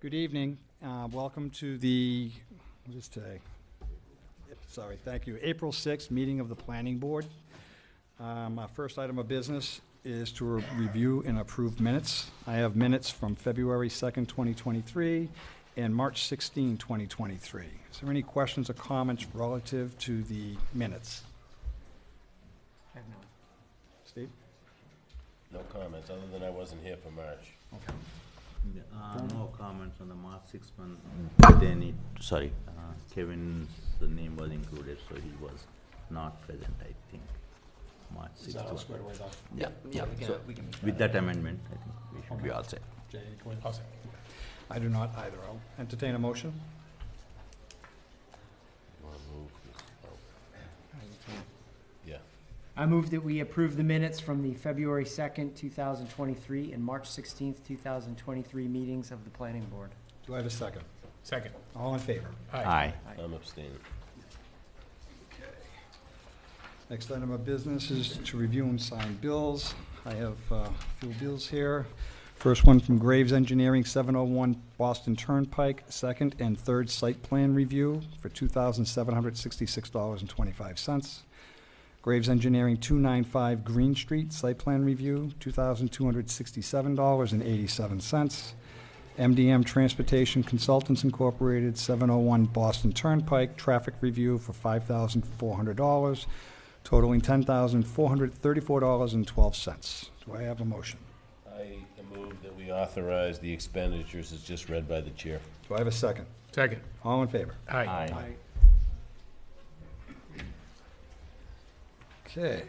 Good evening. Uh, Welcome to the, what is today? Sorry, thank you. April 6th, meeting of the Planning Board. Um, Our first item of business is to re- review and approve minutes. I have minutes from February 2nd, 2023, and March 16, 2023. Is there any questions or comments relative to the minutes? I have none. Steve? No comments, other than I wasn't here for March. Uh, no comments on the March sixth one. They need, sorry, uh, Kevin's name was included, so he was not present, I think. March Is sixth. that all one. squared away, Doc? Yeah, yeah, we So, can, we can. make With that amendment, I think we should Be be all set. Jay, any questions? I do not either. I'll entertain a motion. You wanna move this? Oh, Yeah, I move that we approve the minutes from the February second, two thousand twenty-three, and March sixteenth, two thousand twenty-three meetings of the planning board. Do I have a second? Second. All in favor? Aye. I'm abstaining. Okay. Next item of business is to review and sign bills. I have uh, a few bills here. First one from Graves Engineering, 701 Boston Turnpike, second and third site plan review for $2,766.25. Graves Engineering, 295 Green Street, site plan review, $2,267.87. MDM Transportation Consultants Incorporated, 701 Boston Turnpike, traffic review for $5,400 totaling ten thousand four hundred thirty-four dollars and twelve cents. Do I have a motion? I move that we authorize the expenditures as just read by the chair. Do I have a second? Second. All in favor? Aye. Okay.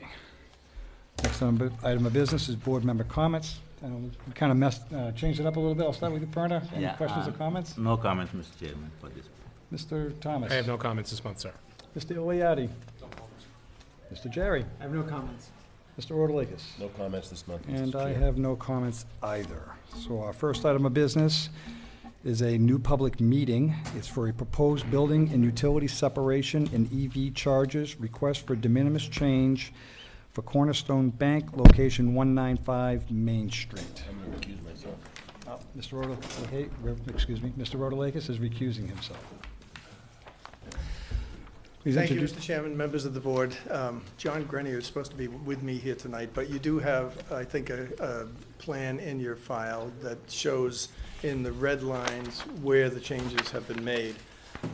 Next item item of business is board member comments. I know We kind of messed, uh, changed it up a little bit. I'll start with you, Perna. Any Yeah, questions or uh, comments? No comments, Mr. Chairman, for this. Mr. Thomas? I have no comments this month, sir. Mr. Iliadi? Mr. Jerry? I have no comments. Mr. Rotalakis? No comments this month, Mr. And I Chair. have no comments either. So our first item of business is a new public meeting. It's for a proposed building and utility separation and EV charges, request for de minimis change for Cornerstone Bank, location 195 Main Street. I'm gonna recuse myself. Uh, Mr. Rotalakis, excuse me, Mr. Rotalakis is recusing himself. Please Thank you, introduce. Mr. Chairman, members of the board. Um, John Grenier is supposed to be with me here tonight, but you do have, I think, a, a plan in your file that shows in the red lines where the changes have been made.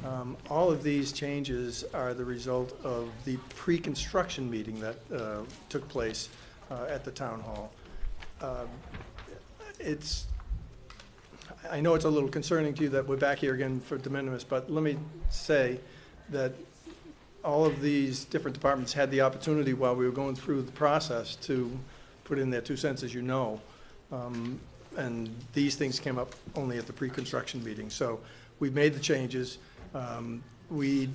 Um, All of these changes are the result of the pre-construction meeting that uh, took place uh, at the town hall. Um, It's, I know it's a little concerning to you that we're back here again for de minimis, but let me say that all of these different departments had the opportunity while we were going through the process to put in their two cents, as you know. Um, And these things came up only at the pre-construction meeting. So we made the changes. Um, We,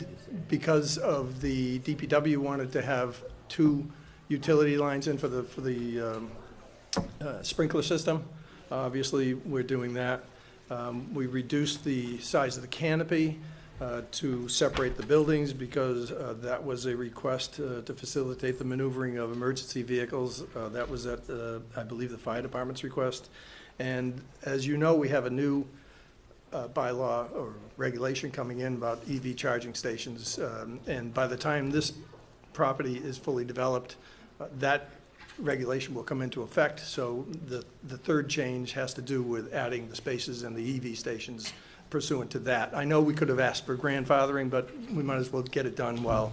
because of the DPW wanted to have two utility lines in for the, for the um, uh, sprinkler system. Obviously, we're doing that. Um, We reduced the size of the canopy uh, to separate the buildings because uh, that was a request uh, to facilitate the maneuvering of emergency vehicles. Uh, That was at, I believe, the fire department's request. And as you know, we have a new uh, bylaw or regulation coming in about EV charging stations. Um, And by the time this property is fully developed, that regulation will come into effect. So the, the third change has to do with adding the spaces and the EV stations pursuant to that. I know we could have asked for grandfathering, but we might as well get it done while,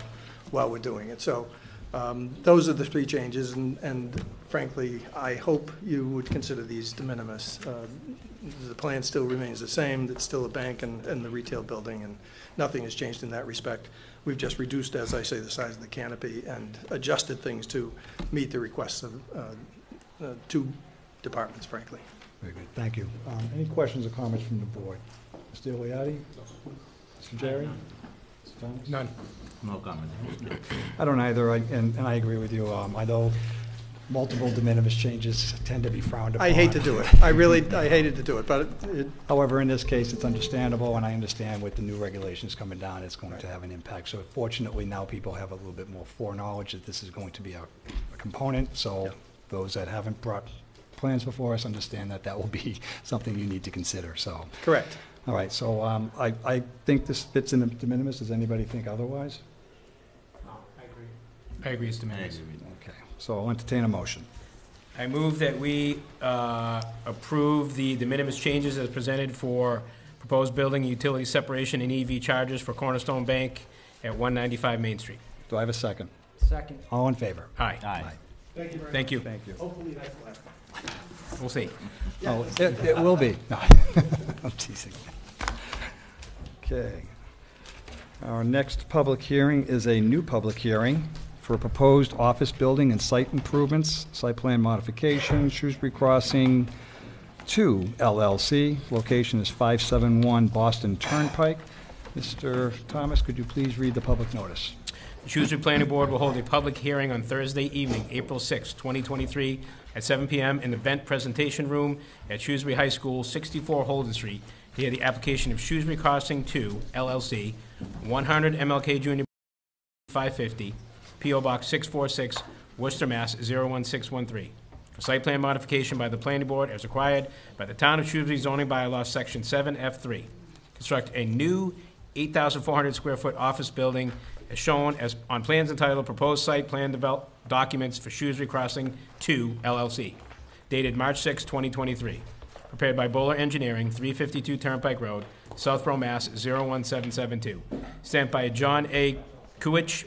while we're doing it. So um, those are the three changes, and and frankly, I hope you would consider these de minimis. Uh, The plan still remains the same, it's still a bank and, and the retail building, and nothing has changed in that respect. We've just reduced, as I say, the size of the canopy and adjusted things to meet the requests of uh, uh, two departments, frankly. Very good, thank you. Um, Any questions or comments from the board? Mr. Iliadi? Mr. Jerry? Mr. Thomas? None. No comment. I don't either, I- and, and I agree with you. Um, I know multiple de minimis changes tend to be frowned upon. I hate to do it. I really, I hated to do it, but it, However, in this case, it's understandable, and I understand with the new regulations coming down, it's going to have an impact. So fortunately, now people have a little bit more foreknowledge that this is going to be a, a component, so those that haven't brought plans before us, understand that that will be something you need to consider, so. Correct. All right, so um, I, I think this fits in the de minimis. Does anybody think otherwise? No, I agree, I agree, it's de I minimis. agree with that. Okay, so I'll entertain a motion. I move that we uh, approve the de minimis changes as presented for proposed building and utility separation and EV chargers for Cornerstone Bank at 195 Main Street. Do I have a second? Second. All in favor? Aye. Aye. Thank you very Thank you. Thank you. Hopefully that's the last. We'll see. Oh, it, it will be. No, I'm teasing. Okay. Our next public hearing is a new public hearing for proposed office building and site improvements, site plan modification, Shrewsbury Crossing 2 LLC. Location is 571 Boston Turnpike. Mr. Thomas, could you please read the public notice? The Shrewsbury Planning Board will hold a public hearing on Thursday evening, April 6, 2023, at 7 PM in the Bent Presentation Room at Shrewsbury High School, 64 Holden Street, hear the application of Shrewsbury Crossing 2 LLC, 100 MLK Junior 550, PO Box 646, Worcester, Mass. 01613. For site plan modification by the planning board as required by the Town of Shrewsbury zoning bylaw, Section 7F3. Construct a new 8,400 square foot office building as shown as, on plans entitled Proposed Site Plan Develop Documents for Shrewsbury Crossing 2 LLC, dated March 6, 2023. Prepared by Bowler Engineering, 352 Turnpike Road, Southborough, Mass. 01772. Stamped by John A. Kucich,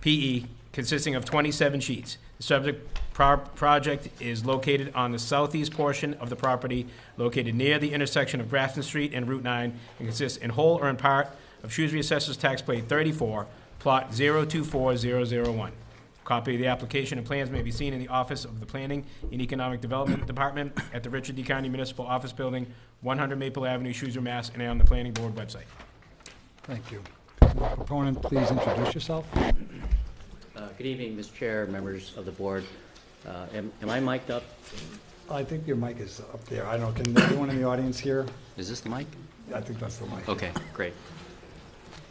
PE, consisting of 27 sheets. The subject pro- project is located on the southeast portion of the property, located near the intersection of Grafton Street and Route 9, and consists in whole or in part of Shrewsbury Assessors Tax Plate 34, Plot 024001. Copy of the application and plans may be seen in the Office of the Planning and Economic Development Department at the Richard D. Carney Municipal Office Building, 100 Maple Avenue, Shrewsbury, Mass., and on the Planning Board website. Thank you. The Proponent, please introduce yourself. Uh, Good evening, Mr. Chair, members of the board. Uh, Am am I mic'd up? I think your mic is up there. I don't know, can anyone in the audience hear? Is this the mic? I think that's the mic. Okay, great.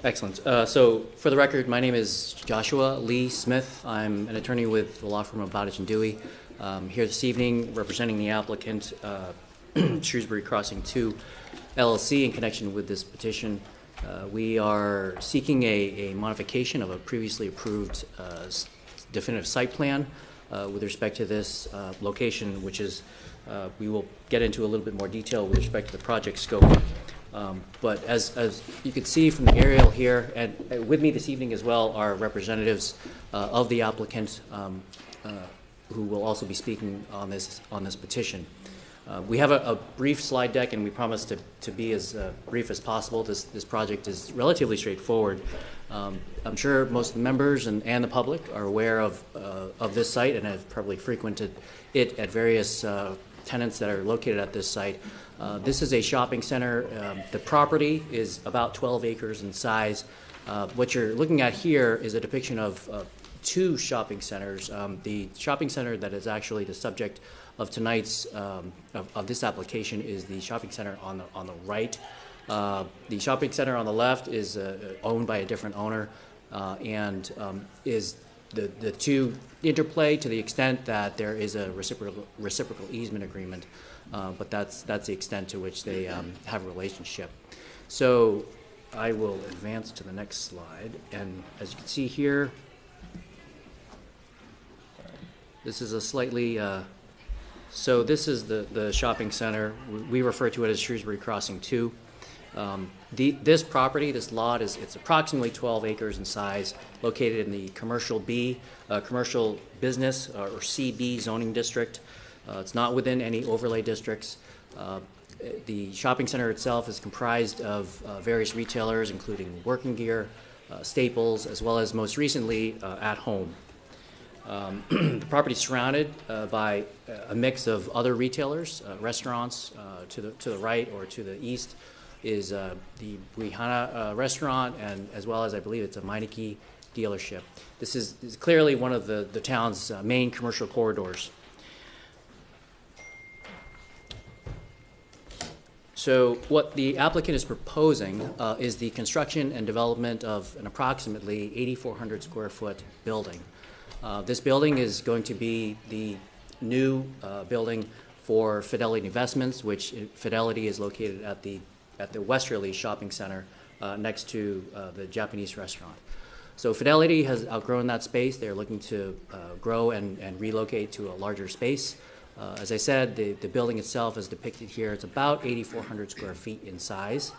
Excellent. Uh, So, for the record, my name is Joshua Lee Smith. I'm an attorney with the law firm of Bowditch and Dewey. Um, Here this evening representing the applicant, uh, Shrewsbury Crossing 2 LLC, in connection with this petition. Uh, We are seeking a a modification of a previously approved uh, definitive site plan uh, with respect to this uh, location, which is, we will get into a little bit more detail with respect to the project scope. Um, But as, as you can see from the aerial here, and uh, with me this evening as well are representatives uh, of the applicant um, uh, who will also be speaking on this, on this petition. Uh, We have a, a brief slide deck, and we promise to, to be as uh, brief as possible. This, this project is relatively straightforward. Um, I'm sure most of the members and, and the public are aware of, uh, of this site and have probably frequented it at various uh, tenants that are located at this site. Uh, This is a shopping center. Um, The property is about 12 acres in size. Uh, What you're looking at here is a depiction of uh, two shopping centers. Um, The shopping center that is actually the subject of tonight's, um, of of this application is the shopping center on the, on the right. Uh, The shopping center on the left is uh, owned by a different owner uh, and um, is the, the two interplay to the extent that there is a reciprocal, reciprocal easement agreement, uh, but that's, that's the extent to which they um, have a relationship. So I will advance to the next slide, and as you can see here, this is a slightly, uh, so this is the, the shopping center. We- refer to it as Shrewsbury Crossing Two. Um, The, this property, this lot is, it's approximately 12 acres in size, located in the Commercial B, uh, Commercial Business, uh, or CB zoning district. Uh, It's not within any overlay districts. Uh, The shopping center itself is comprised of uh, various retailers, including Work 'n Gear, uh, Staples, as well as most recently, uh, At Home. Um, The property is surrounded uh, by a mix of other retailers, restaurants. To the, to the right or to the east is the Benihana Restaurant, and as well as, I believe, it's a Meineke dealership. This is is clearly one of the, the town's main commercial corridors. So what the applicant is proposing uh, is the construction and development of an approximately 8,400 square foot building. Uh, This building is going to be the new uh, building for Fidelity Investments, which uh, Fidelity is located at the, at the Westerly Shopping Center uh, next to uh, the Japanese restaurant. So Fidelity has outgrown that space. They're looking to grow and, and relocate to a larger space. Uh, as I said, the, the building itself is depicted here. It's about 8,400 square feet in size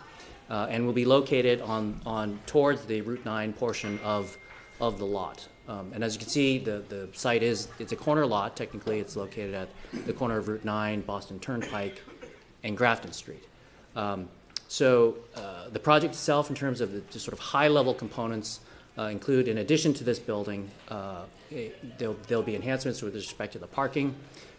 uh, and will be located on, on towards the Route 9 portion of, of the lot. Um, and as you can see, the, the site is it's a corner lot. Technically, it's located at the corner of Route 9, Boston Turnpike, and Grafton Street. Um, so uh, the project itself, in terms of the sort of high-level components, uh, include, in addition to this building, uh, there'll, there'll be enhancements with respect to the parking.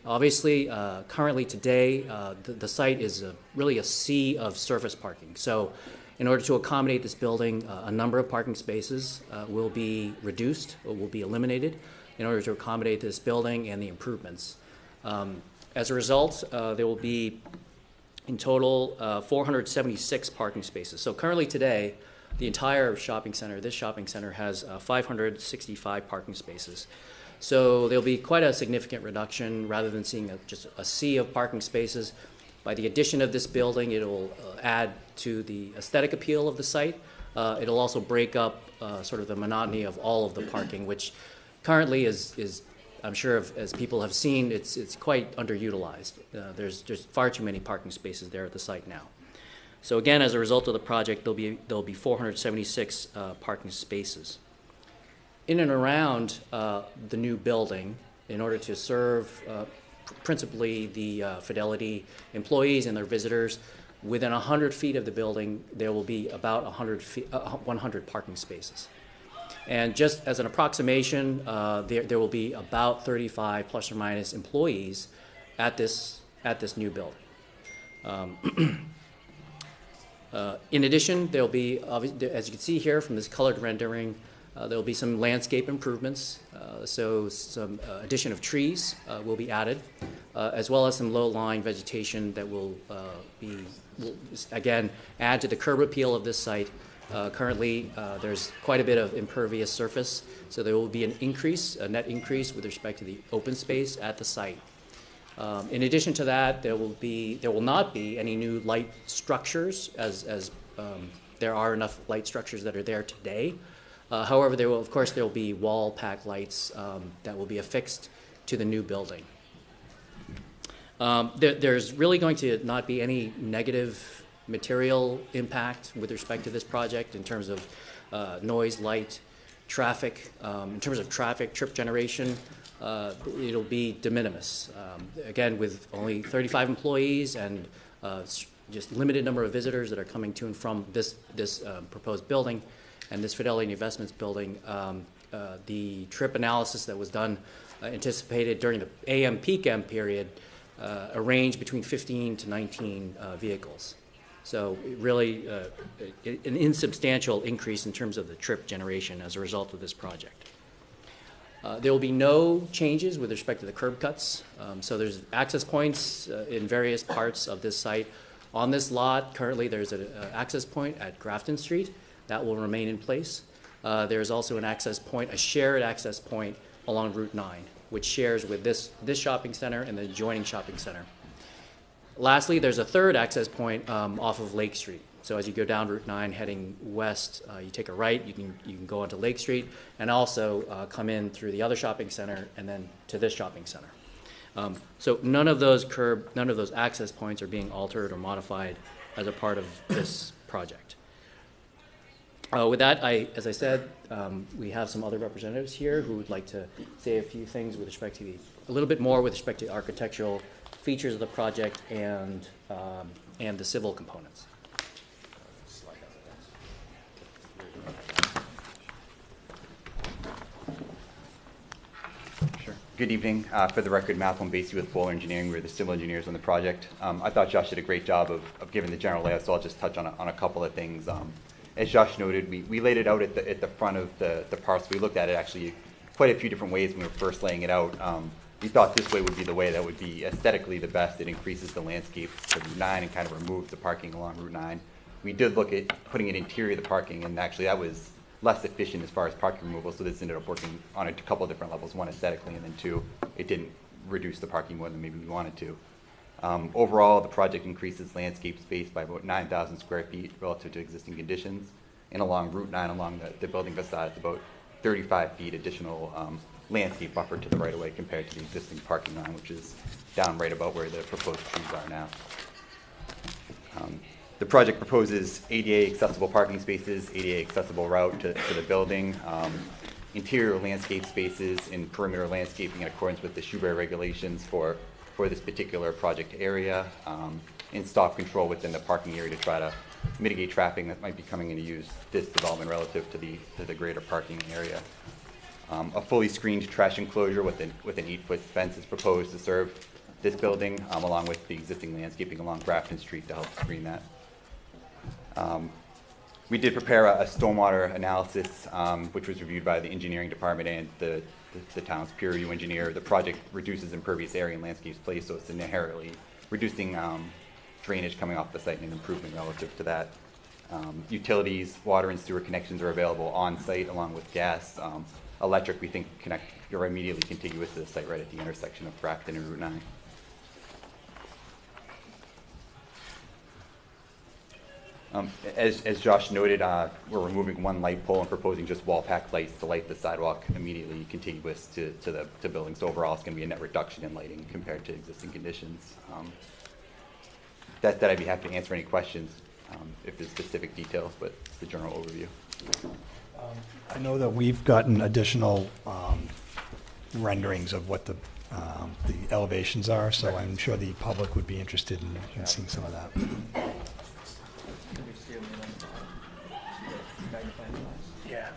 Obviously, uh, currently today, uh, the, the site is a, really a sea of surface parking. So, in order to accommodate this building, uh, a number of parking spaces uh, will be reduced or will be eliminated in order to accommodate this building and the improvements. Um, as a result, uh, there will be in total uh, 476 parking spaces. So currently today, the entire shopping center, this shopping center has uh, 565 parking spaces. So there'll be quite a significant reduction rather than seeing a, just a sea of parking spaces. By the addition of this building, it'll uh, add to the aesthetic appeal of the site. Uh, it'll also break up uh, sort of the monotony of all of the parking, which currently is, is I'm sure if, as people have seen, it's, it's quite underutilized. Uh, there's far too many parking spaces there at the site now. So again, as a result of the project, there'll be, there'll be 476 uh, parking spaces. In and around uh, the new building, in order to serve uh, principally the uh, Fidelity employees and their visitors, within 100 feet of the building, there will be about 100, feet, uh, 100 parking spaces. And just as an approximation, uh, there, there will be about 35 plus or minus employees at this, at this new building. Um, uh, in addition, there'll be, as you can see here from this colored rendering, uh, there'll be some landscape improvements. Uh, so some uh, addition of trees uh, will be added, uh, as well as some low-lying vegetation that will uh, be, will, again, add to the curb appeal of this site. Currently, there's quite a bit of impervious surface, so there will be an increase, a net increase with respect to the open space at the site. Um, in addition to that, there will be, there will not be any new light structures, as, as um, there are enough light structures that are there today. Uh, however, there will, of course, there will be wall pack lights um, that will be affixed to the new building. Um, there, there's really going to not be any negative material impact with respect to this project in terms of uh, noise, light, traffic. Um, in terms of traffic, trip generation, uh, it'll be de minimis. Um, again, with only 35 employees and uh, just limited number of visitors that are coming to and from this, this um, proposed building and this Fidelity Investments building, um, uh, the trip analysis that was done uh, anticipated during the AM peak M period uh, a range between 15 to 19 uh, vehicles. So really, uh, an insubstantial increase in terms of the trip generation as a result of this project. Uh, There will be no changes with respect to the curb cuts. Um, So there's access points in various parts of this site. On this lot, currently, there's an access point at Grafton Street. That will remain in place. Uh, There's also an access point, a shared access point along Route 9, which shares with this, this shopping center and the adjoining shopping center. Lastly, there's a third access point um, off of Lake Street. So as you go down Route 9 heading west, uh, you take a right, you can, you can go onto Lake Street, and also uh, come in through the other shopping center and then to this shopping center. Um, So none of those curb, none of those access points are being altered or modified as a part of this project. Uh, With that, I, as I said, um, we have some other representatives here who would like to say a few things with respect to the, a little bit more with respect to architectural features of the project and, um, and the civil components. Sure. Good evening. Uh, For the record, Malcolm Basie with Bowler Engineering. We're the civil engineers on the project. Um, I thought Josh did a great job of of giving the general layout, so I'll just touch on a on a couple of things. As Josh noted, we we laid it out at the at the front of the the parcel. We looked at it actually quite a few different ways when we were first laying it out. Um, We thought this way would be the way that would be aesthetically the best. It increases the landscape to Route 9 and kind of removes the parking along Route 9. We did look at putting it interior of the parking, and actually that was less efficient as far as parking removal, so this ended up working on a couple different levels, one aesthetically, and then two, it didn't reduce the parking more than maybe we wanted to. Um, Overall, the project increases landscape space by about 9,000 square feet relative to existing conditions. And along Route 9, along the, the building facade, it's about 35 feet additional um, landscape buffer to the right-of-way compared to the existing parking line, which is down right about where the proposed trees are now. Um, The project proposes ADA accessible parking spaces, ADA accessible route to, to the building, um, interior landscape spaces and perimeter landscaping in accordance with the Shubai regulations for, for this particular project area, um, and stop control within the parking area to try to mitigate traffic that might be coming in to use this development relative to the, to the greater parking area. Um, A fully screened trash enclosure with an, with an eight-foot fence is proposed to serve this building, um, along with the existing landscaping along Grafton Street to help screen that. Um, We did prepare a a stormwater analysis, um, which was reviewed by the engineering department and the, the town's peer review engineer. The project reduces impervious area and landscapes place, so it's inherently reducing um, drainage coming off the site and an improvement relative to that. Um, Utilities, water and sewer connections are available on-site along with gas. Um, Electric, we think, connect, you're immediately contiguous to the site right at the intersection of Grafton and Route 9. Um, As, as Josh noted, uh, we're removing one light pole and proposing just wall pack lights to light the sidewalk immediately contiguous to, to the, to buildings. So overall, it's gonna be a net reduction in lighting compared to existing conditions. Um, That, that I'd be happy to answer any questions, um, if there's specific details, but it's the general overview. I know that we've gotten additional um, renderings of what the, um, the elevations are, so I'm sure the public would be interested in in seeing some of that. Yeah.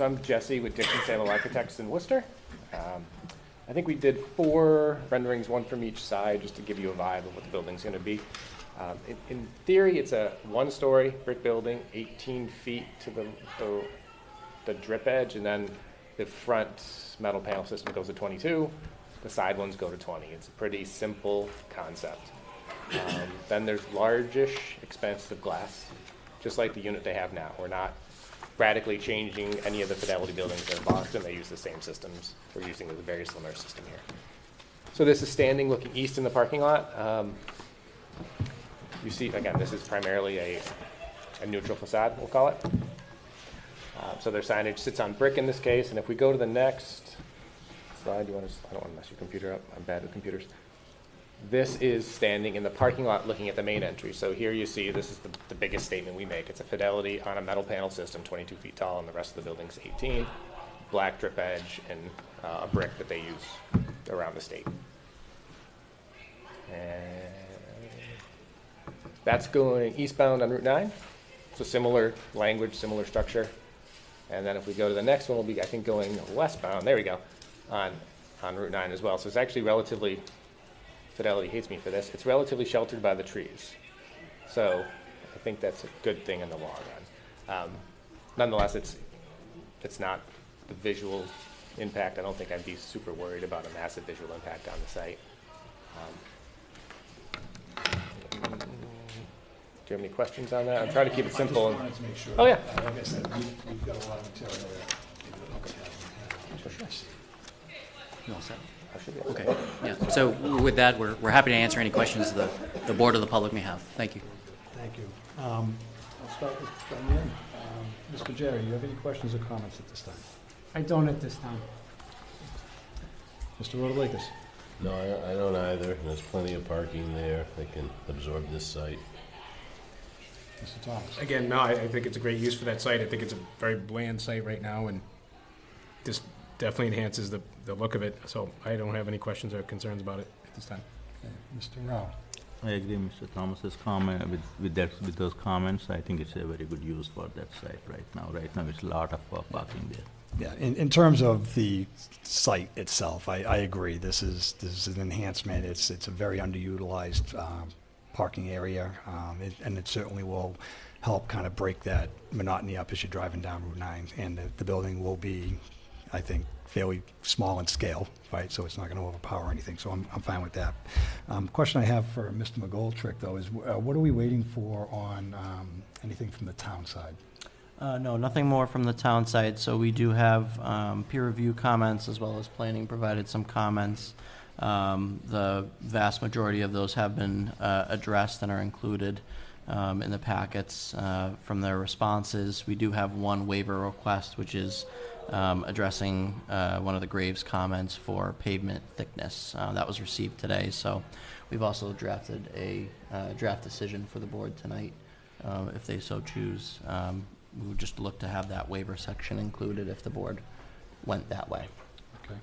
So I'm Jesse with Dixon Salo Architects in Worcester. Um, I think we did four renderings, one from each side, just to give you a vibe of what the building's gonna be. Um, in, in theory, it's a one-story brick building, eighteen feet to the, the, the drip edge, and then the front metal panel system goes to twenty-two, the side ones go to twenty. It's a pretty simple concept. Um, Then there's largish, expensive glass, just like the unit they have now. We're not radically changing any of the Fidelity buildings in Boston. They use the same systems. We're using a very similar system here. So this is standing looking east in the parking lot. Um, You see, again, this is primarily a, a neutral facade, we'll call it. Uh, So their signage sits on brick in this case, and if we go to the next slide, you want to, I don't want to mess your computer up. I'm bad with computers. This is standing in the parking lot looking at the main entry. So here you see, this is the, the biggest statement we make. It's a Fidelity on a metal panel system, 22 feet tall, and the rest of the building's 18. Black drip edge and uh, a brick that they use around the state. And that's going eastbound on Route 9. So similar language, similar structure. And then if we go to the next one, we'll be, I think, going westbound, there we go, on, on Route 9 as well. So it's actually relatively Fidelity hates me for this, it's relatively sheltered by the trees. So I think that's a good thing in the long run. Um, Nonetheless, it's, it's not the visual impact, I don't think I'd be super worried about a massive visual impact on the site. Um, Do you have any questions on that? I'm trying to keep it simple. and- wanted to make sure. Oh, yeah. Uh, Like I said, we've, we've got a lot of material that maybe the public hasn't had. You all set? I should be- Okay, yeah. So with that, we're, we're happy to answer any questions the, the board or the public may have. Thank you. Thank you. Um, I'll start with Diane. Um, Mr. Jerry, you have any questions or comments at this time? I don't at this time. Mr. Rotalakis? No, I, I don't either. There's plenty of parking there. They can absorb this site. Mr. Thomas? Again, no, I, I think it's a great use for that site. I think it's a very bland site right now, and this definitely enhances the, the look of it. So I don't have any questions or concerns about it at this time. Okay, Mr. Rao? I agree, Mr. Thomas's comment, with, with that, with those comments, I think it's a very good use for that site right now. Right now, it's a lot of uh, parking there. Yeah, in, in terms of the site itself, I, I agree. This is, this is an enhancement. It's, it's a very underutilized um, parking area, um, it- and it certainly will help kind of break that monotony up as you're driving down Route 9. And the, the building will be, I think, fairly small in scale, right? So it's not going to overpower anything, so I'm, I'm fine with that. Um, Question I have for Mr. McGoldrick, though, is uh, what are we waiting for on um, anything from the town side? Uh, no, nothing more from the town side, so we do have, um, peer review comments as well as planning provided some comments. Um, the vast majority of those have been, uh, addressed and are included, um, in the packets, uh, from their responses. We do have one waiver request, which is, um, addressing, uh, one of the Graves comments for pavement thickness. Uh, that was received today, so we've also drafted a, uh, draft decision for the board tonight, uh, if they so choose. Um, we would just look to have that waiver section included if the board went that way. Okay.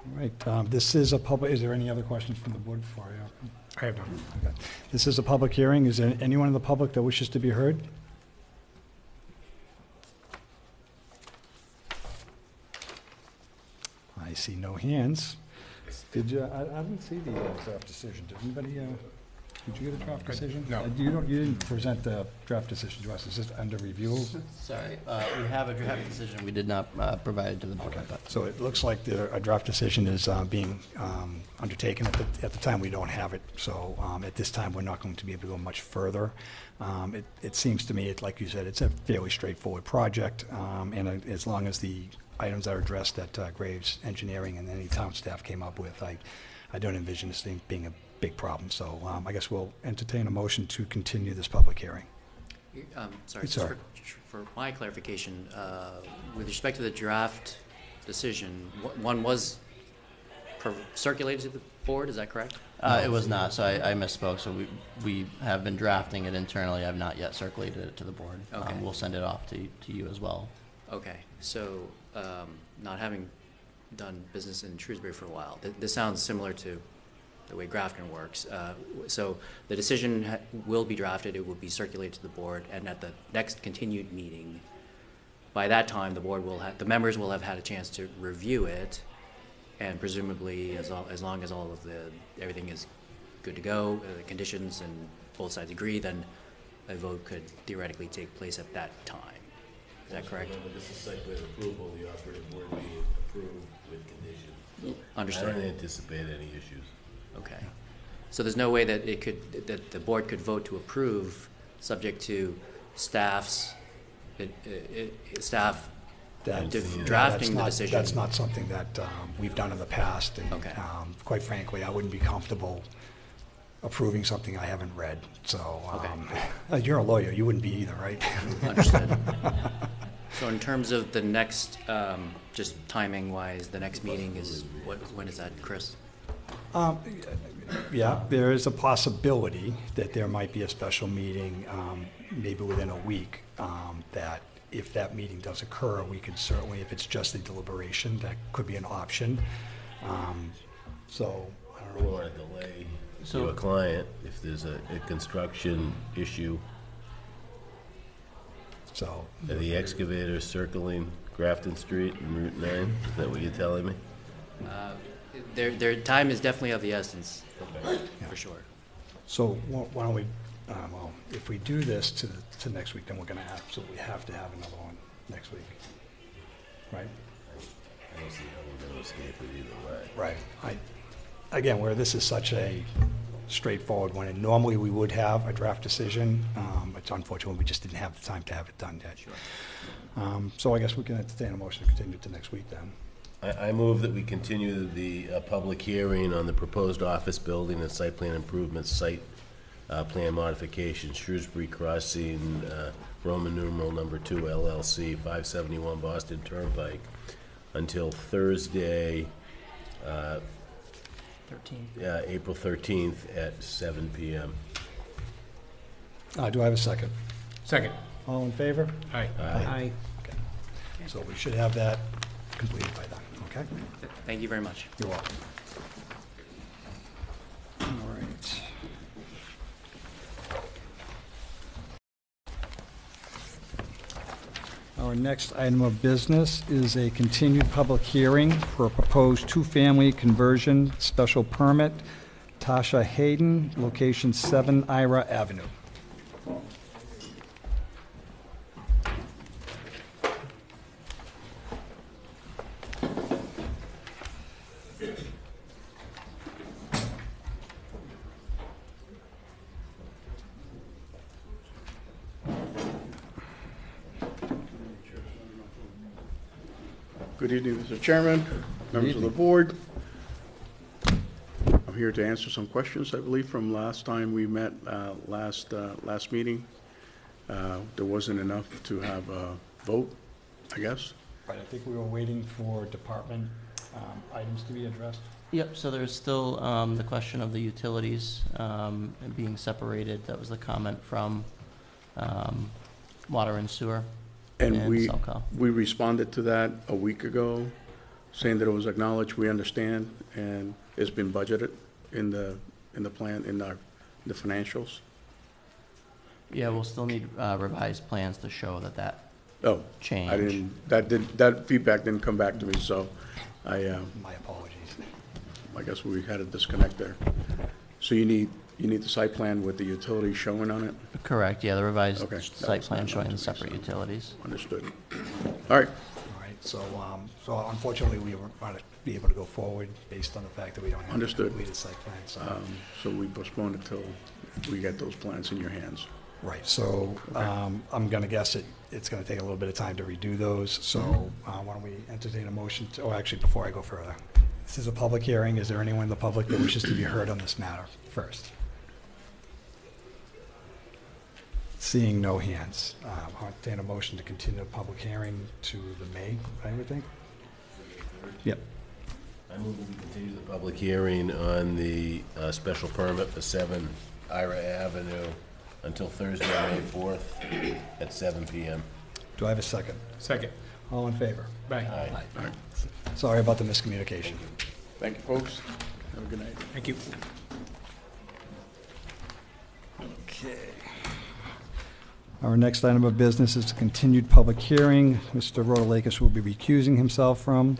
All right, um, this is a public, is there any other questions from the board before I open? I have none. Okay. This is a public hearing. Is there anyone in the public that wishes to be heard? I see no hands. Did you, I, I didn't see the uh, draft decision. Did anybody, uh, did you get a draft decision? no. Uh, You don't, you didn't present the draft decision to us. Is this under review? Sorry, uh, we have a draft decision, we did not, uh, provide it to the board, but. So it looks like the, a draft decision is uh, being um, undertaken. At the, at the time, we don't have it, so um, at this time, we're not going to be able to go much further. Um, It, it seems to me, it- like you said, it's a fairly straightforward project, um, and uh, as long as the items that are addressed that uh, Graves Engineering and any town staff came up with, I, I don't envision this thing being a big problem. So um, I guess we'll entertain a motion to continue this public hearing. Um, Sorry, just Sorry. for, for my clarification, uh, with respect to the draft decision, wh- one was pro- circulated to the board, is that correct? Uh, it was not, so I, I misspoke, so we, we have been drafting it internally, I've not yet circulated it to the board. Um, Okay. We'll send it off to, to you as well. Okay, so, um, not having done business in Shrewsbury for a while, th- this sounds similar to the way Grafton works. Uh, So the decision ha- will be drafted, it will be circulated to the board, and at the next continued meeting, by that time, the board will have, the members will have had a chance to review it, and presumably, as, al- as long as all of the, everything is good to go, uh, the conditions and both sides agree, then a vote could theoretically take place at that time. Is that correct? Remember, this is site plan approval, the operative word being approved with conditions. I Understood. don't anticipate any issues. Okay. So there's no way that it could, that the board could vote to approve, subject to staff's, it, it, it- staff That- de- that's drafting the not- decision? That's not something that um, we've done in the past. and, Okay. um, Quite frankly, I wouldn't be comfortable approving something I haven't read. So Okay. um, you're a lawyer, you wouldn't be either, right? Understood. So in terms of the next, um, just timing wise, the next meeting is, what, when is that, Chris? Um, Yeah, there is a possibility that there might be a special meeting, um, maybe within a week, um, that if that meeting does occur, we could certainly, if it's just a deliberation, that could be an option. Um, So, I I don't don't know. want to delay So- your client if there's a, a construction issue. So, Are the excavator circling Grafton Street and Route 9? Is that what you're telling me? Uh, Their, their time is definitely of the essence, for sure. So wh- why don't we, uh, well, if we do this to, to next week, then we're gonna absolutely have to have another one next week. Right? I don't see how we're going to escape it either way. Right. I, again, where this is such a straightforward one, and normally we would have a draft decision, um, but unfortunately, we just didn't have the time to have it done yet. Um, so I guess we can entertain a motion to continue to next week then. I, I move that we continue the uh, public hearing on the proposed office building and site plan improvements, site uh, plan modification, Shrewsbury Crossing, uh, Roman numeral number two LLC, 571 Boston Turnpike, until Thursday, uh, Thirteen. uh, April 13th at 7 PM. Uh, do I have a second? Second. All in favor? Aye. Aye. So we should have that completed by then, okay? Thank you very much. You're welcome. All right. Our next item of business is a continued public hearing for a proposed two-family conversion special permit, Tasha Hayden, location 7 Ira Avenue. Good evening, Mr. Chairman, members of the board. I'm here to answer some questions, I believe, from last time we met, uh, last, uh, last meeting. Uh, There wasn't enough to have a vote, I guess. Right, I think we were waiting for department um, items to be addressed. Yep, so there's still um, the question of the utilities um, and being separated. That was the comment from um, Water and Sewer And and we, Selco. we responded to that a week ago, saying that it was acknowledged, we understand, and it's been budgeted in the, in the plan, in our, the financials. Yeah, we'll still need uh, revised plans to show that that Oh, change. I didn't, that did, that feedback didn't come back to me, so I, uh, My apologies. I guess we had a disconnect there. So you need, you need the site plan with the utilities showing on it? Correct, yeah, the revised Okay, that site plan showing the separate so- utilities. Understood. All right, All right, so, um, so unfortunately, we weren't going to be able to go forward based on the fact that we don't have a Understood. completed site plan, so. um, so we postponed it till we get those plans in your hands. Right, so um, I'm going to guess it, it's going to take a little bit of time to redo those, so uh, why don't we entertain a motion, to- oh, actually, before I go further. This is a public hearing, is there anyone in the public that wishes to be heard on this matter first? Seeing no hands, uh, I'll entertain a motion to continue the public hearing to the May, I would think? Yep. I move that we continue the public hearing on the uh, special permit for 7 Ira Avenue until Thursday, May 4th at 7 PM. Do I have a second? Second. All in favor? Bye. Aye. Sorry about the miscommunication. Thank you, folks. Have a good night. Thank you. Okay. Our next item of business is a continued public hearing. Mr. Rotalakis will be recusing himself from.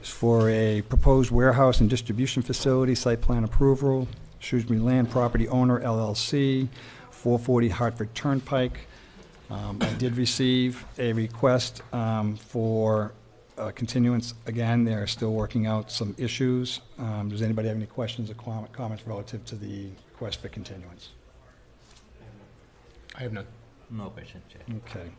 It's for a proposed warehouse and distribution facility, site plan approval, Shrewsbury Land Property Owner LLC, 440 Hartford Turnpike. Um, I did receive a request um, for uh, continuance. Again, they're still working out some issues. Um, Does anybody have any questions or comment- comments relative to the request for continuance? I have none. No question, Chair. Okay.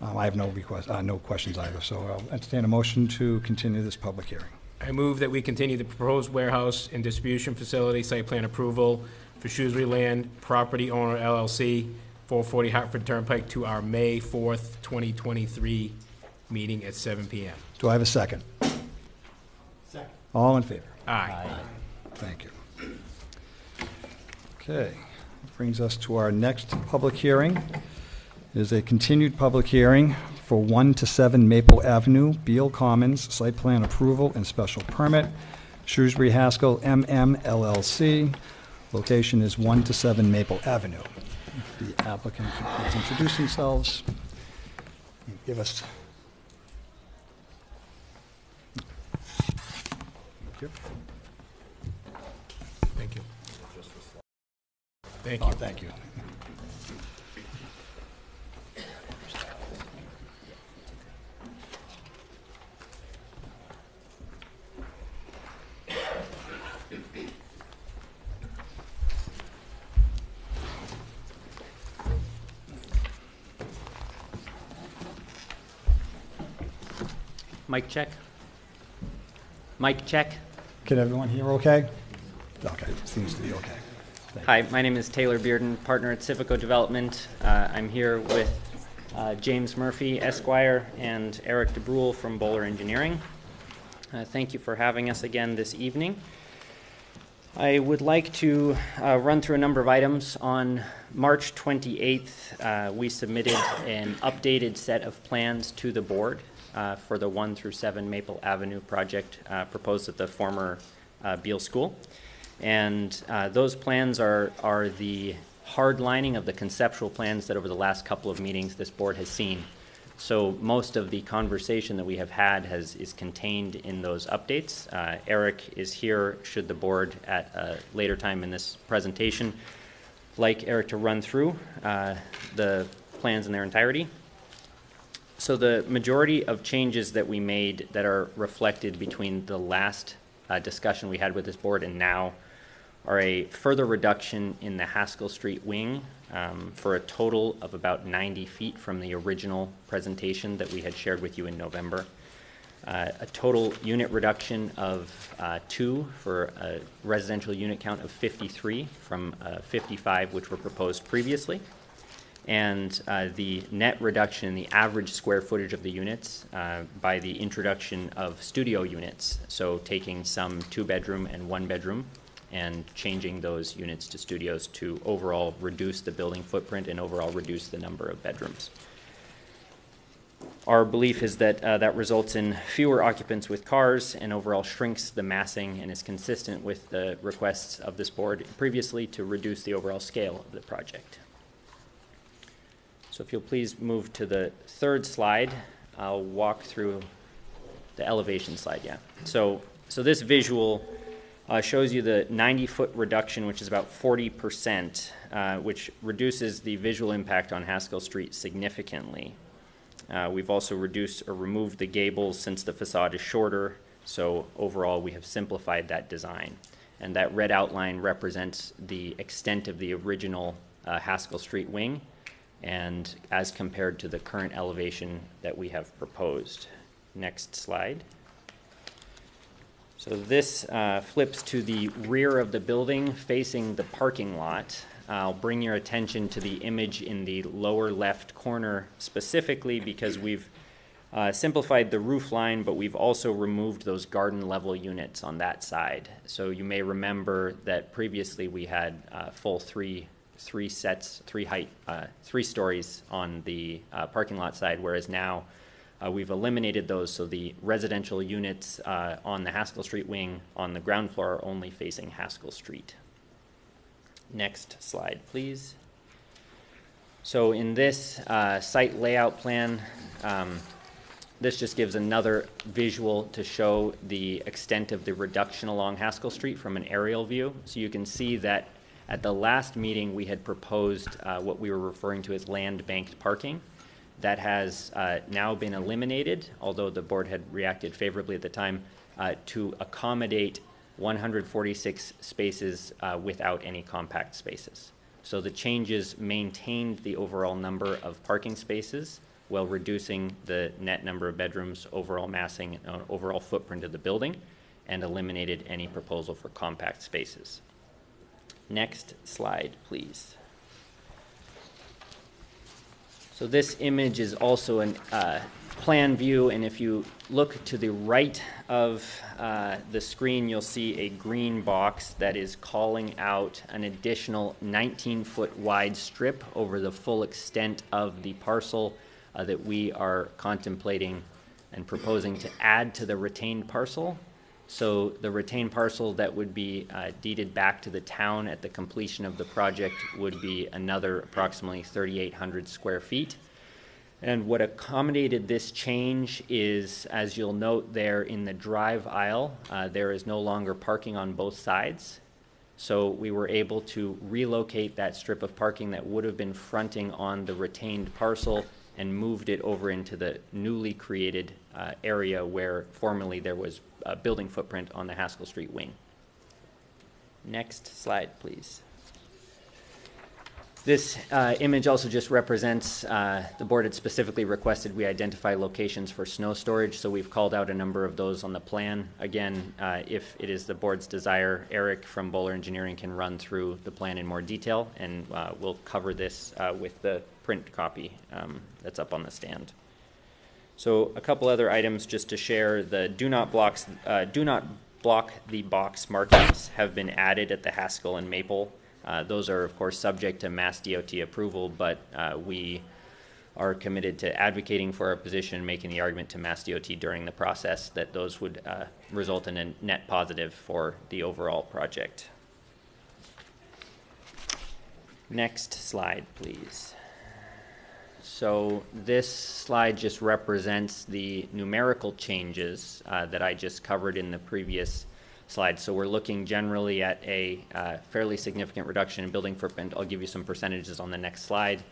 Um, I have no request, uh, no questions either, so I'll entertain a motion to continue this public hearing. I move that we continue the proposed warehouse and distribution facility site plan approval for Shrewsbury Land Property Owner LLC, 440 Hartford Turnpike, to our May 4th, 2023 meeting at 7 PM. Do I have a second? Second. All in favor? Aye. Thank you. Okay, brings us to our next public hearing. It is a continued public hearing for 1 to 7 Maple Avenue, Beal Commons, site plan approval and special permit, Shrewsbury Haskell MM LLC. Location is 1 to 7 Maple Avenue. If The applicant could please introduce themselves and give us. Thank you. Thank you. Thank Oh, you. thank you. Mic check. Mic check. Can everyone hear okay? Okay, seems to be okay. Hi, my name is Taylor Bearden, partner at Civico Development. Uh, I'm here with uh, James Murphy Esquire and Eric DeBrule from Bohler Engineering. Uh, Thank you for having us again this evening. I would like to uh, run through a number of items. On March 28th, uh, we submitted an updated set of plans to the board uh, for the 1 through 7 Maple Avenue project uh, proposed at the former uh, Beal School. And uh, those plans are, are the hard lining of the conceptual plans that over the last couple of meetings this board has seen. So most of the conversation that we have had has, is contained in those updates. Uh, Eric is here, should the board at a later time in this presentation like Eric to run through uh, the plans in their entirety. So the majority of changes that we made that are reflected between the last uh, discussion we had with this board and now are a further reduction in the Haskell Street wing um, for a total of about 90 feet from the original presentation that we had shared with you in November. uh, a total unit reduction of uh, two for a residential unit count of 53 from uh, 55, which were proposed previously. And uh, the net reduction in the average square footage of the units uh, by the introduction of studio units. So taking some two-bedroom and one-bedroom and changing those units to studios to overall reduce the building footprint and overall reduce the number of bedrooms. Our belief is that uh, that results in fewer occupants with cars and overall shrinks the massing and is consistent with the requests of this board previously to reduce the overall scale of the project. So if you'll please move to the third slide, I'll walk through the elevation slide, yeah. So, so this visual uh, shows you the 90-foot reduction, which is about 40%, uh, which reduces the visual impact on Haskell Street significantly. Uh, we've also reduced or removed the gables since the facade is shorter, so overall we have simplified that design. And that red outline represents the extent of the original uh, Haskell Street wing and as compared to the current elevation that we have proposed. Next slide. So this uh, flips to the rear of the building facing the parking lot. I'll bring your attention to the image in the lower left corner specifically because we've uh, simplified the roof line, but we've also removed those garden level units on that side. So you may remember that previously we had uh, full three three sets, three height, uh, three stories on the uh, parking lot side, whereas now uh, we've eliminated those. So the residential units uh, on the Haskell Street wing on the ground floor are only facing Haskell Street. Next slide, please. So in this uh, site layout plan, um, this just gives another visual to show the extent of the reduction along Haskell Street from an aerial view. So you can see that at the last meeting, we had proposed uh, what we were referring to as land banked parking. That has uh, now been eliminated, although the board had reacted favorably at the time, uh, to accommodate 146 spaces uh, without any compact spaces. So the changes maintained the overall number of parking spaces while reducing the net number of bedrooms, overall massing, uh, overall footprint of the building, and eliminated any proposal for compact spaces. Next slide, please. So this image is also a uh, plan view, and if you look to the right of uh, the screen, you'll see a green box that is calling out an additional 19-foot wide strip over the full extent of the parcel uh, that we are contemplating and proposing to add to the retained parcel. So the retained parcel that would be uh, deeded back to the town at the completion of the project would be another approximately 3,800 square feet. And what accommodated this change is, as you'll note there in the drive aisle, uh, there is no longer parking on both sides. So we were able to relocate that strip of parking that would have been fronting on the retained parcel and moved it over into the newly created uh, area where formerly there was a building footprint on the Haskell Street wing. Next slide, please. This uh, image also just represents, uh, the board had specifically requested we identify locations for snow storage, so we've called out a number of those on the plan. Again, uh, if it is the board's desire, Eric from Bohler Engineering can run through the plan in more detail, and uh, we'll cover this uh, with the print copy um, that's up on the stand. So a couple other items just to share, the do not blocks, uh, do not block the box markings have been added at the Haskell and Maple uh, those are, of course, subject to Mass DOT approval, but uh, we are committed to advocating for our position, making the argument to Mass DOT during the process that those would uh, result in a net positive for the overall project. Next slide, please. So this slide just represents the numerical changes uh, that I just covered in the previous slide. So we're looking generally at a uh, fairly significant reduction in building footprint. I'll give you some percentages on the next slide.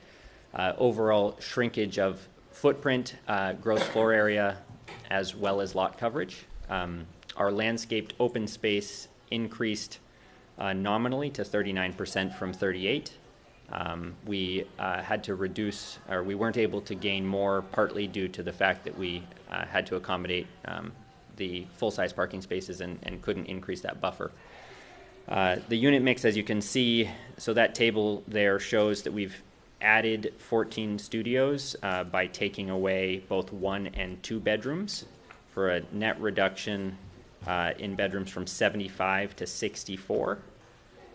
Uh, overall shrinkage of footprint, uh, gross floor area, as well as lot coverage. Um, our landscaped open space increased uh, nominally to 39% from 38. Um, We uh, had to reduce, or we weren't able to gain more partly due to the fact that we uh, had to accommodate um, the full-size parking spaces and and couldn't increase that buffer. Uh, The unit mix, as you can see, so that table there shows that we've added 14 studios uh, by taking away both one and two bedrooms for a net reduction uh, in bedrooms from 75 to 64.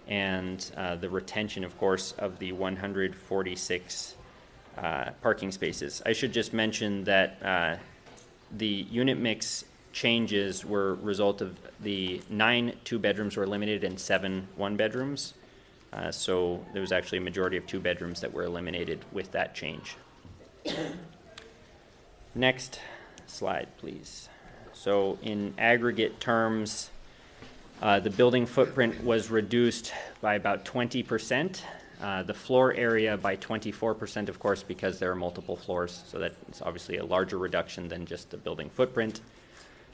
And uh, the retention, of course, of the 146 uh, parking spaces. I should just mention that uh, the unit mix changes were a result of the nine two-bedrooms were eliminated and seven one-bedrooms. Uh, So there was actually a majority of two-bedrooms that were eliminated with that change. Next slide, please. So in aggregate terms, uh, the building footprint was reduced by about twenty percent. Uh, the floor area by twenty-four percent, of course, because there are multiple floors, so that's obviously a larger reduction than just the building footprint.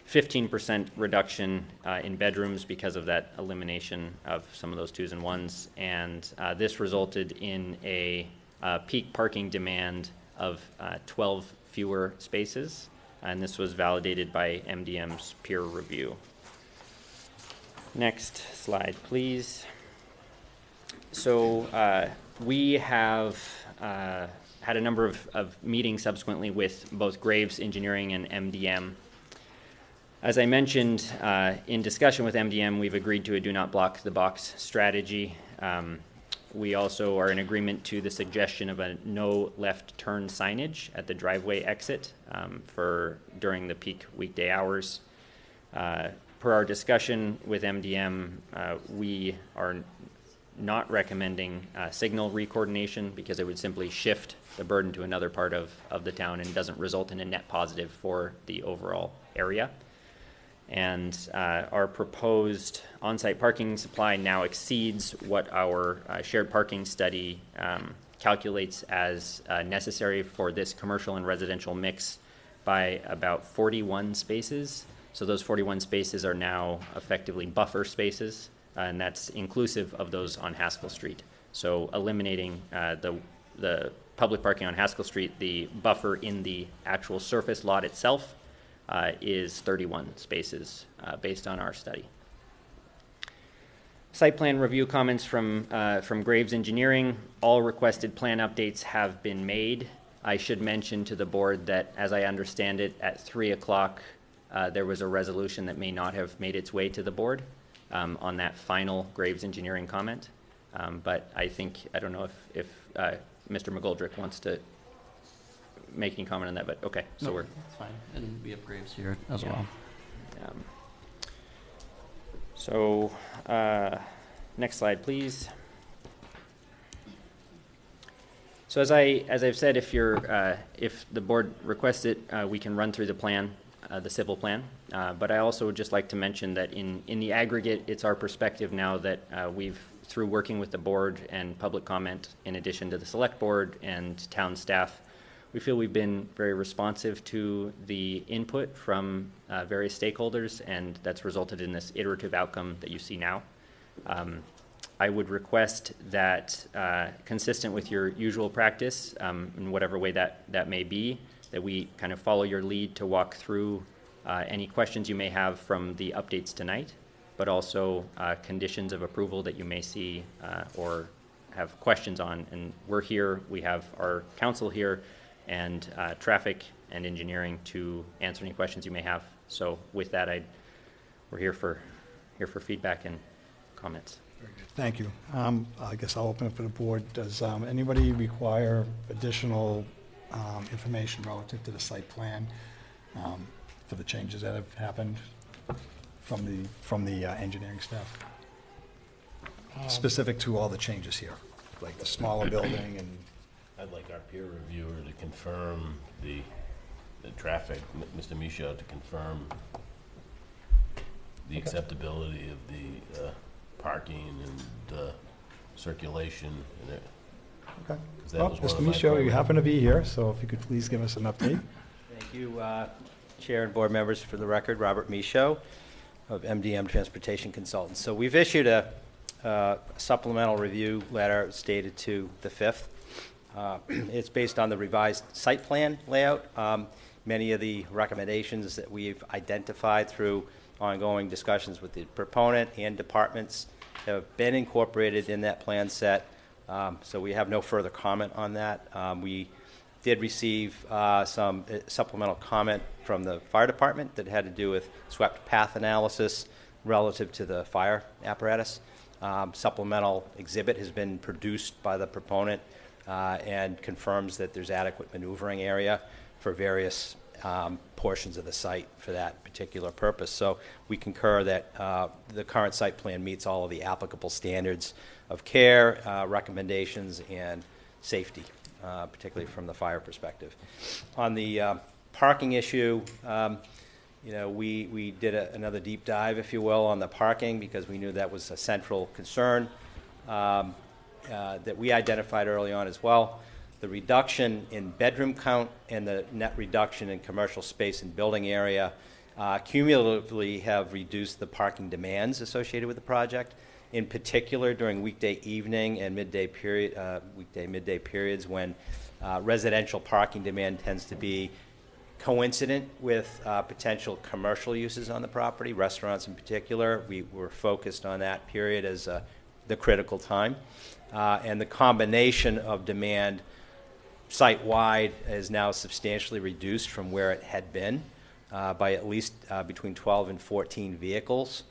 Fifteen percent reduction uh, in bedrooms because of that elimination of some of those twos and ones, and uh, this resulted in a uh, peak parking demand of uh, twelve fewer spaces, and this was validated by MDM's peer review. Next slide, please. So uh, we have uh, had a number of, of meetings subsequently with both Graves Engineering and MDM. As I mentioned uh, in discussion with MDM, we've agreed to a do not block the box strategy. Um, we also are in agreement to the suggestion of a no left turn signage at the driveway exit um, for during the peak weekday hours. Uh, per our discussion with MDM, uh, we are not recommending uh, signal recoordination because it would simply shift the burden to another part of, of the town and doesn't result in a net positive for the overall area. And uh, our proposed on-site parking supply now exceeds what our uh, shared parking study um, calculates as uh, necessary for this commercial and residential mix by about 41 spaces. So those 41 spaces are now effectively buffer spaces, uh, and that's inclusive of those on Haskell Street. So eliminating uh, the, the public parking on Haskell Street, the buffer in the actual surface lot itself uh, is 31 spaces uh, based on our study. Site plan review comments from, uh, from Graves Engineering. All requested plan updates have been made. I should mention to the board that, as I understand it, at 3 o'clock, uh, there was a resolution that may not have made its way to the board um, on that final Graves Engineering comment. Um, But I think, I don't know if, if uh, Mr. McGoldrick wants to make any comment on that, but, okay, so No, we're, That's fine, and we have Graves here as Yeah. well. um, So, uh, next slide, please. So as I, as I've said, if you're, uh, if the board requests it, uh, we can run through the plan, uh, the civil plan. Uh, But I also would just like to mention that in, in the aggregate, it's our perspective now that uh, we've, through working with the board and public comment, in addition to the select board and town staff, we feel we've been very responsive to the input from uh, various stakeholders, and that's resulted in this iterative outcome that you see now. Um, I would request that, uh, consistent with your usual practice, um, in whatever way that, that may be, that we kind of follow your lead to walk through uh, any questions you may have from the updates tonight, but also uh, conditions of approval that you may see uh, or have questions on. And we're here, we have our counsel here, and uh, traffic and engineering to answer any questions you may have. So with that, I, we're here for, here for feedback and comments. Thank you. Um, I guess I'll open it for the board. Does um, anybody require additional um, information relative to the site plan um, for the changes that have happened from the, from the uh, engineering staff? Specific to all the changes here, like the smaller building and, I'd like our peer reviewer to confirm the, the traffic, M- Mr. Michaud to confirm the acceptability of the, uh, parking and, uh, circulation and it. Okay. 'cause that Well, was one Mr. of my Michaud, you primary- happen to be here, so if you could please give us an update. Thank you, uh, Chair and board members. For the record, Robert Michaud of MDM Transportation Consultants. So we've issued a, uh, supplemental review letter stated to the 5th. Uh, It's based on the revised site plan layout. Um, Many of the recommendations that we've identified through ongoing discussions with the proponent and departments have been incorporated in that plan set, Um, so we have no further comment on that. Um, We did receive uh, some uh, supplemental comment from the fire department that had to do with swept path analysis relative to the fire apparatus. Um, Supplemental exhibit has been produced by the proponent uh, and confirms that there's adequate maneuvering area for various um, portions of the site for that particular purpose. So we concur that uh, the current site plan meets all of the applicable standards of care, uh, recommendations, and safety, uh, particularly from the fire perspective. On the uh, parking issue, um, you know, we, we did a- another deep dive, if you will, on the parking because we knew that was a central concern um, uh, that we identified early on as well. The reduction in bedroom count and the net reduction in commercial space and building area uh, cumulatively have reduced the parking demands associated with the project. In particular, during weekday evening and midday period, uh, weekday midday periods when uh, residential parking demand tends to be coincident with uh, potential commercial uses on the property, restaurants in particular. We were focused on that period as uh, the critical time. Uh, And the combination of demand site-wide is now substantially reduced from where it had been uh, by at least between 12 and 14 vehicles.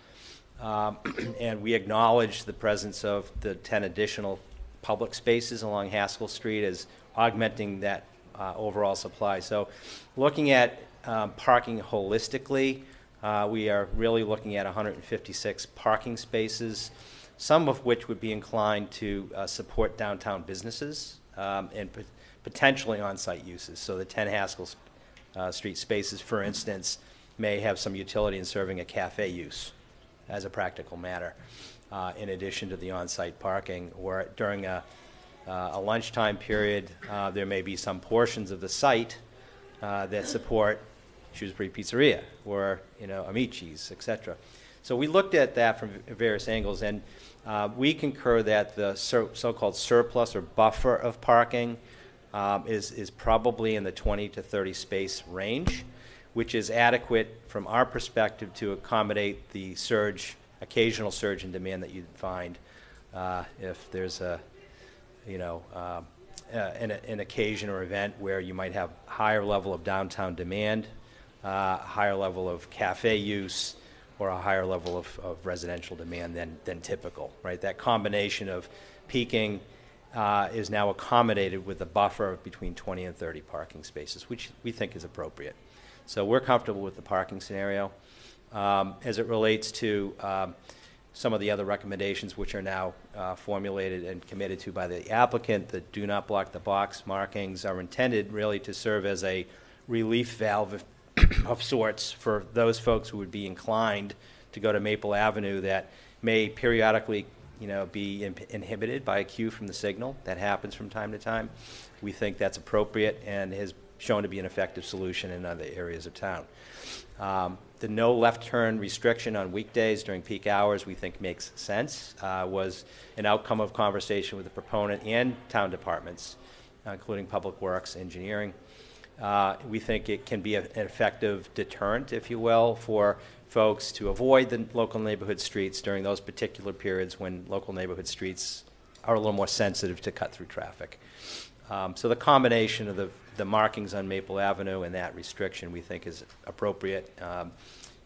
Um, And we acknowledge the presence of the 10 additional public spaces along Haskell Street as augmenting that uh, overall supply. So looking at um, parking holistically, uh, we are really looking at 156 parking spaces, some of which would be inclined to uh, support downtown businesses um, and pot- potentially on-site uses. So the 10 Haskell uh, Street spaces, for instance, may have some utility in serving a cafe use as a practical matter, uh, in addition to the on-site parking, or during a uh, a lunchtime period, uh, there may be some portions of the site uh, that support Shrewsbury Pizzeria or, you know, Amici's, et cetera. So we looked at that from various angles, and uh, we concur that the sur- so-called surplus or buffer of parking um, is, is probably in the 20 to 30 space range, which is adequate from our perspective to accommodate the surge, occasional surge in demand that you'd find uh, if there's a, you know, uh, an, an occasion or event where you might have higher level of downtown demand, uh, higher level of cafe use, or a higher level of, of residential demand than, than typical, right? That combination of peaking uh, is now accommodated with a buffer of between 20 and 30 parking spaces, which we think is appropriate. So we're comfortable with the parking scenario. Um, As it relates to um, some of the other recommendations which are now uh, formulated and committed to by the applicant, the do not block the box markings are intended really to serve as a relief valve of- sorts for those folks who would be inclined to go to Maple Avenue that may periodically, you know, be in- inhibited by a queue from the signal. That happens from time to time. We think that's appropriate and has shown to be an effective solution in other areas of town. Um, The no left turn restriction on weekdays during peak hours, we think makes sense, uh, was an outcome of conversation with the proponent and town departments, uh, including Public Works, Engineering. Uh, We think it can be a- an effective deterrent, if you will, for folks to avoid the local neighborhood streets during those particular periods when local neighborhood streets are a little more sensitive to cut-through traffic. Um, So the combination of the, the markings on Maple Avenue and that restriction, we think is appropriate um,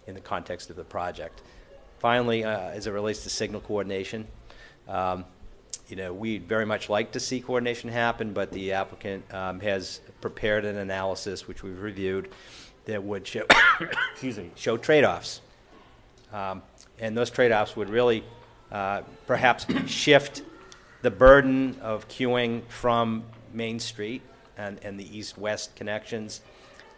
in the context of the project. Finally, uh, as it relates to signal coordination, um, you know, we'd very much like to see coordination happen, but the applicant um, has prepared an analysis, which we've reviewed, that would show, excuse me, show trade-offs. Um, And those trade-offs would really uh, perhaps shift the burden of queuing from Main Street and, and the east-west connections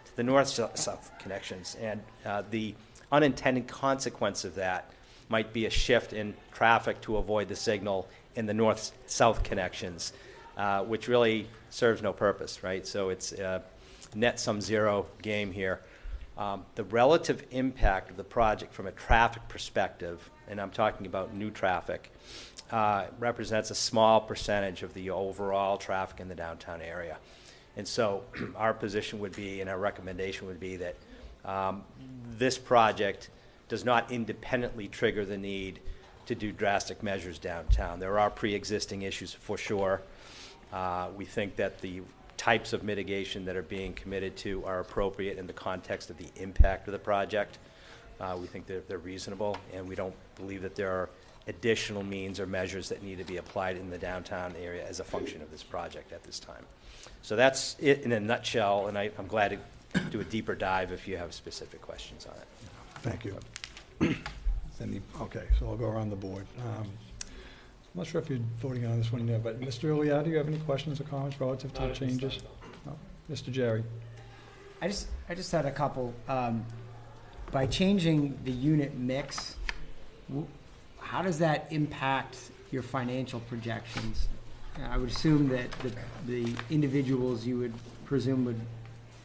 to the north-south connections. And uh, the unintended consequence of that might be a shift in traffic to avoid the signal in the north-south connections, uh, which really serves no purpose, right? So it's a net sum zero game here. Um, The relative impact of the project from a traffic perspective, and I'm talking about new traffic, uh, represents a small percentage of the overall traffic in the downtown area. And so our position would be, and our recommendation would be that um, this project does not independently trigger the need to do drastic measures downtown. There are pre-existing issues for sure. Uh, We think that the types of mitigation that are being committed to are appropriate in the context of the impact of the project. Uh, We think they're, they're reasonable, and we don't believe that there are additional means or measures that need to be applied in the downtown area as a function of this project at this time. So that's it in a nutshell, and I, I'm glad to do a deeper dive if you have specific questions on it. Thank you. Any, okay, so I'll go around the board. Um, I'm not sure if you're voting on this one yet, but Mr. Iliad, do you have any questions or comments relative to the changes? No. Mr. Jerry? I just, I just had a couple. Um, by changing the unit mix, w- how does that impact your financial projections? I would assume that the, the individuals you would presume would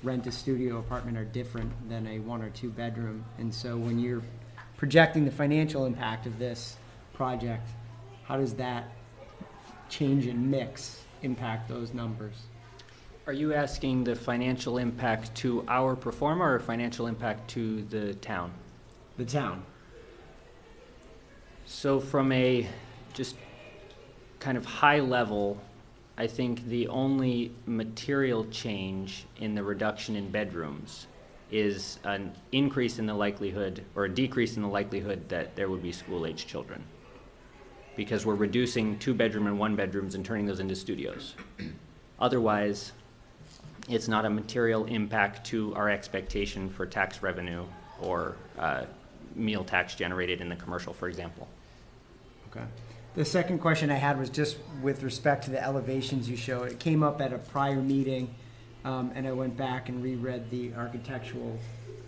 rent a studio apartment are different than a one or two bedroom. And so when you're projecting the financial impact of this project, how does that change in mix impact those numbers? Are you asking the financial impact to our pro forma or financial impact to the town? The town. So from a just kind of high level, I think the only material change in the reduction in bedrooms is an increase in the likelihood or a decrease in the likelihood that there would be school-age children. Because we're reducing two-bedroom and one-bedrooms and turning those into studios. Otherwise, it's not a material impact to our expectation for tax revenue or uh, meal tax generated in the commercial, for example. Okay. The second question I had was just with respect to the elevations you showed. It came up at a prior meeting, um, and I went back and reread the architectural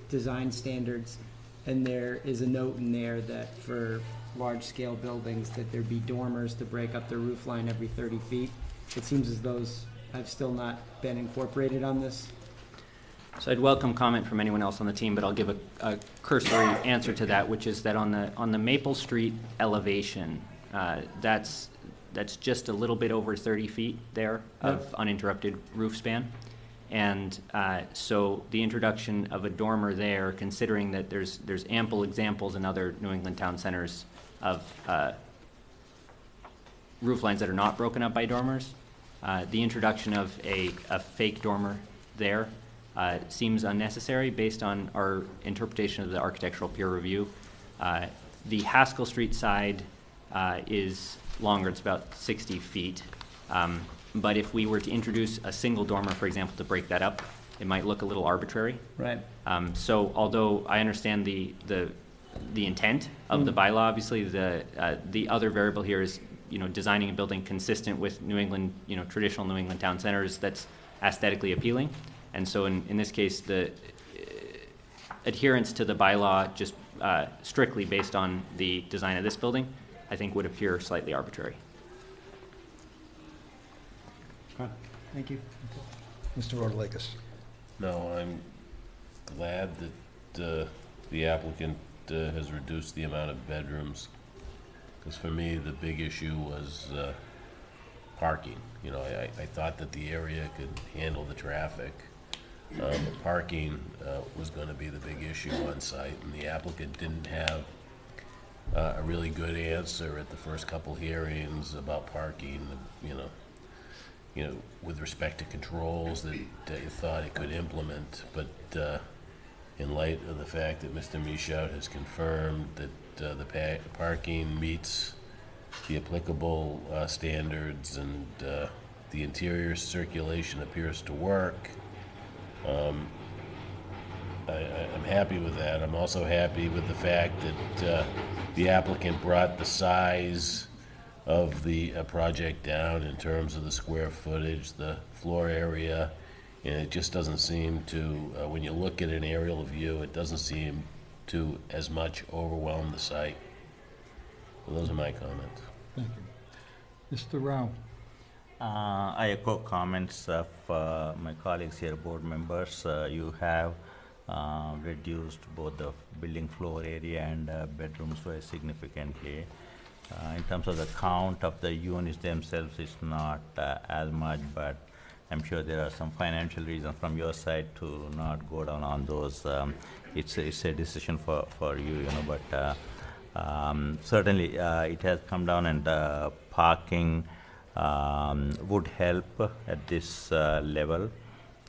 design standards. And there is a note in there that for large-scale buildings, that there be dormers to break up the roof line every thirty feet. It seems as those have still not been incorporated on this. So I'd welcome comment from anyone else on the team, but I'll give a, a cursory answer to that, which is that on the, on the Maple Street elevation, uh, that's, that's just a little bit over 30 feet there of uninterrupted roof span. And uh, so the introduction of a dormer there, considering that there's, there's ample examples in other New England town centers of uh, roof lines that are not broken up by dormers, uh, the introduction of a, a fake dormer there uh, seems unnecessary based on our interpretation of the architectural peer review. Uh, The Haskell Street side uh, is longer, it's about 60 feet. Um, But if we were to introduce a single dormer, for example, to break that up, it might look a little arbitrary. Right. Um, So although I understand the, the, the intent of the bylaw, obviously, the, uh, the other variable here is, you know, designing a building consistent with New England, you know, traditional New England town centers that's aesthetically appealing. And so in, in this case, the uh, adherence to the bylaw, just uh, strictly based on the design of this building, I think would appear slightly arbitrary. Thank you. Mr. Rotalakis? No, I'm glad that uh, the applicant uh, has reduced the amount of bedrooms, because for me, the big issue was uh, parking. You know, I, I thought that the area could handle the traffic. Um, Parking uh, was going to be the big issue on site, and the applicant didn't have uh, a really good answer at the first couple hearings about parking, you know, you know, with respect to controls that that you thought it could implement, but uh, in light of the fact that Mr. Michaud has confirmed that uh, the pa- parking meets the applicable uh, standards and uh, the interior circulation appears to work, um, I, I'm happy with that. I'm also happy with the fact that uh, the applicant brought the size of the uh, project down in terms of the square footage, the floor area, and it just doesn't seem to, uh, when you look at an aerial view, it doesn't seem to as much overwhelm the site. So those are my comments. Thank you. Mr. Rao? Uh, I echo comments of uh, my colleagues here, board members. Uh, You have uh, reduced both the building floor area and uh, bedrooms very significantly. Uh, in terms of the count of the units themselves, it's not as much, but I'm sure there are some financial reasons from your side to not go down on those. Um, it's, it's a decision for, for you, you know, but um, certainly it has come down and parking um, would help at this uh, level.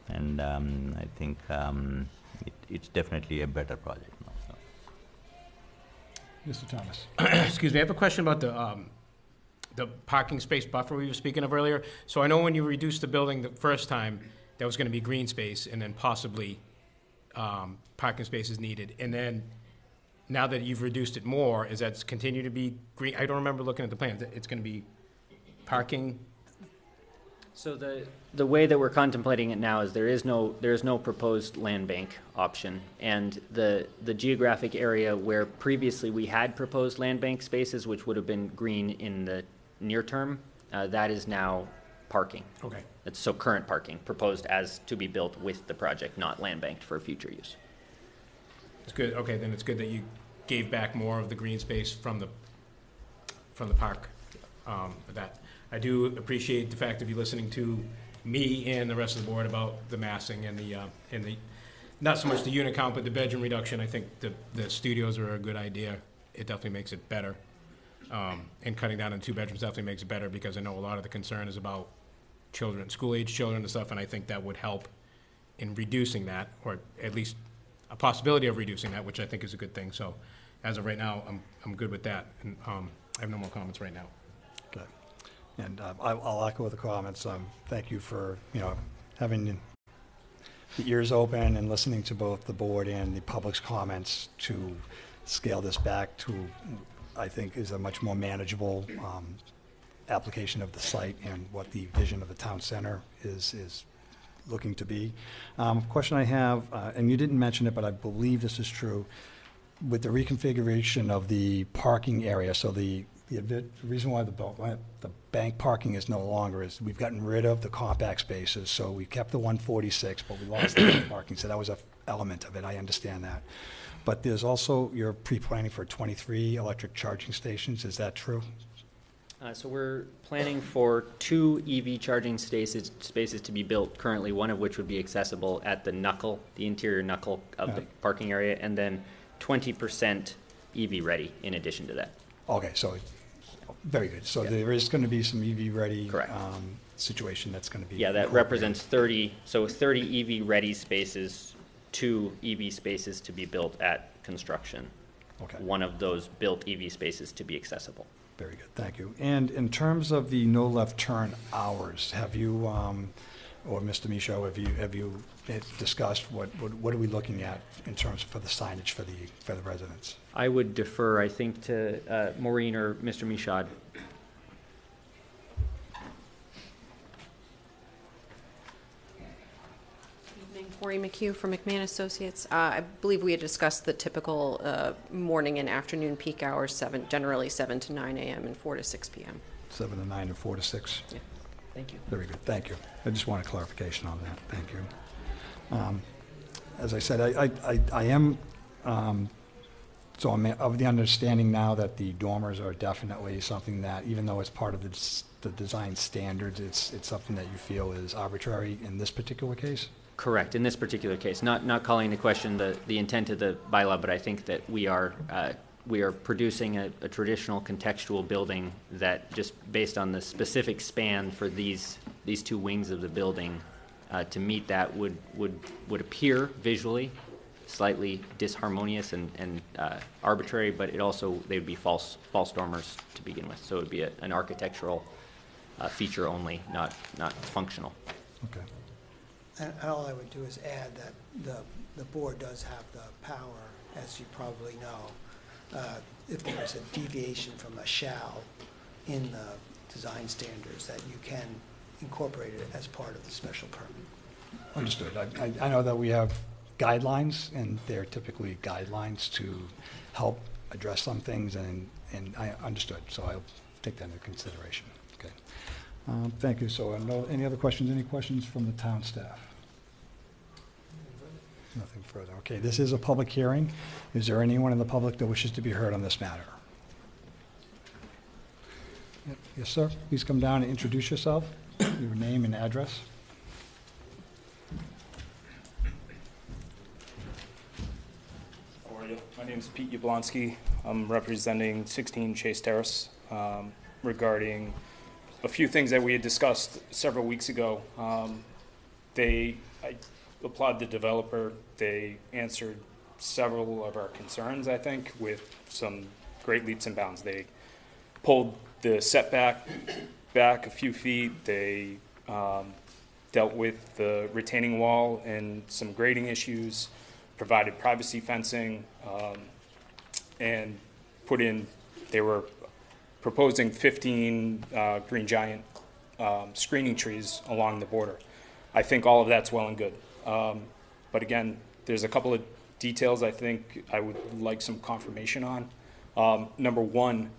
And um, I think um, it, it's definitely a better project now. so. Mr. Thomas? Excuse me, I have a question about the, um, the parking space buffer we were speaking of earlier. So I know when you reduced the building the first time, there was gonna be green space and then possibly, um, parking spaces needed. And then, now that you've reduced it more, is that continue to be green? I don't remember looking at the plans. It's gonna be parking? So the, the way that we're contemplating it now is there is no, there is no proposed land bank option. And the, the geographic area where previously we had proposed land bank spaces, which would have been green in the near term, uh, that is now parking. Okay. It's so current parking, proposed as to be built with the project, not land banked for future use. It's good, okay, then it's good that you gave back more of the green space from the, from the park, um, that. I do appreciate the fact of you listening to me and the rest of the board about the massing and the, uh, and the, not so much the unit count, but the bedroom reduction. I think the, the studios are a good idea. It definitely makes it better. Um, and cutting down on two bedrooms definitely makes it better because I know a lot of the concern is about children, school-age children and stuff, and I think that would help in reducing that, or at least a possibility of reducing that, which I think is a good thing. So as of right now, I'm, I'm good with that, and um, I have no more comments right now. And uh, I- I'll echo the comments. Um, Thank you for, you know, having the ears open and listening to both the board and the public's comments to scale this back to, I think, is a much more manageable um, application of the site and what the vision of the town center is, is looking to be. Um, Question I have, uh, and you didn't mention it, but I believe this is true, with the reconfiguration of the parking area, so the, the advi- the reason why the, bo- why the bank parking is no longer is we've gotten rid of the compact spaces, so we kept the 146, but we lost the bank parking, so that was a f- element of it, I understand that. But there's also, you're pre-planning for 23 electric charging stations, is that true? Uh, so we're planning for two EV charging spaces, spaces to be built currently, one of which would be accessible at the knuckle, the interior knuckle of the Yeah. parking area, and then twenty percent EV ready in addition to that. Okay, so, very good, so Yeah. there is going to be some EV-ready Correct. um, situation that's going to be Yeah, that incorporated. represents thirty, so thirty EV ready spaces, two EV spaces to be built at construction. Okay. One of those built EV spaces to be accessible. Very good, thank you. And in terms of the no left turn hours, have you, um, or Mr. Michaud, have you, have you eh, discussed what, what what are we looking at in terms for the signage for the, for the residents? I would defer, I think, to uh, Maureen or Mr. Michaud. Evening, Cory McHugh from McMahon Associates. Uh, I believe we had discussed the typical uh, morning and afternoon peak hours, seven, generally seven to nine AM and four to six PM. Seven to nine and four to six? Yeah. Thank you. Very good, thank you. I just want a clarification on that, thank you. Um, As I said, I, I- I, I am, um, so I'm of the understanding now that the dormers are definitely something that, even though it's part of the, the design standards, it's, it's something that you feel is arbitrary in this particular case? Correct, in this particular case, not, not calling into question the, the intent of the bylaw, but I think that we are, uh, we are producing a, a traditional contextual building that just based on the specific span for these, these two wings of the building, uh, to meet that would, would, would appear visually slightly disharmonious and, and uh, arbitrary, but it also, they would be false, false dormers to begin with. So it would be a- an architectural uh, feature only, not, not functional. Okay. And all I would do is add that the, the board does have the power, as you probably know, uh, if there is a deviation from a shall in the design standards, that you can incorporate it as part of the special permit. Understood. I, I- I know that we have guidelines, and they're typically guidelines to help address some things, and, and I understood, so I'll take that into consideration. Okay. Um, Thank you. So, uh, no, any other questions? Any questions from the town staff? Nothing further. Okay, this is a public hearing. Is there anyone in the public that wishes to be heard on this matter? Yep, Yes, sir. Please come down and introduce yourself, your name and address. How are you? My name is Pete Yablonsky. I'm representing 16 Chase Terrace um, regarding a few things that we had discussed several weeks ago. Um, They, I applaud the developer. They answered several of our concerns, I think, with some great leaps and bounds. They pulled the setback back a few feet. They um, dealt with the retaining wall and some grading issues, provided privacy fencing, um, and put in, they were proposing 15 uh, green giant um, screening trees along the border. I think all of that's well and good. Um, But again, there's a couple of details I think I would like some confirmation on. Um, Number one,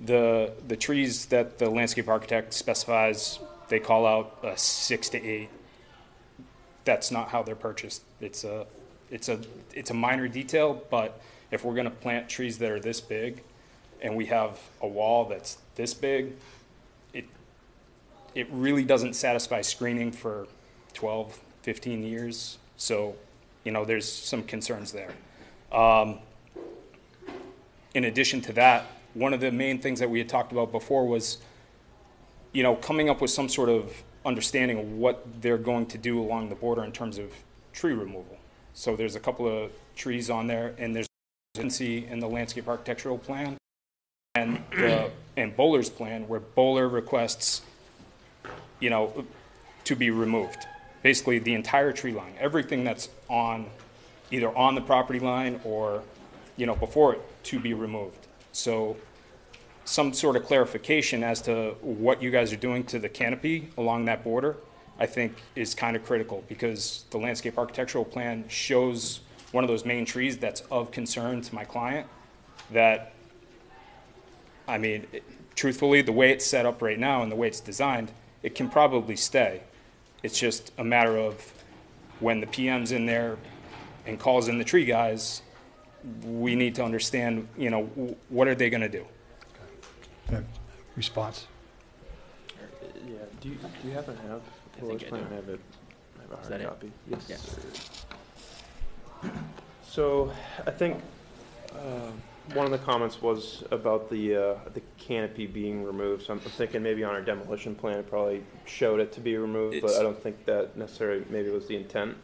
the, the trees that the landscape architect specifies, they call out a six to eight. That's not how they're purchased. It's a, it's a, it's a minor detail, but if we're gonna plant trees that are this big, and we have a wall that's this big, it, it really doesn't satisfy screening for 12, 15 years. So, you know, there's some concerns there. Um, in addition to that, one of the main things that we had talked about before was, you know, coming up with some sort of understanding of what they're going to do along the border in terms of tree removal. So there's a couple of trees on there, and there's agency in the landscape architectural plan and the, and Bohler's plan, where Bohler requests, you know, to be removed. Basically, the entire tree line, everything that's on, either on the property line or, you know, before it, to be removed. So some sort of clarification as to what you guys are doing to the canopy along that border, I think is kind of critical because the landscape architectural plan shows one of those main trees that's of concern to my client that, I mean, it- truthfully, the way it's set up right now and the way it's designed, it can probably stay. It's just a matter of when the PM's in there and calls in the tree guys, we need to understand, you know, w- what are they gonna do? Uh, Response? Yeah, do you, do you happen to have I the think I plan? do. I have it, I have a Is hard that it? copy. Yes. Yeah. sir. So, I think, uh, one of the comments was about the, uh, the canopy being removed, so I'm thinking maybe on our demolition plan, it probably showed it to be removed, but It's- I don't think that necessarily maybe was the intent.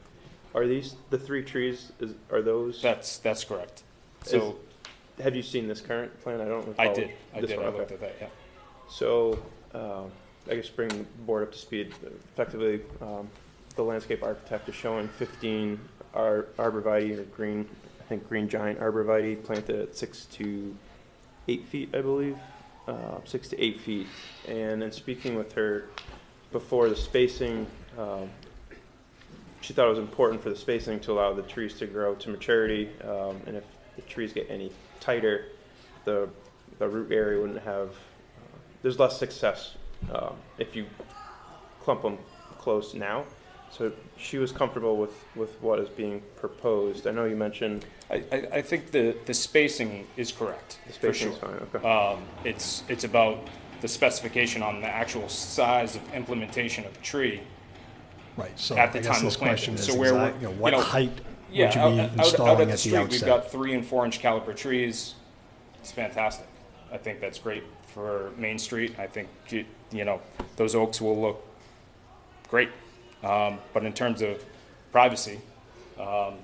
Are these, the three trees, is, are those? That's, that's correct. So, Have you seen this current plan? I don't recall. I did, I this did, one, I okay. looked at that, yeah. So, uh, I guess bring the board up to speed. Effectively, um, the landscape architect is showing 15 ar- arborvitae or green, I think green giant arborvitae planted at six to eight feet, I believe, uh, six to eight feet. And in speaking with her before the spacing, um, she thought it was important for the spacing to allow the trees to grow to maturity. Um, and if the trees get any tighter, the, the root area wouldn't have, uh, there's less success um, if you clump them close now. So she was comfortable with, with what is being proposed. I know you mentioned I, I, I think the, the spacing is correct, the for spacing sure. is fine, okay. Um, it's, it's about the specification on the actual size of implementation of the tree. Right, so At I the guess time of this question planting. is, So where exact- we're- you know, you what know, height Yeah, would you out, be out- out installing at the at the street, we've outset? got three and four inch caliper trees. It's fantastic. I think that's great for Main Street. I think, you you know, those oaks will look great. Um, but in terms of privacy, um,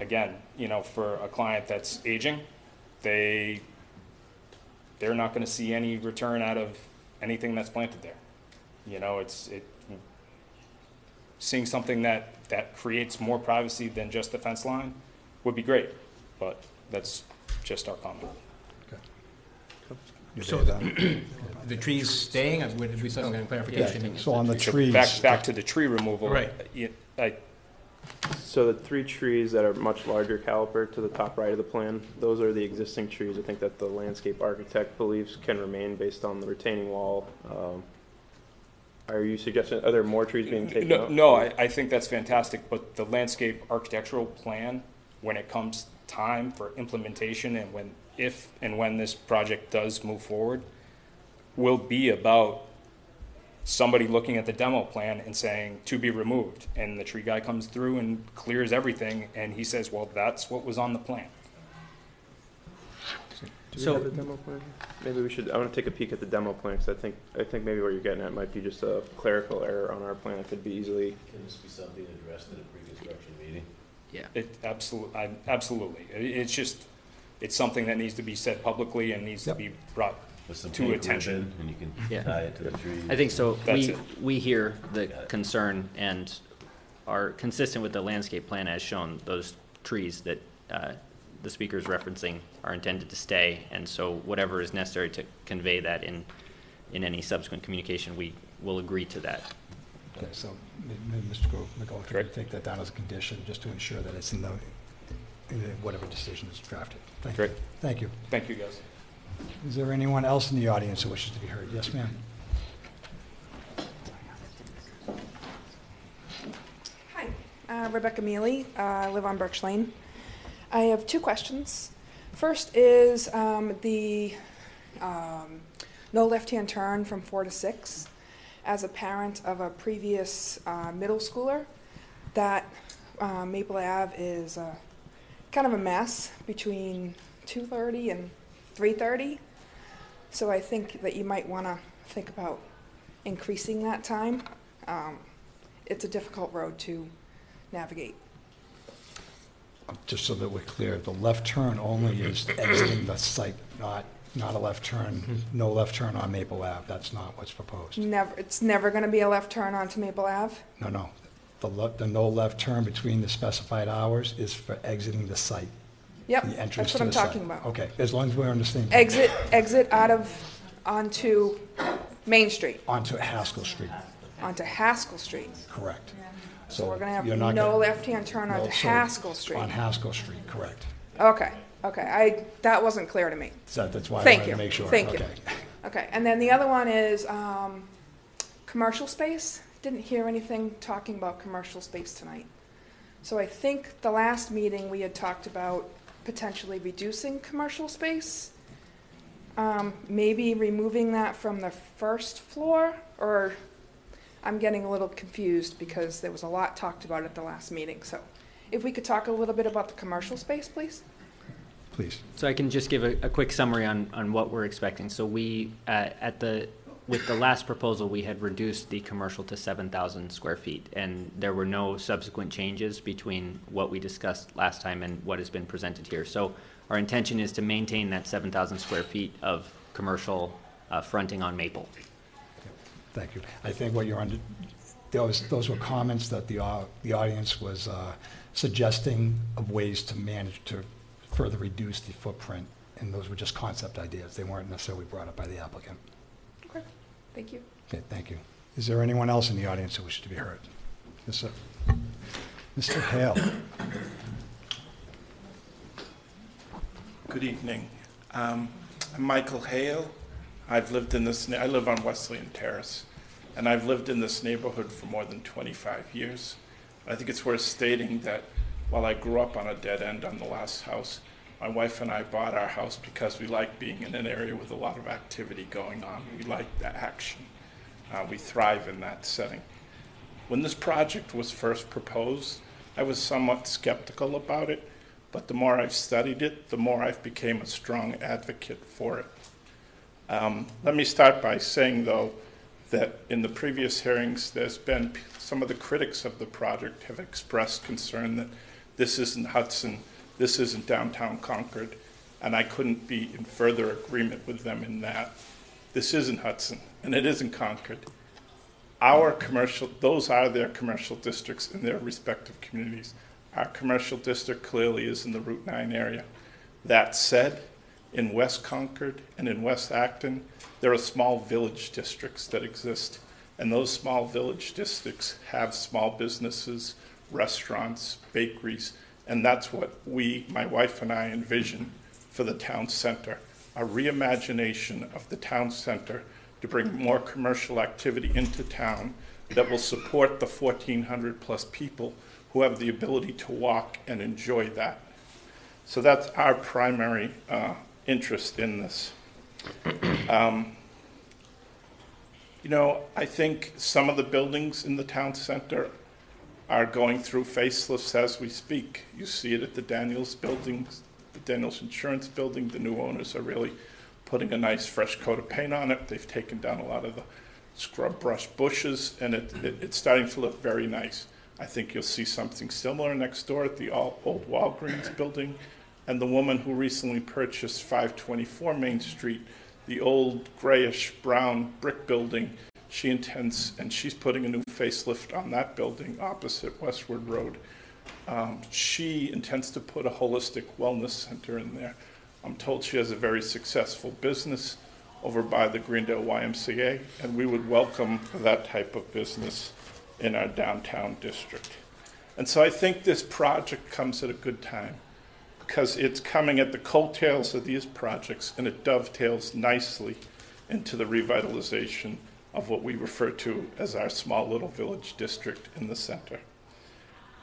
again, you know, for a client that's aging, they, they're not gonna see any return out of anything that's planted there. You know, it's, it, seeing something that, that creates more privacy than just the fence line would be great, but that's just our comment. You So did, uh, The trees staying, I would, we still get clarification. So on the trees. Back, back to the tree removal. Right. y- I, So the three trees that are much larger caliper to the top right of the plan, those are the existing trees. I think that the landscape architect believes can remain based on the retaining wall. Um, Are you suggesting, are there more trees being taken No, out? no, I, I think that's fantastic, but the landscape architectural plan, when it comes time for implementation and when, if and when this project does move forward, will be about somebody looking at the demo plan and saying, to be removed. And the tree guy comes through and clears everything, and he says, well, that's what was on the plan. Do we So- have the demo plan? Maybe we should, I want to take a peek at the demo plan, because I think, I think maybe what you're getting at might be just a clerical error on our plan. It could be easily, Can this be something addressed at a pre-construction meeting? Yeah. It, absolutely, I, absolutely. It- It's just, it's something that needs to be said publicly and needs to be brought With some to pink attention. ribbon, And you can Yeah. tie it to the trees. I think so. That's We, it. we hear the concern and are consistent with the landscape plan as shown. Those trees that uh, the is referencing are intended to stay, and so whatever is necessary to convey that in, in any subsequent communication, we will agree to that. Okay, so, m- m- Mr. Go- McGough, can you take that down as a condition, just to ensure that it's in the, in the- whatever decision is drafted? Thank you. Great. Thank you. Thank you, guys. Is there anyone else in the audience who wishes to be heard? Yes, ma'am. Hi, uh, Rebecca Mealy. Uh, I live on Birch Lane. I have two questions. First is um, the um, no left-hand turn from four to six. As a parent of a previous uh, middle schooler, that uh, Maple Ave is uh, kind of a mess between 2:30 and 3:30. So I think that you might want to think about increasing that time. Um, it's a difficult road to navigate. Just so that we're clear, the left turn only is exiting the site, not, not a left turn, no left turn on Maple Ave. That's not what's proposed. Never, it's never going to be a left turn onto Maple Ave. No, no. The le, the no left turn between the specified hours is for exiting the site. Yep, the that's what to I'm the site. talking about. Okay, as long as we're on the same. page. Exit, exit out of onto Main Street, Onto Haskell Street, onto Haskell Street. correct. So we're going to you're have not no gonna- left-hand turn No, onto so Haskell Street. On Haskell Street, correct. Okay, okay. I that wasn't clear to me. So that's why I Thank wanted to you. make sure. Thank you. Okay. Okay, and then the other one is um, commercial space. Didn't hear anything talking about commercial space tonight. So I think the last meeting we had talked about potentially reducing commercial space. Um, maybe removing that from the first floor, or I'm getting a little confused because there was a lot talked about at the last meeting. So if we could talk a little bit about the commercial space, please. Please. So I can just give a, a quick summary on, on what we're expecting. So we, uh, at the, with the last proposal, we had reduced the commercial to seven thousand square feet. And there were no subsequent changes between what we discussed last time and what has been presented here. So our intention is to maintain that seven thousand square feet of commercial, uh, fronting on Maple. Thank you. I think what you're under, those, those were comments that the, au- the audience was uh, suggesting of ways to manage, to further reduce the footprint, and those were just concept ideas. They weren't necessarily brought up by the applicant. Okay, thank you. Okay, thank you. Is there anyone else in the audience who wishes to be heard? Yes, sir. Mr. Hale. Good evening. Um, I'm Michael Hale. I've lived in this, I live on Wesleyan Terrace, and I've lived in this neighborhood for more than 25 years. I think it's worth stating that while I grew up on a dead end on the last house, my wife and I bought our house because we like being in an area with a lot of activity going on. We like the action. Uh, we thrive in that setting. When this project was first proposed, I was somewhat skeptical about it, but the more I've studied it, the more I've become a strong advocate for it. Um, let me start by saying, though, that in the previous hearings, there's been some of the critics of the project have expressed concern that this isn't Hudson, this isn't downtown Concord, and I couldn't be in further agreement with them in that. This isn't Hudson, and it isn't Concord. Our commercial, those are their commercial districts in their respective communities. Our commercial district clearly is in the Route 9 area. That said, in West Concord and in West Acton, there are small village districts that exist. And those small village districts have small businesses, restaurants, bakeries, and that's what we, my wife and I, envision for the town center a reimagination of the town center to bring more commercial activity into town that will support the 1,400 plus people who have the ability to walk and enjoy that. So that's our primary uh, interest in this. Um, you know, I think some of the buildings in the town center are going through facelifts as we speak. You see it at the Daniels building, the Daniels Insurance Building. The new owners are really putting a nice fresh coat of paint on it. They've taken down a lot of the scrub brush bushes, and it, it, it's starting to look very nice. I think you'll see something similar next door at the old Walgreens building. And the woman who recently purchased 524 Main Street, the old grayish brown brick building, she intends, and she's putting a new facelift on that building opposite Westward Road. Um, she intends to put a holistic wellness center in there. I'm told she has a very successful business over by the Greendale YMCA, and we would welcome that type of business in our downtown district. And so I think this project comes at a good time because it's coming at the coattails of these projects and it dovetails nicely into the revitalization of what we refer to as our small little village district in the center.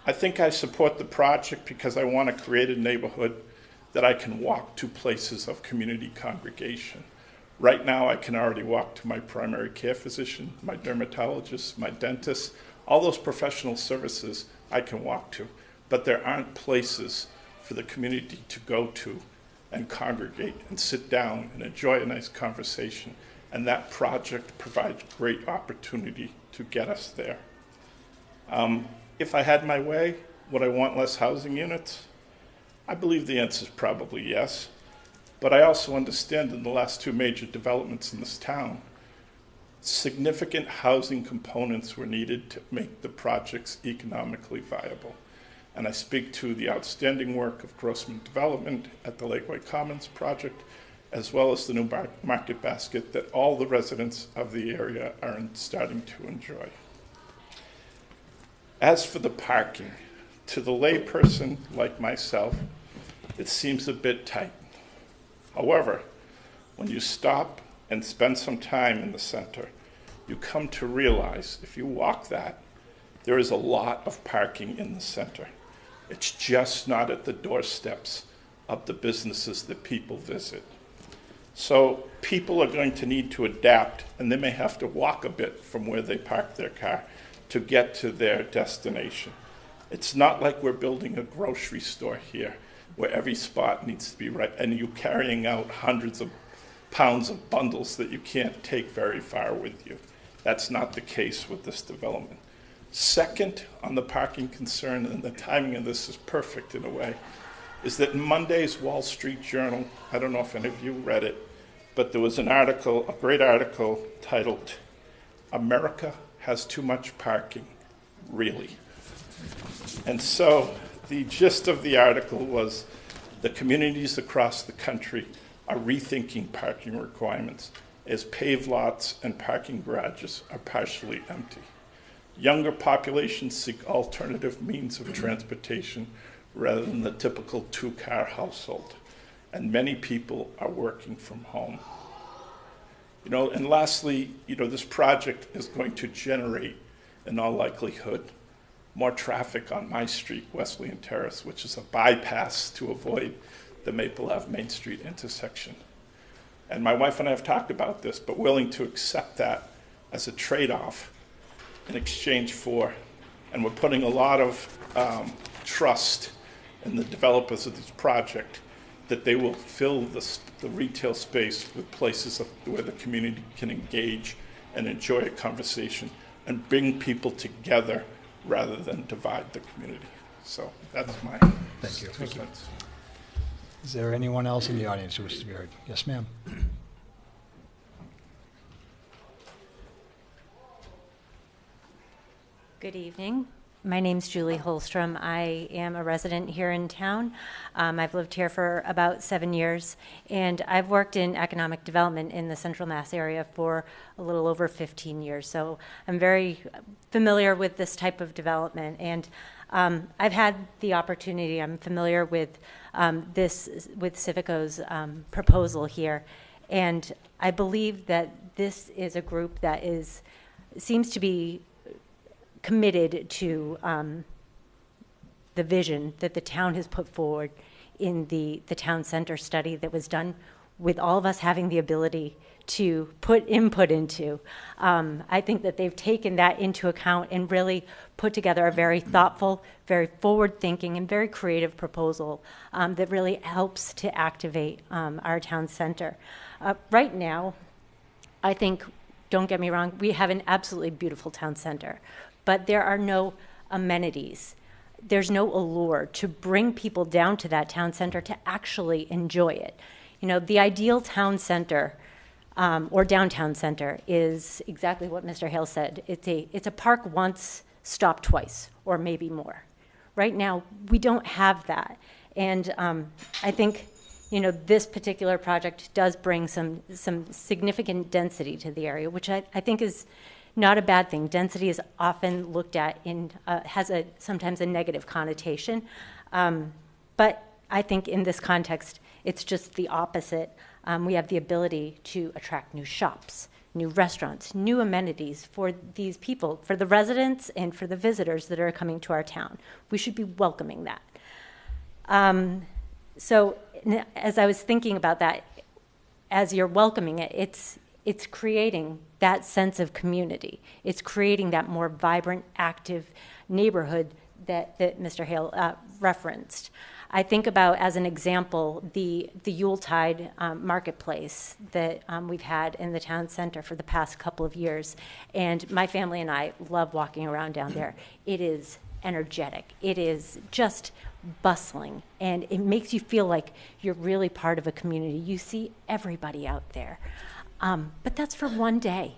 I think I support the project because I want to create a neighborhood that I can walk to places of community congregation. Right now, I can already walk to my primary care physician, my dermatologist, my dentist, all those professional services I can walk to, but there aren't places for the community to go to and congregate and sit down and enjoy a nice conversation. And that project provides great opportunity to get us there. Um, if I had my way, would I want less housing units? I believe the answer is probably yes. But I also understand in the last two major developments in this town, significant housing components were needed to make the projects economically viable. And I speak to the outstanding work of Grossman Development at the Lakeway Commons project, as well as the new market basket that all the residents of the area are starting to enjoy. As for the parking, to the layperson like myself, it seems a bit tight. However, when you stop and spend some time in the center, you come to realize if you walk that, there is a lot of parking in the center. It's just not at the doorsteps of the businesses that people visit. So people are going to need to adapt, and they may have to walk a bit from where they park their car to get to their destination. It's not like we're building a grocery store here where every spot needs to be right, and you're carrying out hundreds of pounds of bundles that you can't take very far with you. That's not the case with this development. Second, on the parking concern, and the timing of this is perfect in a way, is that Monday's Wall Street Journal, I don't know if any of you read it, but there was an article, a great article titled, America Has Too Much Parking, Really? And so the gist of the article was the communities across the country are rethinking parking requirements as paved lots and parking garages are partially empty. Younger populations seek alternative means of transportation rather than the typical two car household. And many people are working from home. You know, and lastly, you know, this project is going to generate, in all likelihood, more traffic on my street, Wesleyan Terrace, which is a bypass to avoid the Maple Ave Main Street intersection. And my wife and I have talked about this, but willing to accept that as a trade off in exchange for, and we're putting a lot of um, trust in the developers of this project that they will fill the, the retail space with places of, where the community can engage and enjoy a conversation and bring people together rather than divide the community. So that's my Thank you. two cents. Is there anyone else in the audience who wishes to be heard? Yes, ma'am. Good evening. My name's Julie Holstrom. I am a resident here in town. Um, I've lived here for about seven years, and I've worked in economic development in the Central Mass area for a little over 15 years. So I'm very familiar with this type of development, and um, I've had the opportunity. I'm familiar with um, this with Civico's um, proposal here, And I believe that this is a group that is, seems to be committed to um, the vision that the town has put forward in the, the town center study that was done with all of us having the ability to put input into. Um, I think that they've taken that into account and really put together a very thoughtful, very forward thinking, and very creative proposal um, that really helps to activate um, our town center. Uh, right now, I think, don't get me wrong, we have an absolutely beautiful town center, but there are no amenities. There's no allure to bring people down to that town center to actually enjoy it. You know, the ideal town center um, or downtown center is exactly what Mr. Hale said. It's a, it's a park once, stop twice, or maybe more. Right now, we don't have that. And um, I think, you know, this particular project does bring some, some significant density to the area, which I, I think is not a bad thing. Density is often looked at in, uh, has a, sometimes a negative connotation. Um, but I think in this context, it's just the opposite. Um, we have the ability to attract new shops, new restaurants, new amenities for these people, for the residents and for the visitors that are coming to our town. We should be welcoming that. Um, so, as I was thinking about that, as you're welcoming it, it's it's creating that sense of community. It's creating that more vibrant, active neighborhood that, that Mr. Hale uh, referenced. I think about, as an example, the, the Yuletide um, marketplace that um, we've had in the town center for the past couple of years. And my family and I love walking around down there. It is energetic, it is just bustling, and it makes you feel like you're really part of a community. You see everybody out there. Um, but that's for one day.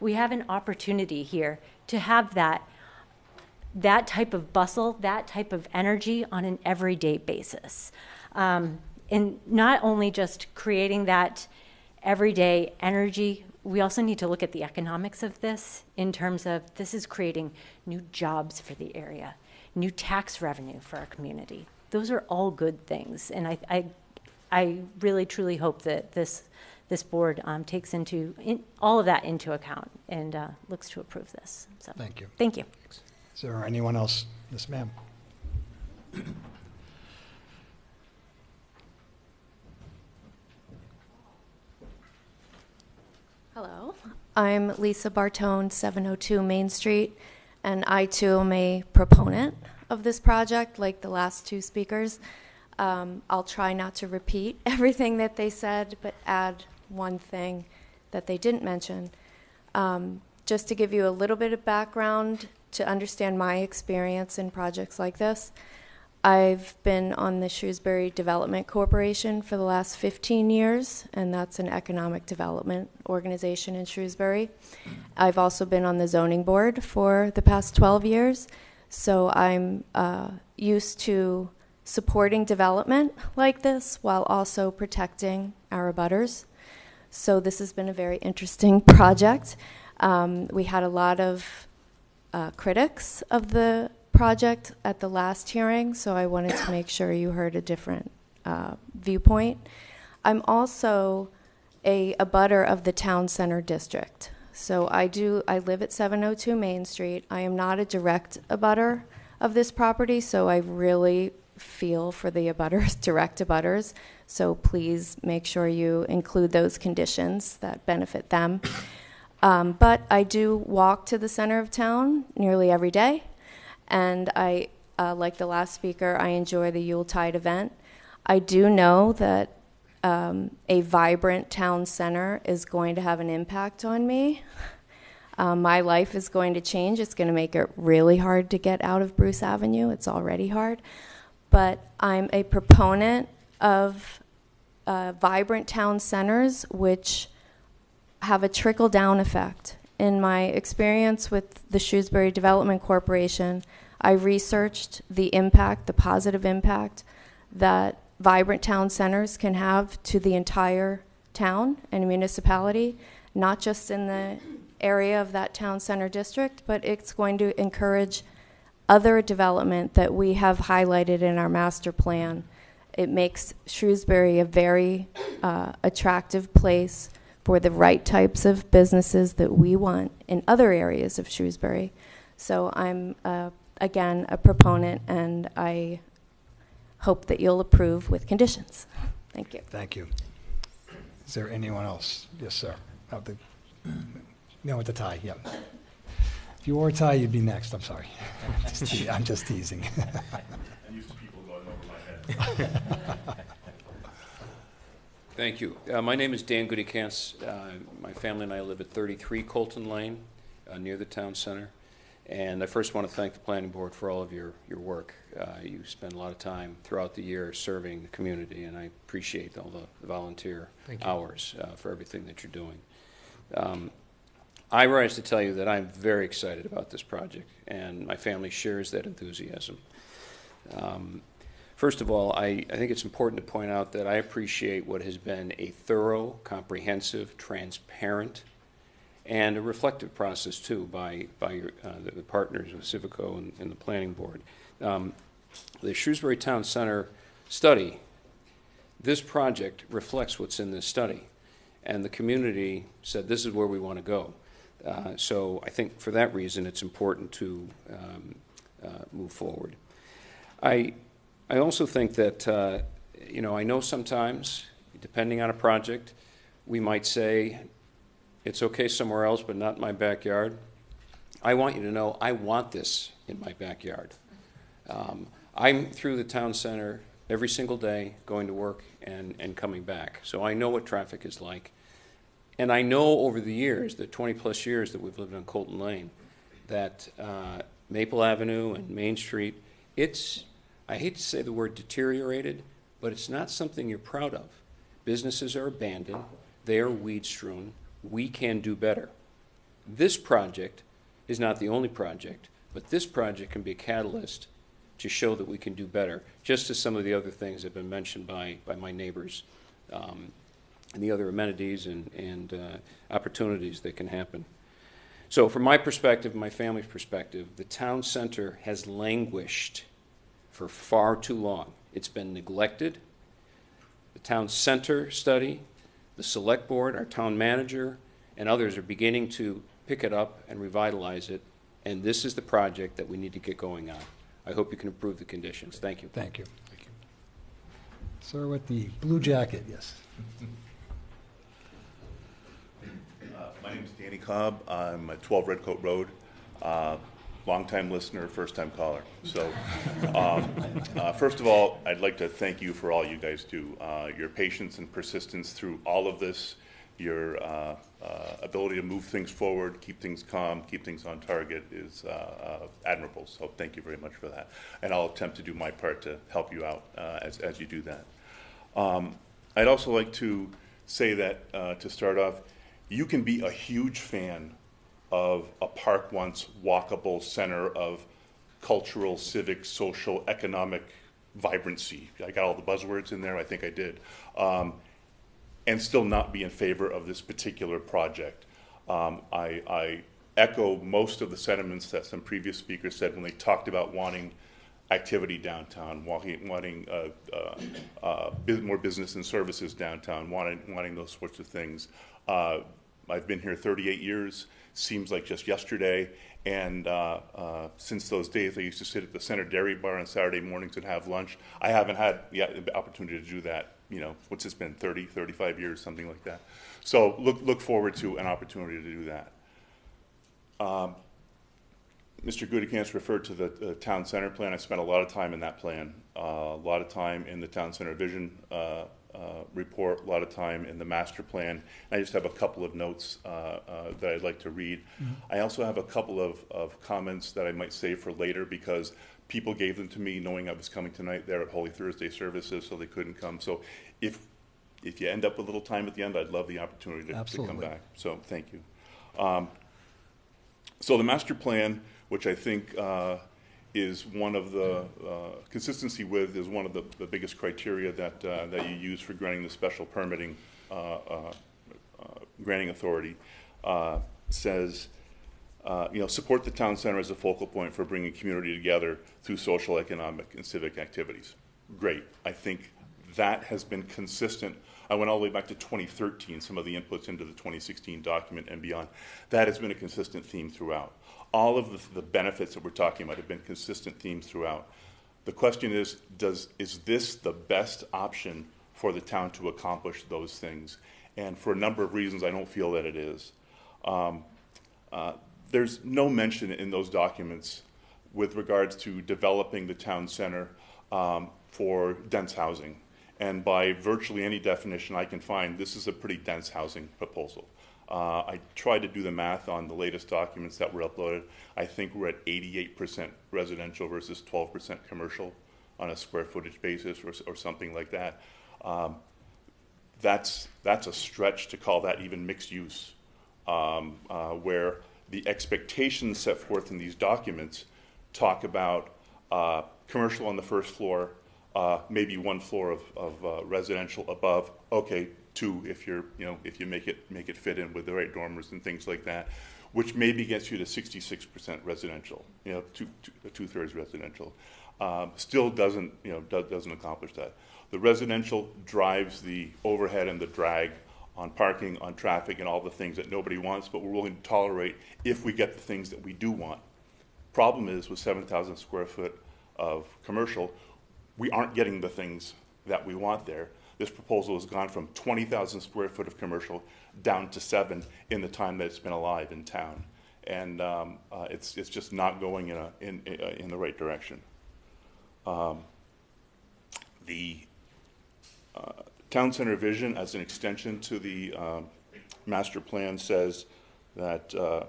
We have an opportunity here to have that that type of bustle, that type of energy on an everyday basis. Um, and not only just creating that everyday energy, we also need to look at the economics of this in terms of this is creating new jobs for the area, new tax revenue for our community. Those are all good things. And I, I, I really truly hope that this, this board um, takes into in, all of that into account and uh, looks to approve this. So, Thank you. Thank you. Is there anyone else? Yes, ma'am. Hello, I'm Lisa Bartone, 702 Main Street, and I too am a proponent of this project, like the last two speakers. Um, I'll try not to repeat everything that they said, but add one thing that they didn't mention. Um, just to give you a little bit of background to understand my experience in projects like this, I've been on the Shrewsbury Development Corporation for the last 15 years, and that's an economic development organization in Shrewsbury. I've also been on the zoning board for the past 12 years, so I'm uh, used to supporting development like this while also protecting our abutters. So this has been a very interesting project. Um, we had a lot of uh, critics of the project at the last hearing, so I wanted to make sure you heard a different uh, viewpoint. I'm also a abutter of the town center district. So I do I live at 702 Main Street. I am not a direct abutter of this property, so I really feel for the abutters, direct abutters. So please make sure you include those conditions that benefit them. Um, but I do walk to the center of town nearly every day, and I, uh, like the last speaker, I enjoy the Yuletide event. I do know that um, a vibrant town center is going to have an impact on me. Um, my life is going to change. It's going to make it really hard to get out of Bruce Avenue. It's already hard. But I'm a proponent of uh, vibrant town centers, which have a trickle down effect. In my experience with the Shrewsbury Development Corporation, I researched the impact, the positive impact that vibrant town centers can have to the entire town and municipality, not just in the area of that town center district, but it's going to encourage other development that we have highlighted in our master plan. It makes Shrewsbury a very uh, attractive place for the right types of businesses that we want in other areas of Shrewsbury. So I'm, uh, again, a proponent, and I hope that you'll approve with conditions. Thank you. Thank you. Is there anyone else? Yes, sir. No, with the tie, yep. If you wore a tie, you'd be next, I'm sorry. Just te- I'm just teasing. I'm used to people going over my head. Thank you. Uh, My name is Dan Goodykants. Uh My family and I live at 33 Colton Lane, uh, near the town center. And I first want to thank the planning board for all of your, your work. Uh, You spend a lot of time throughout the year serving the community, and I appreciate all the volunteer hours uh, for everything that you're doing. Um, I rise to tell you that I'm very excited about this project, and my family shares that enthusiasm. Um, First of all, I, I think it's important to point out that I appreciate what has been a thorough, comprehensive, transparent, and a reflective process too by, by your, uh, the the partners of Civico and, and the planning board. Um, The Shrewsbury Town Center study, this project reflects what's in this study. And the community said, this is where we want to go. Uh, So I think for that reason, it's important to um, uh, move forward. I, I also think that, uh, you know, I know sometimes, depending on a project, we might say, it's okay somewhere else, but not in my backyard. I want you to know, I want this in my backyard. Um, I'm through the town center every single day, going to work and, and coming back. So I know what traffic is like. And I know over the years, the 20-plus years that we've lived on Colton Lane, that uh, Maple Avenue and Main Street, it's, I hate to say the word deteriorated, but it's not something you're proud of. Businesses are abandoned, they are weed strewn, we can do better. This project is not the only project, but this project can be a catalyst to show that we can do better, just as some of the other things have been mentioned by, by my neighbors, um, and the other amenities and, and uh, opportunities that can happen. So from my perspective, my family's perspective, the town center has languished for far too long. It's been neglected. The town center study, the select board, our town manager, and others are beginning to pick it up and revitalize it, and this is the project that we need to get going on. I hope you can improve the conditions. Thank you. Thank you. Thank you. Sir with the blue jacket, yes. Uh, My name's Danny Cobb. I'm at 12 Redcoat Road. Uh, Longtime listener, first-time caller. So, um, uh, first of all, I'd like to thank you for all you guys do. Uh, Your patience and persistence through all of this, your uh, uh, ability to move things forward, keep things calm, keep things on target is uh, uh, admirable. So thank you very much for that. And I'll attempt to do my part to help you out uh, as as you do that. Um, I'd also like to say that, uh, to start off, you can be a huge fan of a park once walkable center of cultural, civic, social, economic vibrancy. I got all the buzzwords in there, I think I did. Um, and still not be in favor of this particular project. Um, I, I echo most of the sentiments that some previous speakers said when they talked about wanting activity downtown, wanting, wanting uh, uh, uh, more business and services downtown, wanting, wanting those sorts of things. Uh, I've been here 38 years, seems like just yesterday, and uh, uh, since those days, I used to sit at the Center Dairy Bar on Saturday mornings and have lunch. I haven't had the opportunity to do that, you know, what's this been, 30, 35 years, something like that. So look, look forward to an opportunity to do that. Um, Mr. Goodikants referred to the uh, town center plan. I spent a lot of time in that plan, uh, a lot of time in the town center vision uh, uh, report, a lot of time in the master plan. I just have a couple of notes uh, uh, that I'd like to read. Mhm. I also have a couple of, of comments that I might save for later because people gave them to me knowing I was coming tonight. They're at Holy Thursday services, so they couldn't come. So if, if you end up with a little time at the end, I'd love the opportunity to, to come Absolutely. back. So thank you. Um, so the master plan, which I think uh, is one of the uh, consistency with, is one of the, the biggest criteria that uh, that you use for granting the special permitting uh, granting authority, says. Uh, you know, support the town center as a focal point for bringing community together through social, economic, and civic activities. Great. I think that has been consistent. I went all the way back to 2013, some of the inputs into the 2016 document and beyond. That has been a consistent theme throughout. All of the, the benefits that we're talking about have been consistent themes throughout. The question is, does, is this the best option for the town to accomplish those things? And for a number of reasons, I don't feel that it is. Um, uh, there's no mention in those documents with regards to developing the town center um, for dense housing. And by virtually any definition I can find, this is a pretty dense housing proposal. Uh, I tried to do the math on the latest documents that were uploaded. I think we're at 88% residential versus 12% commercial on a square footage basis or, or something like that. Um, that's, that's a stretch to call that even mixed use, um, uh, where the expectations set forth in these documents talk about uh, commercial on the first floor, uh, maybe one floor of, of uh, residential above. Okay, two if you're, you know, if you make it make it fit in with the right dormers and things like that, which maybe gets you to 66% residential. You know, two, two, two thirds residential. Um, still doesn't, you know, do, doesn't accomplish that. The residential drives the overhead and the drag on parking, on traffic, and all the things that nobody wants, but we're willing to tolerate if we get the things that we do want. Problem is, with 7,000 square foot of commercial, we aren't getting the things that we want there. This proposal has gone from 20,000 square foot of commercial down to seven in the time that it's been alive in town. And um, uh, it's, it's just not going in, a, in, in the right direction. Um, the uh, town center vision as an extension to the um, master plan says that uh,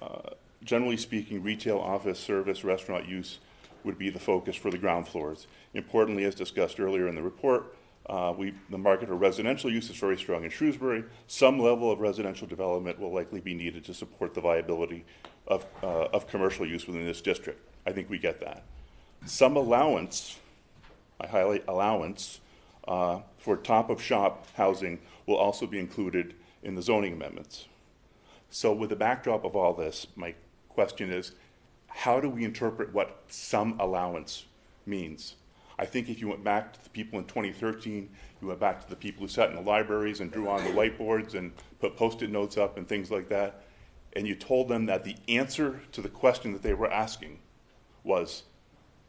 uh, generally speaking, retail, office, service, restaurant use would be the focus for the ground floors. Importantly, as discussed earlier in the report, uh, we, the market for residential use is very strong in Shrewsbury. Some level of residential development will likely be needed to support the viability of, uh, of commercial use within this district. I think we get that. Some allowance, I highlight allowance, uh, for top of shop housing will also be included in the zoning amendments. So, with the backdrop of all this, my question is how do we interpret what some allowance means? I think if you went back to the people in 2013, you went back to the people who sat in the libraries and drew on the whiteboards and put post it notes up and things like that, and you told them that the answer to the question that they were asking was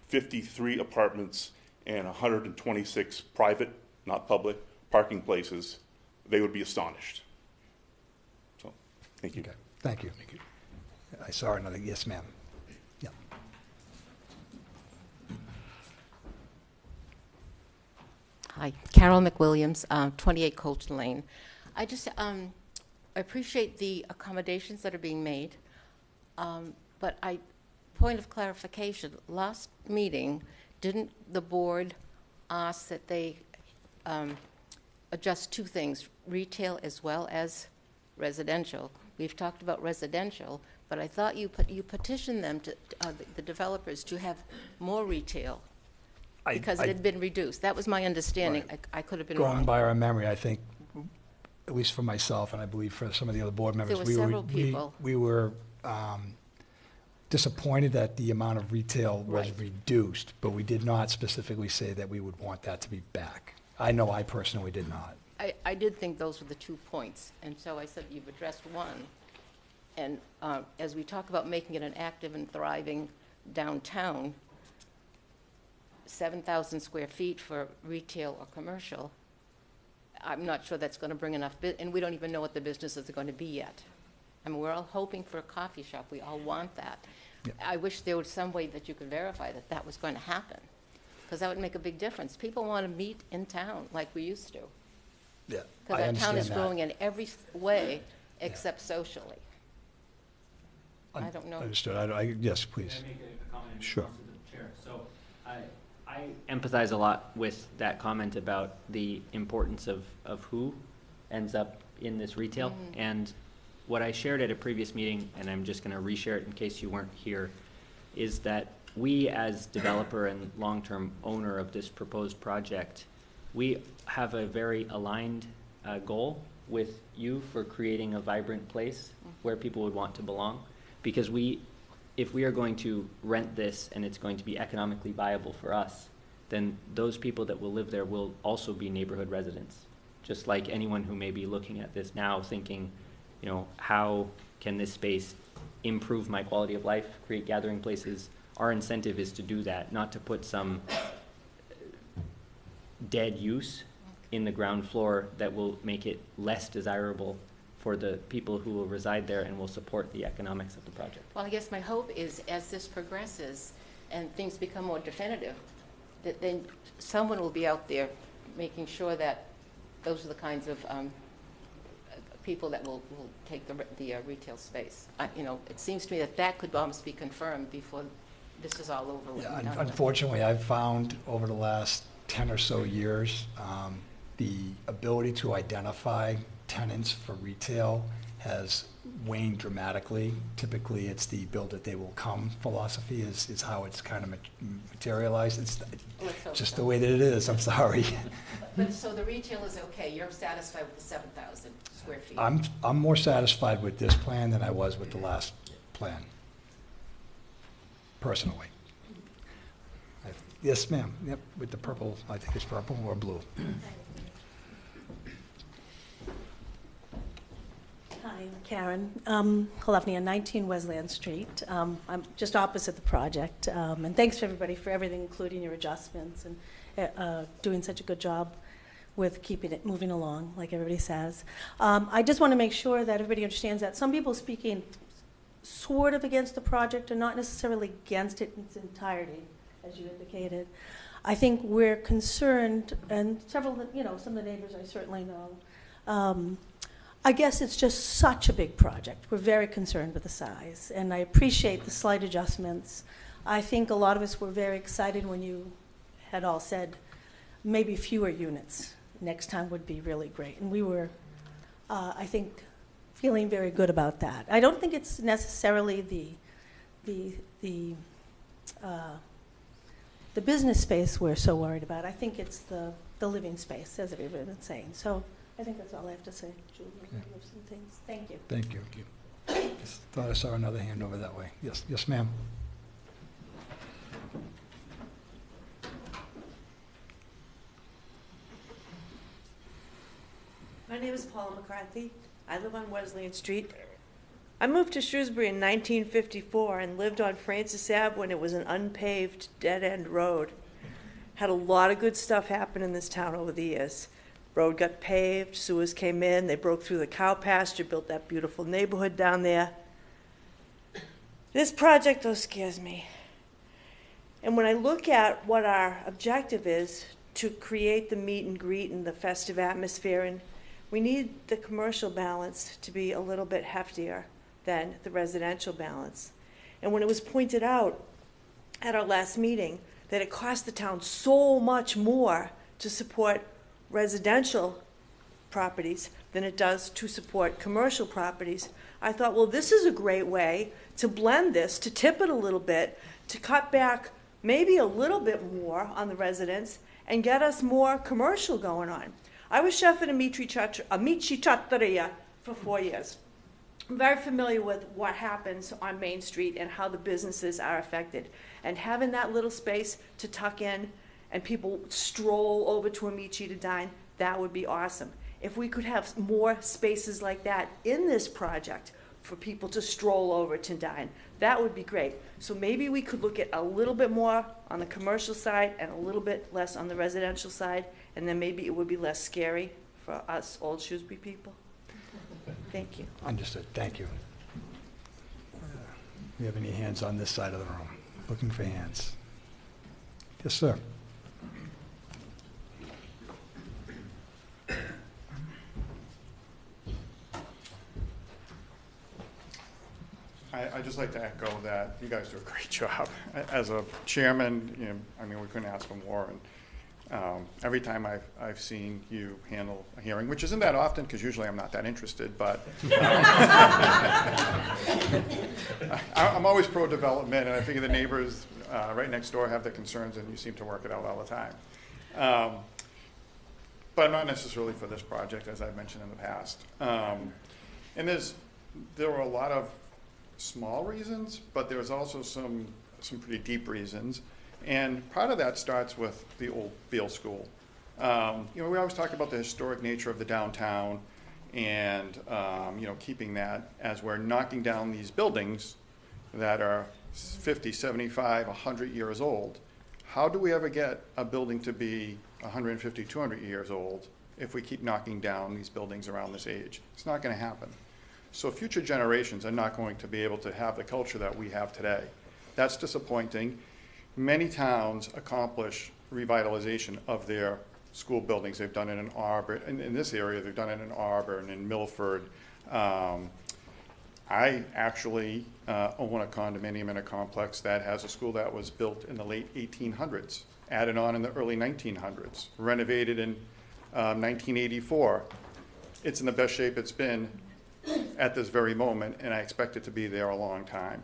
53 apartments and 126 private, not public, parking places, they would be astonished. So, thank you. Okay, thank you. I saw another, yes, ma'am. Yeah. Hi, Carol McWilliams, uh, 28 Colton Lane. I just um, appreciate the accommodations that are being made, um, but I, point of clarification, last meeting, didn't the board ask that they um, adjust two things, retail as well as residential? We've talked about residential, but I thought you put, you petitioned them to, uh, the developers to have more retail I- because I- it had been reduced. That was my understanding. I I could have been Going wrong. by our memory, I think, at least for myself, and I believe for some of the other board members, were we were, several we- people. we were um, disappointed that the amount of retail was Right. reduced, but we did not specifically say that we would want that to be back. I know I personally did not. I, I did think those were the two points, and so I said you've addressed one. And uh, as we talk about making it an active and thriving downtown, 7,000 square feet for retail or commercial, I'm not sure that's going to bring enough, bu- and we don't even know what the businesses are going to be yet. I mean, we're all hoping for a coffee shop, we all want that. I wish there was some way that you could verify that that was going to happen, because that would make a big difference. People want to meet in town like we used to. Yeah, Because I our town is that. growing in every s- way except socially. I don't know. Understood. I, I- yes, please. Sure. Chair. So I, I empathize a lot with that comment about the importance of, of who ends up in this retail. Mhm. And what I shared at a previous meeting, and I'm just gonna reshare it in case you weren't here, is that we as developer and long-term owner of this proposed project, we have a very aligned, uh, goal with you for creating a vibrant place where people would want to belong. Because we, if we are going to rent this and it's going to be economically viable for us, then those people that will live there will also be neighborhood residents. Just like anyone who may be looking at this now thinking, you know, how can this space improve my quality of life, create gathering places? Our incentive is to do that, not to put some dead use in the ground floor that will make it less desirable for the people who will reside there and will support the economics of the project. Well, I guess my hope is as this progresses and things become more definitive, that then someone will be out there making sure that those are the kinds of um, uh, people that will, will take the, the uh, retail space. I- You know, it seems to me that that could almost be confirmed before this is all over. Yeah, un- Unfortunately, I've found over the last 10 or so years, um, the ability to identify tenants for retail has waned dramatically. Typically, it's the build it, they will come philosophy is, is how it's kind of materialized. It's Let's hope oh, just so. the way that it is, I'm sorry. But, so the retail is okay, you're satisfied with the 7,000 square feet? I'm, I'm more satisfied with this plan than I was with the last plan, personally. Mm-hmm. I- Yes, ma'am, yep, with the purple, I think it's purple or blue. Hi, I'm Karen um, Halevnia, 19 Wesleyan Street. Um, I'm just opposite the project. Um, And thanks to everybody for everything, including your adjustments and uh, uh, doing such a good job with keeping it moving along, like everybody says. Um, I just want to make sure that everybody understands that some people speaking sort of against the project are not necessarily against it in its entirety, as you indicated. I think we're concerned, and several, you know, some of the neighbors I certainly know, um, I guess it's just such a big project. We're very concerned with the size, and I appreciate the slight adjustments. I think a lot of us were very excited when you had all said maybe fewer units next time would be really great, and we were, uh, I think, feeling very good about that. I don't think it's necessarily the the the uh, the business space we're so worried about. I think it's the the living space, as everybody's saying. So I think that's all I have to say. Julie, you have some things. Thank you. Thank you. Just Thought I saw another hand over that way. Yes, yes, ma'am. My name is Paula McCarthy. I live on Wesleyan Street. I moved to Shrewsbury in 1954 and lived on Francis Ave when it was an unpaved, dead end road. Had a lot of good stuff happen in this town over the years. Road got paved, sewers came in, they broke through the cow pasture, built that beautiful neighborhood down there. This project, though, scares me. And when I look at what our objective is to create the meet and greet and the festive atmosphere, and we need the commercial balance to be a little bit heftier than the residential balance. And when it was pointed out at our last meeting that it cost the town so much more to support residential properties than it does to support commercial properties, I thought, well, this is a great way to blend this, to tip it a little bit, to cut back maybe a little bit more on the residents and get us more commercial going on. I was chef at Amici Chat- Trattoria for four years. I'm very familiar with what happens on Main Street and how the businesses are affected. And having that little space to tuck in and people stroll over to Amici to dine, that would be awesome. If we could have more spaces like that in this project for people to stroll over to dine, that would be great. So maybe we could look at a little bit more on the commercial side and a little bit less on the residential side, and then maybe it would be less scary for us old Shrewsbury people. Thank you. Understood, thank you. Uh, We have any hands on this side of the room? Looking for hands. Yes, sir. I, I'd just like to echo that you guys do a great job. As a chairman, you know, I mean, we couldn't ask for more. And um, every time I've, I've seen you handle a hearing, which isn't that often, because usually I'm not that interested, but um, I, I'm always pro-development, and I figure the neighbors uh, right next door have their concerns, and you seem to work it out all the time. Um, but not necessarily for this project, as I've mentioned in the past. Um, and there's, there were a lot of small reasons, but there was also some, some pretty deep reasons. And part of that starts with the old Beal School. Um, you know, we always talk about the historic nature of the downtown and, um, you know, keeping that as we're knocking down these buildings that are 50, 75, 100 years old. How do we ever get a building to be 150, 200 years old if we keep knocking down these buildings around this age? It's not going to happen. So future generations are not going to be able to have the culture that we have today. That's disappointing. Many towns accomplish revitalization of their school buildings. They've done it in Auburn, in, in this area, they've done it in Auburn, in Milford. Um, I actually uh, own a condominium in a complex that has a school that was built in the late 1800s, added on in the early 1900s, renovated in um, 1984. It's in the best shape it's been at this very moment, and I expect it to be there a long time.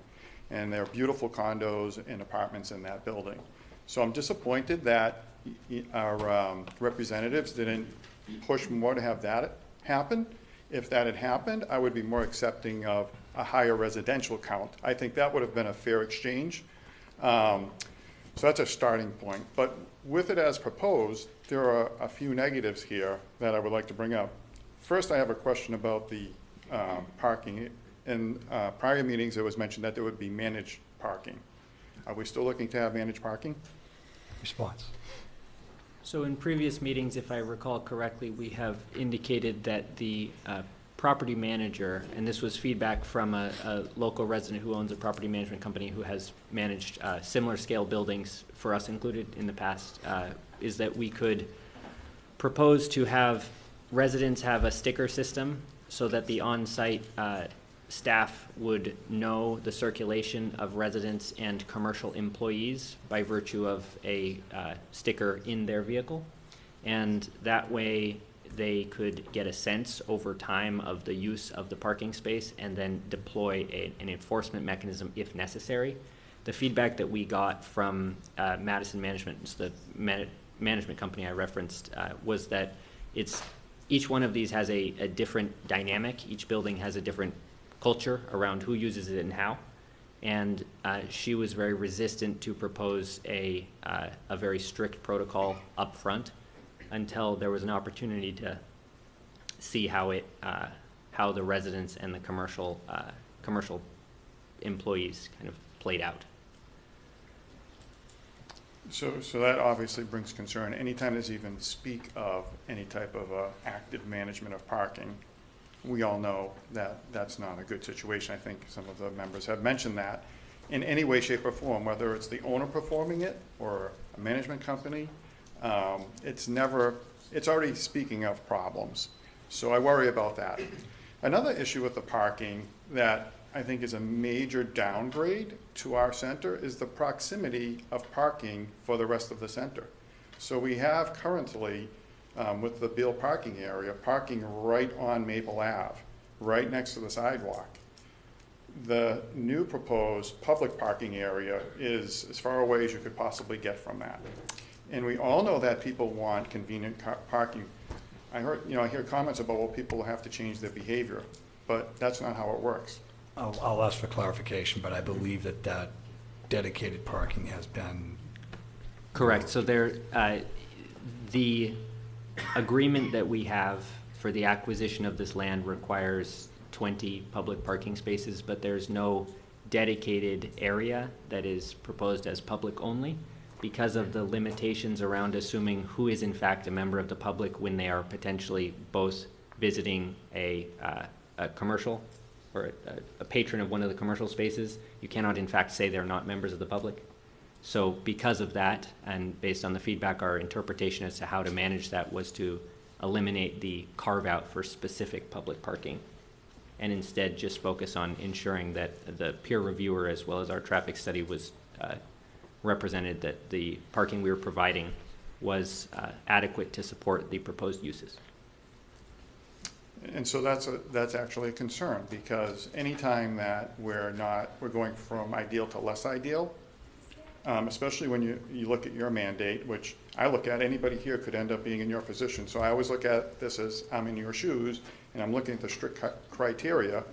And there are beautiful condos and apartments in that building. So I'm disappointed that our um, representatives didn't push more to have that happen. If that had happened, I would be more accepting of a higher residential count. I think that would have been a fair exchange. Um, So that's a starting point. But with it as proposed, there are a few negatives here that I would like to bring up. First, I have a question about the um, parking. In uh, prior meetings, it was mentioned that there would be managed parking. Are we still looking to have managed parking? Response. So in previous meetings, if I recall correctly, we have indicated that the uh, property manager, and this was feedback from a, a local resident who owns a property management company who has managed uh, similar scale buildings for us included in the past, uh, is that we could propose to have residents have a sticker system so that the on-site uh, staff would know the circulation of residents and commercial employees by virtue of a uh, sticker in their vehicle. And that way, they could get a sense over time of the use of the parking space and then deploy a, an enforcement mechanism if necessary. The feedback that we got from uh, Madison Management, the man- management company I referenced, uh, was that it's each one of these has a, a different dynamic. Each building has a different culture around who uses it and how. And uh, she was very resistant to propose a, uh, a very strict protocol up front until there was an opportunity to see how it, uh, how the residents and the commercial, uh, commercial employees kind of played out. So, so that obviously brings concern. Anytime there's even speak of any type of uh, active management of parking, we all know that that's not a good situation. I think some of the members have mentioned that in any way, shape, or form, whether it's the owner performing it or a management company. Um, it's never, it's already speaking of problems. So I worry about that. Another issue with the parking that I think is a major downgrade to our center is the proximity of parking for the rest of the center. So we have currently, um, with the Beal parking area, parking right on Maple Ave, right next to the sidewalk. The new proposed public parking area is as far away as you could possibly get from that. And we all know that people want convenient car- parking. I heard, you know, I hear comments about, well, people have to change their behavior, but that's not how it works. I'll, I'll ask for clarification, but I believe that that dedicated parking has been, Correct, so there, uh, the agreement that we have for the acquisition of this land requires twenty public parking spaces, but there's no dedicated area that is proposed as public only because of the limitations around assuming who is in fact a member of the public when they are potentially both visiting a, uh, a commercial or a, a patron of one of the commercial spaces. You cannot in fact say they're not members of the public. So because of that, and based on the feedback, our interpretation as to how to manage that was to eliminate the carve-out for specific public parking, and instead just focus on ensuring that the peer reviewer, as well as our traffic study, was uh, represented that the parking we were providing was uh, adequate to support the proposed uses. And so that's a, that's actually a concern, because anytime that we're not, we're going from ideal to less ideal, um, especially when you, you look at your mandate, which I look at, anybody here could end up being in your position. So I always look at this as I'm in your shoes, and I'm looking at the strict criteria.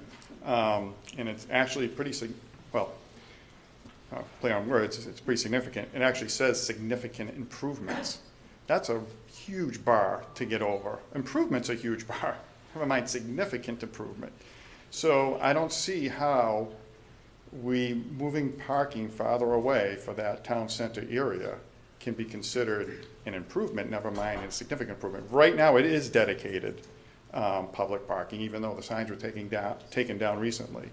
Um, and it's actually pretty, well, uh, play on words, it's pretty significant. It actually says significant improvements. That's a huge bar to get over. Improvement's a huge bar, never mind significant improvement. So I don't see how we, moving parking farther away for that town center area can be considered an improvement, never mind a significant improvement. Right now, it is dedicated um, public parking, even though the signs were taken down, taken down recently.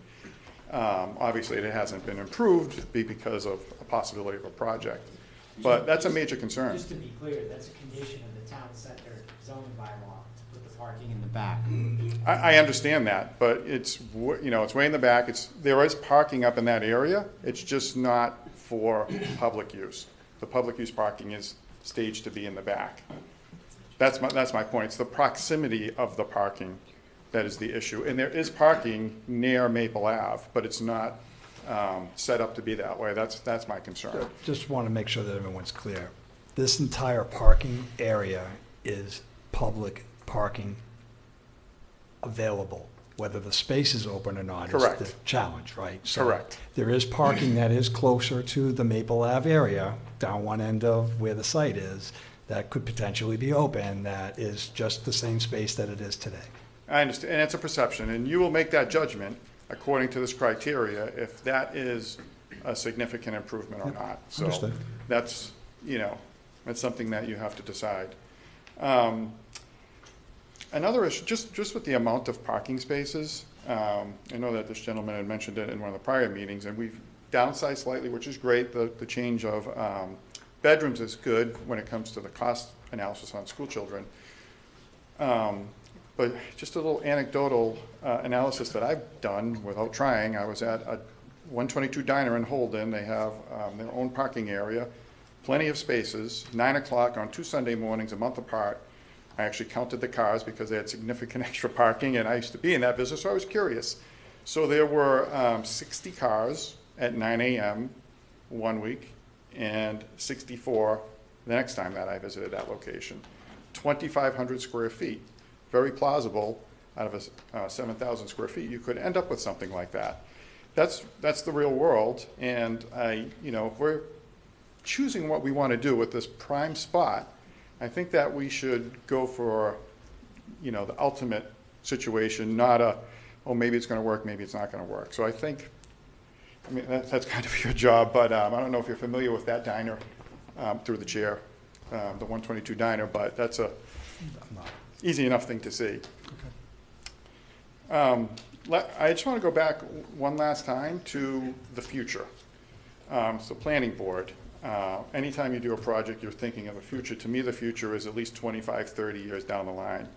Um, Obviously, it hasn't been improved be because of a possibility of a project. But that's a major concern. Just to be clear, that's a condition of the town center zoning bylaw to put the parking in the back. I, I understand that, but it's, you know, it's way in the back, it's, there is parking up in that area, it's just not for public use. The public use parking is staged to be in the back. That's my, that's my point, it's the proximity of the parking that is the issue. And there is parking near Maple Ave, but it's not, um, set up to be that way, that's, that's my concern. Just want to make sure that everyone's clear. This entire parking area is public parking available, whether the space is open or not is the challenge, right? So Correct. There is parking that is closer to the Maple Ave area, down one end of where the site is, that could potentially be open, that is just the same space that it is today. I understand, and it's a perception, and you will make that judgment according to this criteria, if that is a significant improvement or not. So Understood. that's, you know, that's something that you have to decide. Um, Another issue, just, just with the amount of parking spaces, um, I know that this gentleman had mentioned it in one of the prior meetings, and we've downsized slightly, which is great. The, the change of um, bedrooms is good when it comes to the cost analysis on school children. Um, But just a little anecdotal uh, analysis that I've done without trying, I was at a 122 Diner in Holden. They have um, their own parking area, plenty of spaces, 9 o'clock on two Sunday mornings, a month apart. I actually counted the cars because they had significant extra parking, and I used to be in that business, so I was curious. So there were um, 60 cars at 9 a.m. one week, and 64 the next time that I visited that location. 2,500 square feet, very plausible. Out of a uh, 7,000 square feet, you could end up with something like that. That's that's the real world, and I, you know, if we're choosing what we want to do with this prime spot, I think that we should go for, you know, the ultimate situation, not a, oh, maybe it's going to work, maybe it's not going to work. So I think, I mean, that, that's kind of your job, but um, I don't know if you're familiar with that diner um, through the chair, um, the 122 diner, but that's a easy enough thing to see. Um, let- I just want to go back one last time to the future. Um, So planning board, uh, anytime you do a project, you're thinking of a future. To me, the future is at least 25, 30 years down the line.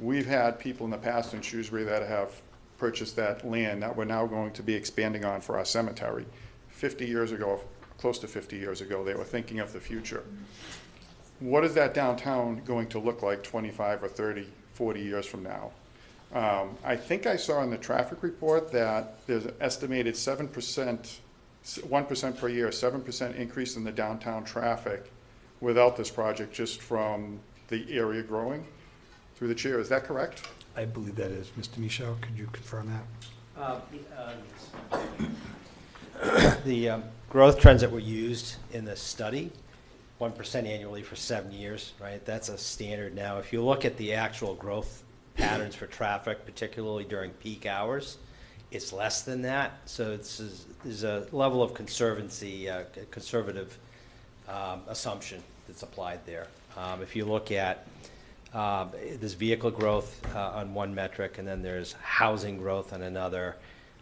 We've had people in the past in Shrewsbury that have purchased that land that we're now going to be expanding on for our cemetery. 50 years ago, close to 50 years ago, they were thinking of the future. What is that downtown going to look like 25 or 30, 40 years from now? Um, I think I saw in the traffic report that there's an estimated 7%, 1% per year, 7% increase in the downtown traffic without this project, just from the area growing through the chair. Is that correct? I believe that is. Mr. Michaud, could you confirm that? Uh, the, uh, The um, growth trends that were used in the study, 1% annually for seven years, right? That's a standard now. If you look at the actual growth patterns for traffic, particularly during peak hours, it's less than that. So it's, there's a level of conservancy, uh, conservative um, assumption that's applied there. Um, If you look at, um, vehicle growth uh, on one metric, and then there's housing growth on another,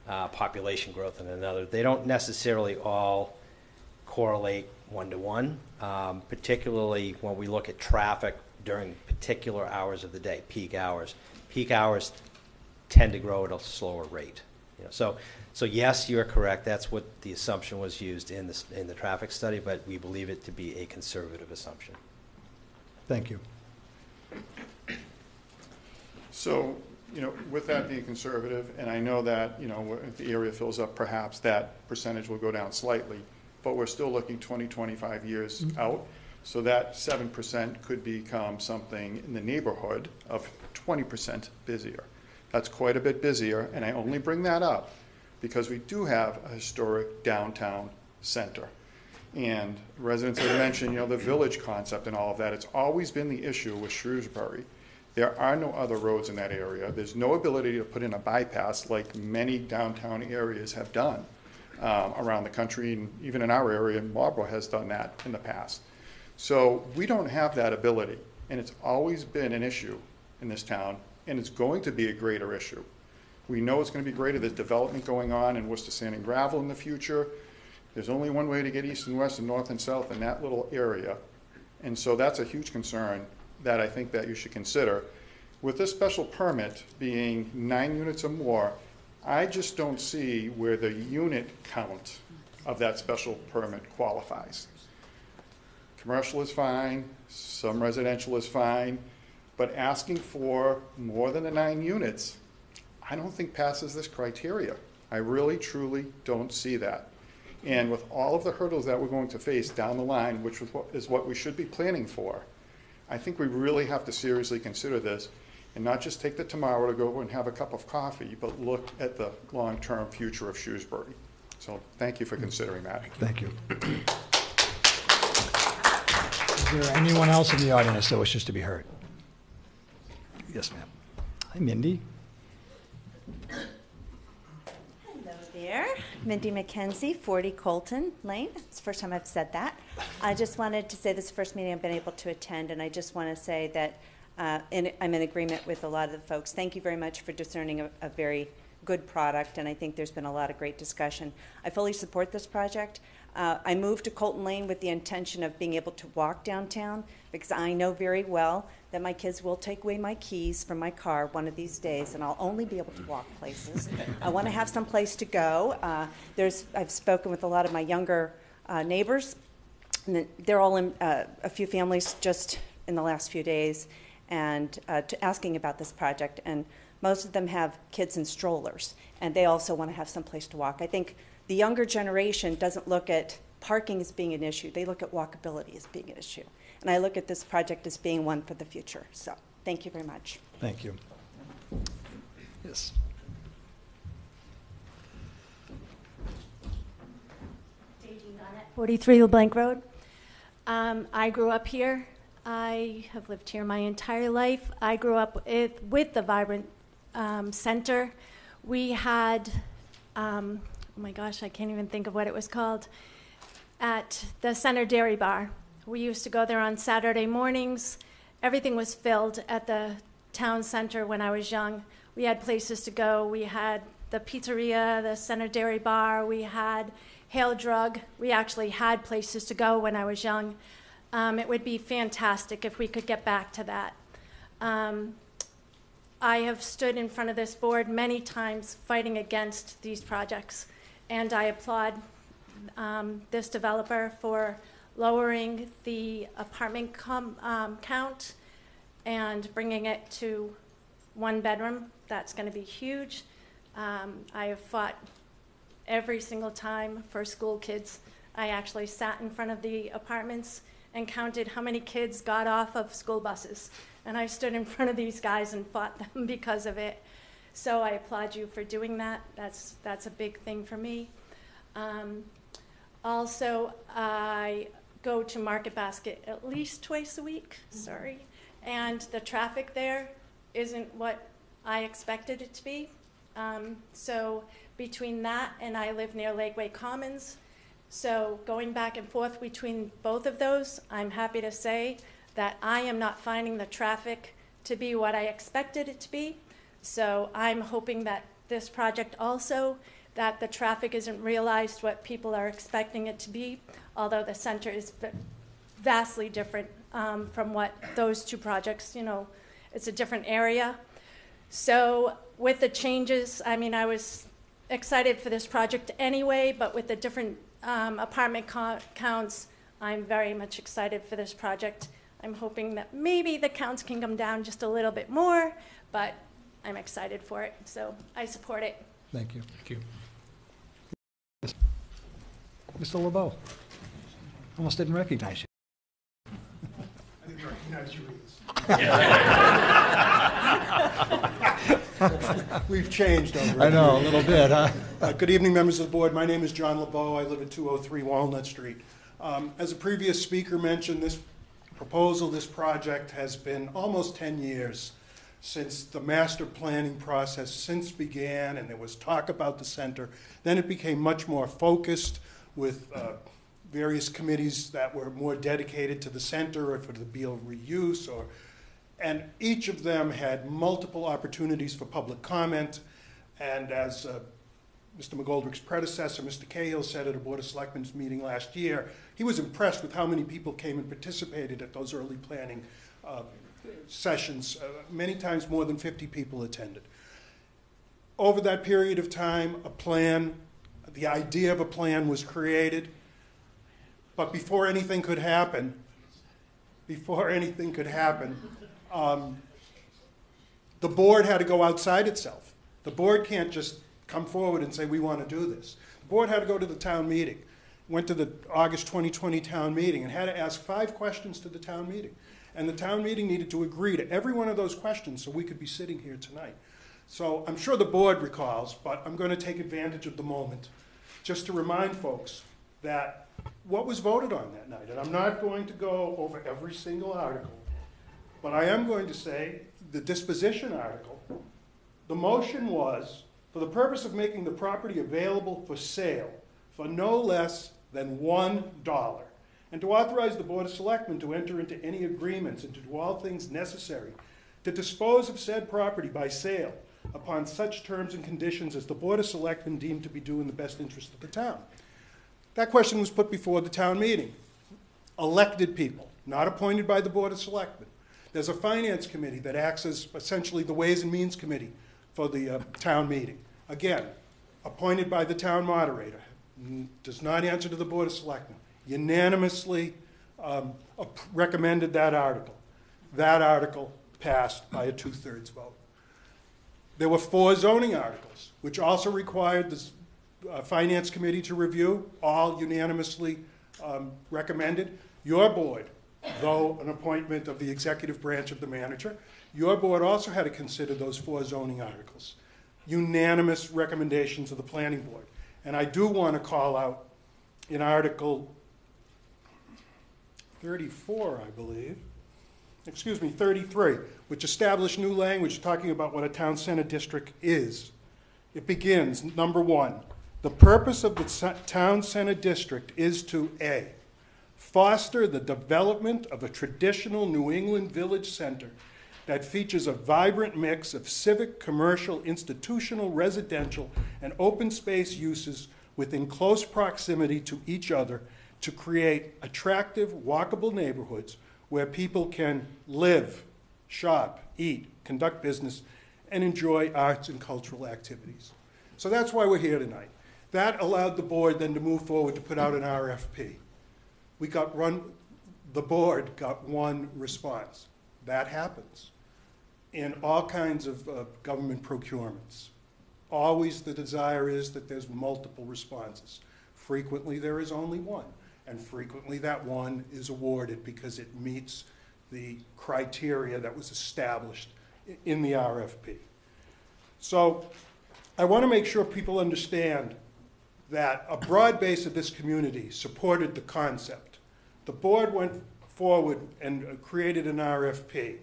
uh, population growth on another. They don't necessarily all correlate one-to-one, um, particularly when we look at traffic during particular hours of the day, peak hours. Peak hours tend to grow at a slower rate. You know, So, so yes, you're correct, that's what the assumption was used in this, in the traffic study, but we believe it to be a conservative assumption. Thank you. So, you know, with that being conservative, and I know that, you know, if the area fills up, perhaps that percentage will go down slightly, but we're still looking 20, 25 years mm-hmm. out. So that 7% could become something in the neighborhood of 20% busier. That's quite a bit busier, and I only bring that up because we do have a historic downtown center. And residents have mentioned, you know, the village concept and all of that. It's always been the issue with Shrewsbury. There are no other roads in that area. There's no ability to put in a bypass like many downtown areas have done um, around the country, and even in our area, Marlboro has done that in the past. So we don't have that ability, and it's always been an issue in this town, and it's going to be a greater issue. We know it's going to be greater. There's development going on in Worcester Sand and Gravel in the future. There's only one way to get east and west and north and south in that little area. And so that's a huge concern that I think that you should consider. With this special permit being nine units or more, I just don't see where the unit count of that special permit qualifies. Commercial is fine, some residential is fine, but asking for more than the nine units, I don't think passes this criteria. I really, truly don't see that. And with all of the hurdles that we're going to face down the line, which is what we should be planning for, I think we really have to seriously consider this and not just take the tomorrow to go and have a cup of coffee, but look at the long-term future of Shrewsbury. So thank you for considering that. Thank you. Is there anyone else in the audience that wishes to be heard? Yes, ma'am. Hi, Mindy. Hello there, Mindy McKenzie, 40 Colton Lane. It's the first time I've said that. I just wanted to say this is the first meeting I've been able to attend, and I just want to say that uh, in- I'm in agreement with a lot of the folks. Thank you very much for discerning a a very good product, and I think there's been a lot of great discussion. I fully support this project. Uh, I moved to Colton Lane with the intention of being able to walk downtown, because I know very well that my kids will take away my keys from my car one of these days, and I'll only be able to walk places. I want to have some place to go. Uh, There's, I've spoken with a lot of my younger uh, neighbors, and they're all in, uh, a few families just in the last few days, and uh, to asking about this project. And most of them have kids in strollers, and they also want to have some place to walk. I think the younger generation doesn't look at parking as being an issue; they look at walkability as being an issue. And I look at this project as being one for the future. So, thank you very much. Thank you. Yes. 43 LeBlanc Road. Um, I grew up here. I have lived here my entire life. I grew up with, with the Vibrant um, Center. We had, um, oh my gosh, I can't even think of what it was called, at the Center Dairy Bar. We used to go there on Saturday mornings. Everything was filled at the town center when I was young. We had places to go. We had the pizzeria, the Center Dairy Bar. We had Hale Drug. We actually had places to go when I was young. Um, it would be fantastic if we could get back to that. Um, I have stood in front of this board many times fighting against these projects, and I applaud um, this developer for lowering the apartment com- um, count and bringing it to one bedroom. That's going to be huge. Um, I have fought every single time for school kids. I actually sat in front of the apartments and counted how many kids got off of school buses. And I stood in front of these guys and fought them because of it. So I applaud you for doing that. That's, that's a big thing for me. Um, also, I go to Market Basket at least twice a week, sorry. And the traffic there isn't what I expected it to be. Um, so between that and I live near Lakeway Commons, so going back and forth between both of those, I'm happy to say that I am not finding the traffic to be what I expected it to be. So I'm hoping that this project also, that the traffic isn't realized what people are expecting it to be, although the center is vastly different um, from what those two projects, you know, it's a different area. So with the changes, I mean, I was excited for this project anyway, but with the different um, apartment co- counts, I'm very much excited for this project. I'm hoping that maybe the counts can come down just a little bit more, but I'm excited for it, so I support it. Thank you. Thank you. Mr. LeBeau. Almost didn't recognize you. I didn't recognize you either. We've changed over. I know, a little bit, huh? Uh, Good evening, members of the board. My name is John LeBeau. I live at 203 Walnut Street. Um, As a previous speaker mentioned, this proposal, this project has been almost 10 years since the master planning process since began, and there was talk about the center. Then it became much more focused with uh, various committees that were more dedicated to the center or for the Beal reuse or and each of them had multiple opportunities for public comment. And as uh, Mr. McGoldrick's predecessor, Mr. Cahill, said at a Board of Selectmen's meeting last year, he was impressed with how many people came and participated at those early planning uh, sessions. Uh, many times more than 50 people attended. Over that period of time, a plan, the idea of a plan was created. But before anything could happen, before anything could happen, um, the board had to go outside itself. The board can't just come forward and say, we want to do this. The board had to go to the town meeting, went to the August 2020 town meeting, and had to ask five questions to the town meeting. And the town meeting needed to agree to every one of those questions so we could be sitting here tonight. So I'm sure the board recalls, but I'm going to take advantage of the moment just to remind folks that what was voted on that night. And I'm not going to go over every single article, but I am going to say the disposition article, the motion was for the purpose of making the property available for sale for no less than one dollar, and to authorize the Board of Selectmen to enter into any agreements and to do all things necessary to dispose of said property by sale upon such terms and conditions as the Board of Selectmen deemed to be due in the best interest of the town. That question was put before the town meeting. Elected people, not appointed by the Board of Selectmen. There's a finance committee that acts as essentially the Ways and Means Committee for the uh, town meeting. Again, appointed by the town moderator, does not answer to the Board of Selectmen. Unanimously um, recommended that article. That article passed by a two-thirds vote. There were four zoning articles, which also required the uh, Finance Committee to review, all unanimously um, recommended. Your board, though an appointment of the executive branch of the manager, your board also had to consider those four zoning articles. Unanimous recommendations of the planning board. And I do want to call out in Article 34, I believe, excuse me, 33, which established new language talking about what a town center district is. It begins, number one, the purpose of the town center district is to A, foster the development of a traditional New England village center that features a vibrant mix of civic, commercial, institutional, residential, and open space uses within close proximity to each other to create attractive, walkable neighborhoods where people can live, shop, eat, conduct business, and enjoy arts and cultural activities. So that's why we're here tonight. That allowed the board then to move forward to put out an RFP. We got run, the board got one response. That happens in all kinds of uh, government procurements. Always the desire is that there's multiple responses. Frequently, there is only one, and frequently that one is awarded because it meets the criteria that was established in the RFP. So I want to make sure people understand that a broad base of this community supported the concept. The board went forward and created an RFP,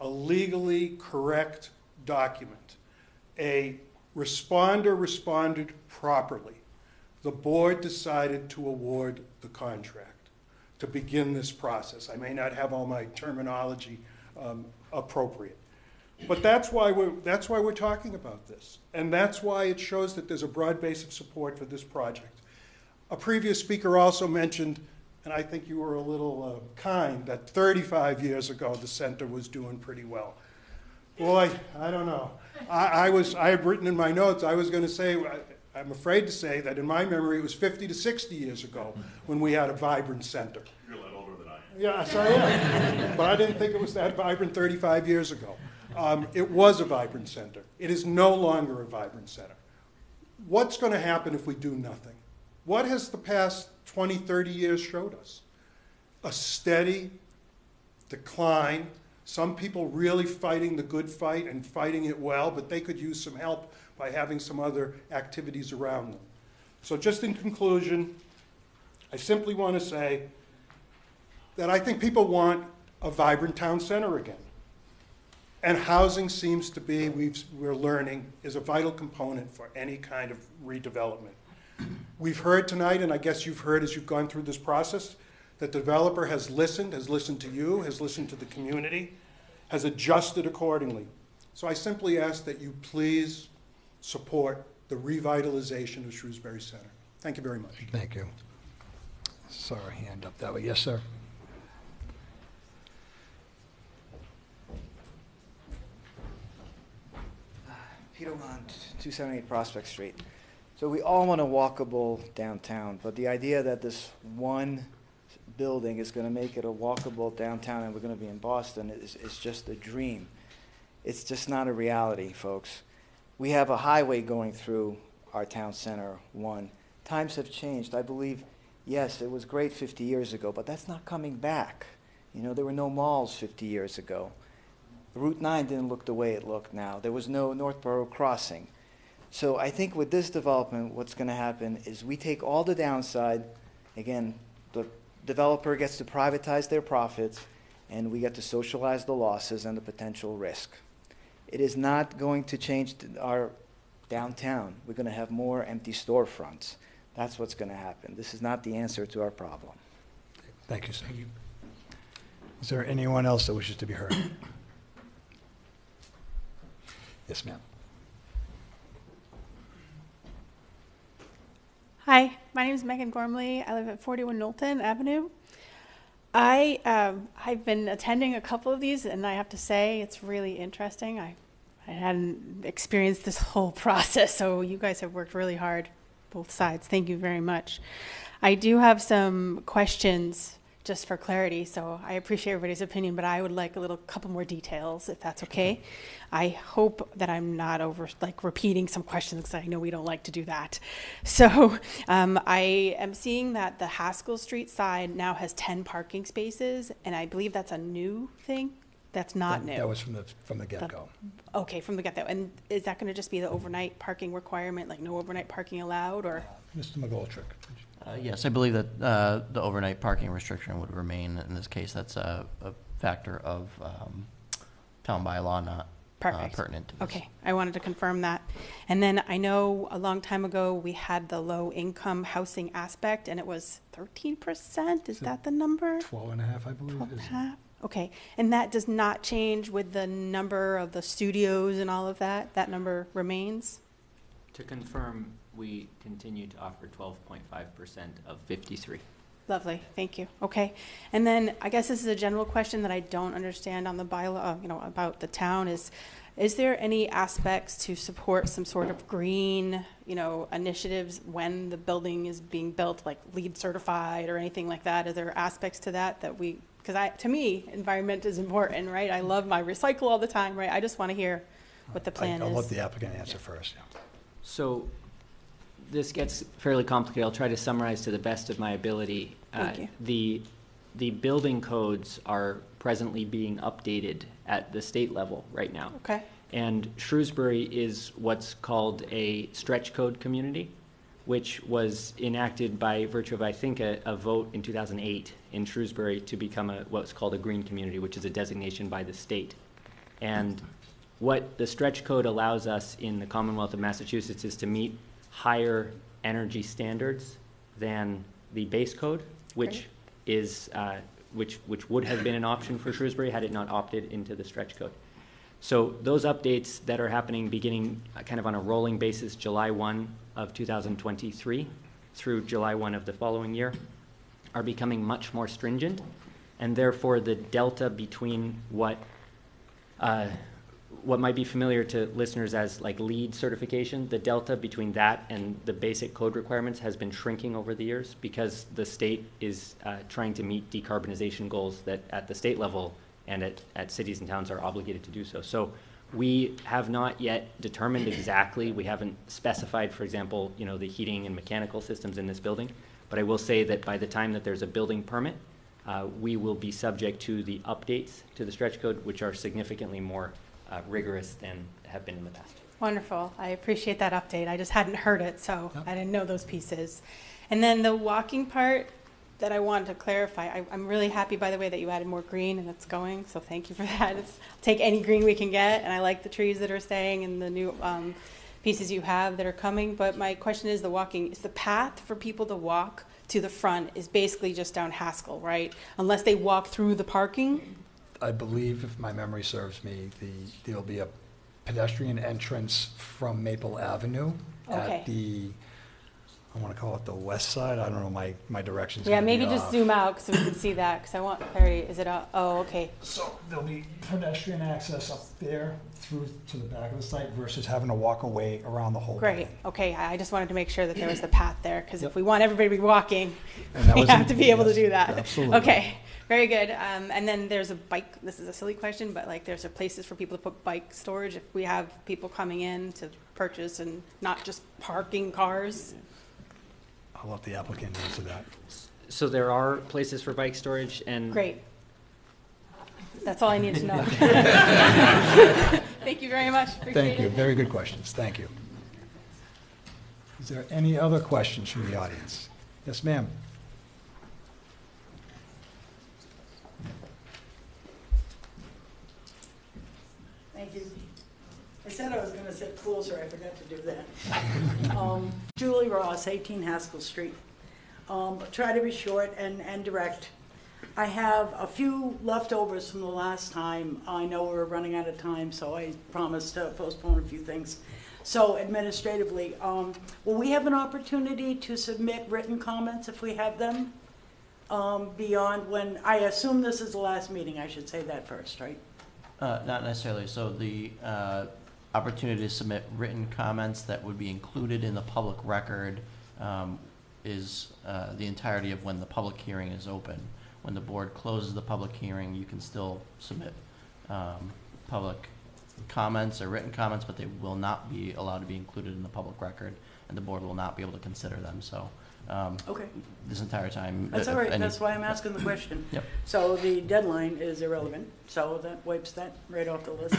a legally correct document. A responder responded properly. The board decided to award the contract to begin this process. I may not have all my terminology um, appropriate. But that's why we're, that's why we're talking about this. And that's why it shows that there's a broad base of support for this project. A previous speaker also mentioned, and I think you were a little uh, kind, that 35 years ago the center was doing pretty well. Boy, I don't know. I, I was, I had written in my notes, I was going to say, I- I'm afraid to say that in my memory it was 50 to 60 years ago when we had a vibrant center. You're a lot older than I am. Yes, I am. But I didn't think it was that vibrant 35 years ago. Um, It was a vibrant center. It is no longer a vibrant center. What's going to happen if we do nothing? What has the past 20, 30 years showed us? A steady decline, Some people really fighting the good fight and fighting it well, but they could use some help by having some other activities around them. So just in conclusion, I simply want to say that I think people want a vibrant town center again. And housing seems to be, we've, we're learning, is a vital component for any kind of redevelopment. We've heard tonight, and I guess you've heard as you've gone through this process, that the developer has listened, has listened to you, has listened to the community, has adjusted accordingly. So I simply ask that you please support the revitalization of Shrewsbury Center. Thank you very much. Thank you. Saw a hand up that way. Yes, sir. Peter Mont, 278 Prospect Street. So we all want a walkable downtown, but the idea that this one building is going to make it a walkable downtown and we're going to be in Boston is, is just a dream. It's just not a reality, folks. We have a highway going through our town center, one. Times have changed. I believe, yes, it was great 50 years ago, but that's not coming back. You know, there were no malls 50 years ago. Route 9 didn't look the way it looked now. There was no Northborough crossing. So I think with this development, what's going to happen is we take all the downside. Again, the developer gets to privatize their profits, and we get to socialize the losses and the potential risk. It is not going to change our downtown. We're going to have more empty storefronts. That's what's going to happen. This is not the answer to our problem. Thank you, sir. Is there anyone else that wishes to be heard? Yes, ma'am. Hi, my name is Megan Gormley. I live at 41 Knowlton Avenue. I um, I've been attending a couple of these, and I have to say it's really interesting. I I hadn't experienced this whole process, so you guys have worked really hard, both sides. Thank you very much. I do have some questions just for clarity, so I appreciate everybody's opinion, but I would like a little couple more details, if that's okay. I hope that I'm not over like repeating some questions because I know we don't like to do that. So um, I am seeing that the Haskell Street side now has 10 parking spaces, and I believe that's a new thing. That's not new. That was from the, from the get-go. Okay, from the get-go. And is that going to just be the overnight parking requirement, like no overnight parking allowed, or? Mr. McGoldrick. Uh, Yes, I believe that uh, the overnight parking restriction would remain. In this case, that's a a factor of um, town bylaw, not uh, Perfect. pertinent to this. Okay, I wanted to confirm that. And then I know a long time ago, we had the low-income housing aspect, and it was thirteen percent, is So that the number? Twelve and a half, I believe. Twelve and a is- half? Okay, and that does not change with the number of the studios and all of that? That number remains? To confirm, we continue to offer 12.5% of 53. Lovely, thank you. Okay, and then I guess this is a general question that I don't understand on the bylaw, you know, about the town is, is there any aspects to support some sort of green, you know, initiatives when the building is being built, like LEED certified or anything like that? Are there aspects to that that we, because I, to me, environment is important, right? I love my recycle all the time, right? I just want to hear what the I- plan I'll let is. the applicant answer first. yeah. So this gets fairly complicated. I'll try to summarize to the best of my ability. Thank Uh, you. The, the building codes are presently being updated at the state level right now. Okay. And Shrewsbury is what's called a stretch code community, which was enacted by virtue of, I think, a, a vote in 2008 in Shrewsbury to become a, what's called a green community, which is a designation by the state. And what the stretch code allows us in the Commonwealth of Massachusetts is to meet higher energy standards than the base code, which is, uh, which, which would have been an option for Shrewsbury had it not opted into the stretch code. So those updates that are happening beginning kind of on a rolling basis, July 1 of 2023 through July 1 of the following year, are becoming much more stringent, and therefore the delta between what uh, what might be familiar to listeners as like LEED certification, the delta between that and the basic code requirements has been shrinking over the years because the state is uh, trying to meet decarbonization goals that at the state level and at, at cities and towns are obligated to do so. So we have not yet determined exactly, we haven't specified, for example, you know, the heating and mechanical systems in this building. But I will say that by the time that there's a building permit, uh, we will be subject to the updates to the stretch code, which are significantly more uh, rigorous than have been in the past. Wonderful. I appreciate that update. I just hadn't heard it, so I didn't know those pieces. And then the walking part that I wanted to clarify, I, I'm really happy, by the way, that you added more green and it's going, so thank you for that. It's, take any green we can get, and I like the trees that are staying and the new um, pieces you have that are coming. But my question is the walking, is the path for people to walk to the front is basically just down Haskell, right? Unless they walk through the parking? I believe, if my memory serves me, the, there'll be a pedestrian entrance from Maple Avenue Okay. at the, I want to call it the west side, I don't know, my, my direction's Yeah, maybe just off. zoom out so we can see that, because I want clarity. Is it, a- oh, okay. So there'll be pedestrian access up there through to the back of the site versus having to walk away around the whole. Great, okay, I I just wanted to make sure that there was the path there, because Yep. if we want everybody to be walking, And that we was have in- to be able to yes, do that. absolutely. Okay, very good. Um, and then there's a bike, this is a silly question, but like, there's a places for people to put bike storage if we have people coming in to purchase and not just parking cars? I'll let the applicant answer that. So there are places for bike storage and. Great. That's all I need to know. Thank you very much, appreciate Thank you, it. very good questions, thank you. Is there any other questions from the audience? Yes, ma'am. Thank you. I said I was gonna sit closer, I forgot to do that. Um, Julie Ross, 18 Haskell Street. Um, Try to be short and, and direct. I have a few leftovers from the last time. I know we're running out of time, so I promised to postpone a few things. So administratively, um, will we have an opportunity to submit written comments if we have them? Um, Beyond when, I assume this is the last meeting, I should say that first, right? Uh, Not necessarily. So the uh, opportunity to submit written comments that would be included in the public record um, is uh, the entirety of when the public hearing is open. When the board closes the public hearing, you can still submit um, public comments or written comments, but they will not be allowed to be included in the public record, and the board will not be able to consider them. So um, Okay. this entire time. That's all right, any- that's why I'm asking the question. Yep. So the deadline is irrelevant, so that wipes that right off the list.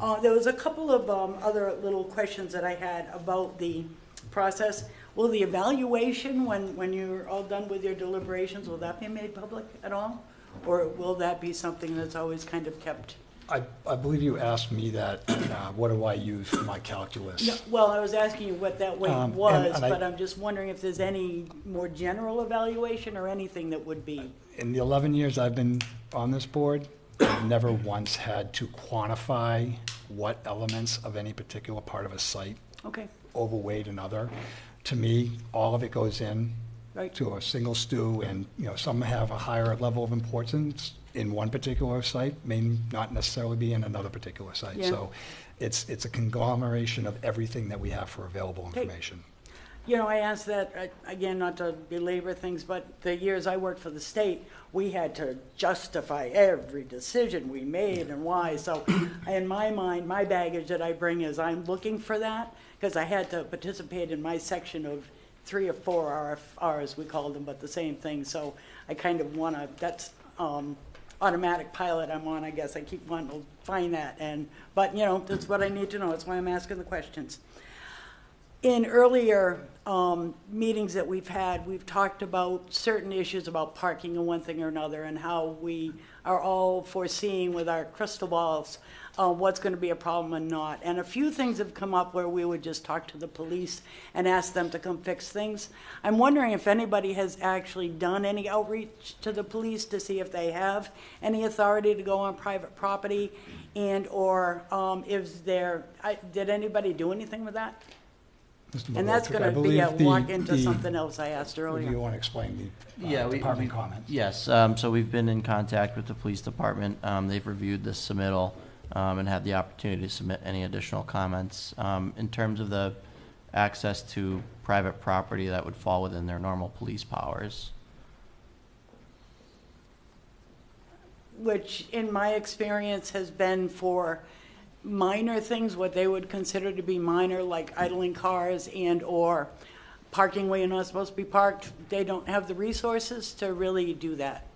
Uh, there was a couple of, um, other little questions that I had about the process. Will the evaluation, when, when you're all done with your deliberations, will that be made public at all? Or will that be something that's always kind of kept? I, I believe you asked me that, uh, what do I use for my calculus? No, Well, I was asking you what that weight Um, and- was, and I- but I'm just wondering if there's any more general evaluation or anything that would be. In the 11 years I've been on this board, I've never once had to quantify what elements of any particular part of a site Okay. overweight another. To me, all of it goes in Right. to a single stew, and, you know, some have a higher level of importance in one particular site, may not necessarily be in another particular site. Yeah. So it's, it's a conglomeration of everything that we have for available Okay. information. You know, I asked that, uh, again, not to belabor things, but the years I worked for the state, we had to justify every decision we made and why. So in my mind, my baggage that I bring is I'm looking for that, because I had to participate in my section of three or four RFRs, we called them, but the same thing. So I kind of want to, that's um, automatic pilot I'm on, I guess. I keep wanting to find that. And, but, you know, that's what I need to know. That's why I'm asking the questions. In earlier um, meetings that we've had, we've talked about certain issues about parking and one thing or another, and how we are all foreseeing with our crystal balls uh, what's going to be a problem and not. And a few things have come up where we would just talk to the police and ask them to come fix things. I'm wondering if anybody has actually done any outreach to the police to see if they have any authority to go on private property, and/or um, is there, I- did anybody do anything with that? Mr. And that's McGoldrick, I going to be a believe the- walk into the- something else I asked Do earlier. you want to explain the Yeah, uh, we- department we- comments? Yes, um, so we've been in contact with the police department. Um, they've reviewed this submittal, um, and had the opportunity to submit any additional comments. Um, in terms of the access to private property, that would fall within their normal police powers. which in my experience has been for minor things, what they would consider to be minor, like idling cars and/or parking where you're not supposed to be parked. They don't have the resources to really do that.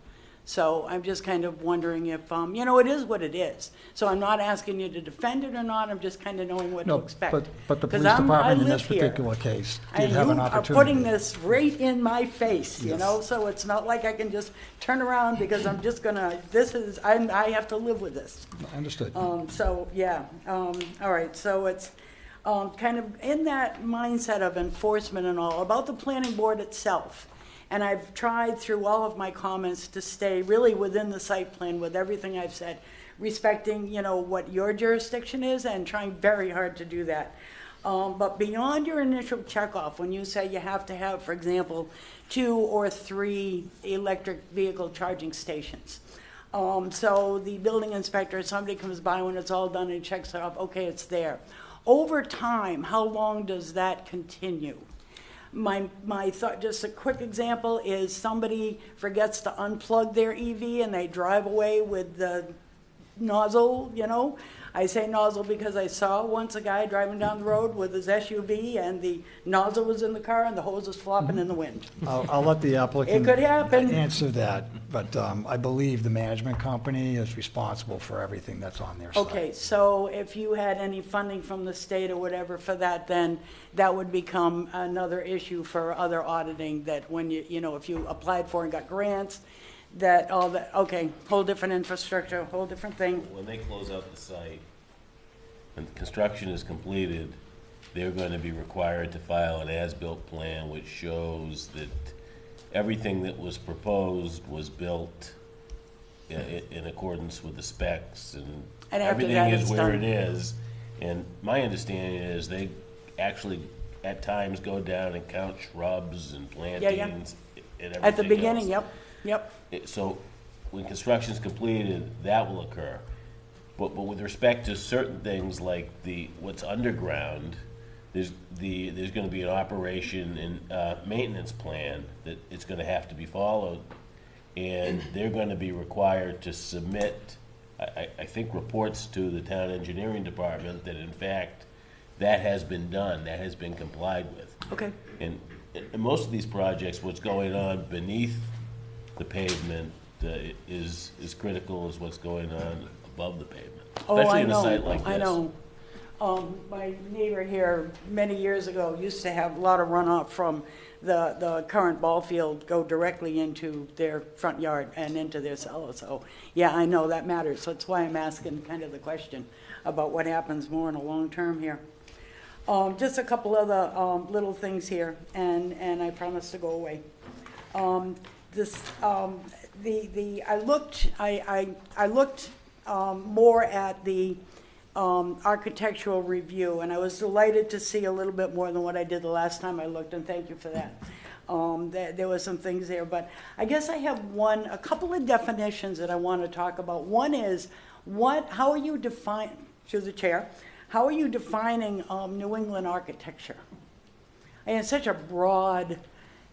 So I'm just kind of wondering if, um, you know, it is what it is. So I'm not asking you to defend it or not, I'm just kind of knowing what to No, expect. but, but the 'Cause police I'm- I department in live this here. particular case did And have you an are opportunity. putting this right in my face, you Yes. know, so it's not like I can just turn around because I'm just gonna, this is, I'm, I have to live with this. Understood. Um, so, yeah, um, all right, so it's, um, kind of in that mindset of enforcement and all, about the planning board itself. And I've tried through all of my comments to stay really within the site plan with everything I've said, respecting, you know, what your jurisdiction is and trying very hard to do that. Um, but beyond your initial checkoff, when you say you have to have, for example, two or three electric vehicle charging stations. Um, so the building inspector, somebody comes by when it's all done and checks it off, okay, it's there. Over time, how long does that continue? My, my thought, just a quick example is somebody forgets to unplug their EV and they drive away with the nozzle, you know? I say nozzle because I saw once a guy driving down the road with his SUV and the nozzle was in the car and the hose was flopping in the wind. I'll, I'll let the applicant. It could happen. Answer that, but um, I believe the management company is responsible for everything that's on their site. Okay, so if you had any funding from the state or whatever for that, then that would become another issue for other auditing, that when you, you know, if you applied for and got grants, that all that, okay, whole different infrastructure, whole different thing. When they close out the site, when construction is completed, they're going to be required to file an as-built plan which shows that everything that was proposed was built i- i- in accordance with the specs and And after everything that, is it's where done. it is. And my understanding is they actually, at times, go down and count shrubs and plantings and everything At the beginning, else. yep, yep. It- So when construction's completed, that will occur. But, but with respect to certain things like the, what's underground, there's the, there's gonna be an operation and, uh, maintenance plan that it's gonna have to be followed. And they're gonna be required to submit, I, I, I think, reports to the town engineering department that in fact, that has been done, that has been complied with. Okay. And in most of these projects, what's going on beneath the pavement uh, is, is critical as what's going on above the pavement. Oh, Especially I in a know, site like this. I know. Um, my neighbor here, many years ago, used to have a lot of runoff from the, the current ball field go directly into their front yard and into their cellar, so, yeah, I know that matters, so that's why I'm asking kind of the question about what happens more in the long term here. Um, just a couple other, um, little things here, and, and I promise to go away. Um, this, um, the, the, I looked, I, I, I looked, um, more at the, um, architectural review, and I was delighted to see a little bit more than what I did the last time I looked, and thank you for that. Um, there, there were some things there, but I guess I have one, a couple of definitions that I want to talk about. One is, what, how are you define, through the chair, how are you defining, um, New England architecture? And it's such a broad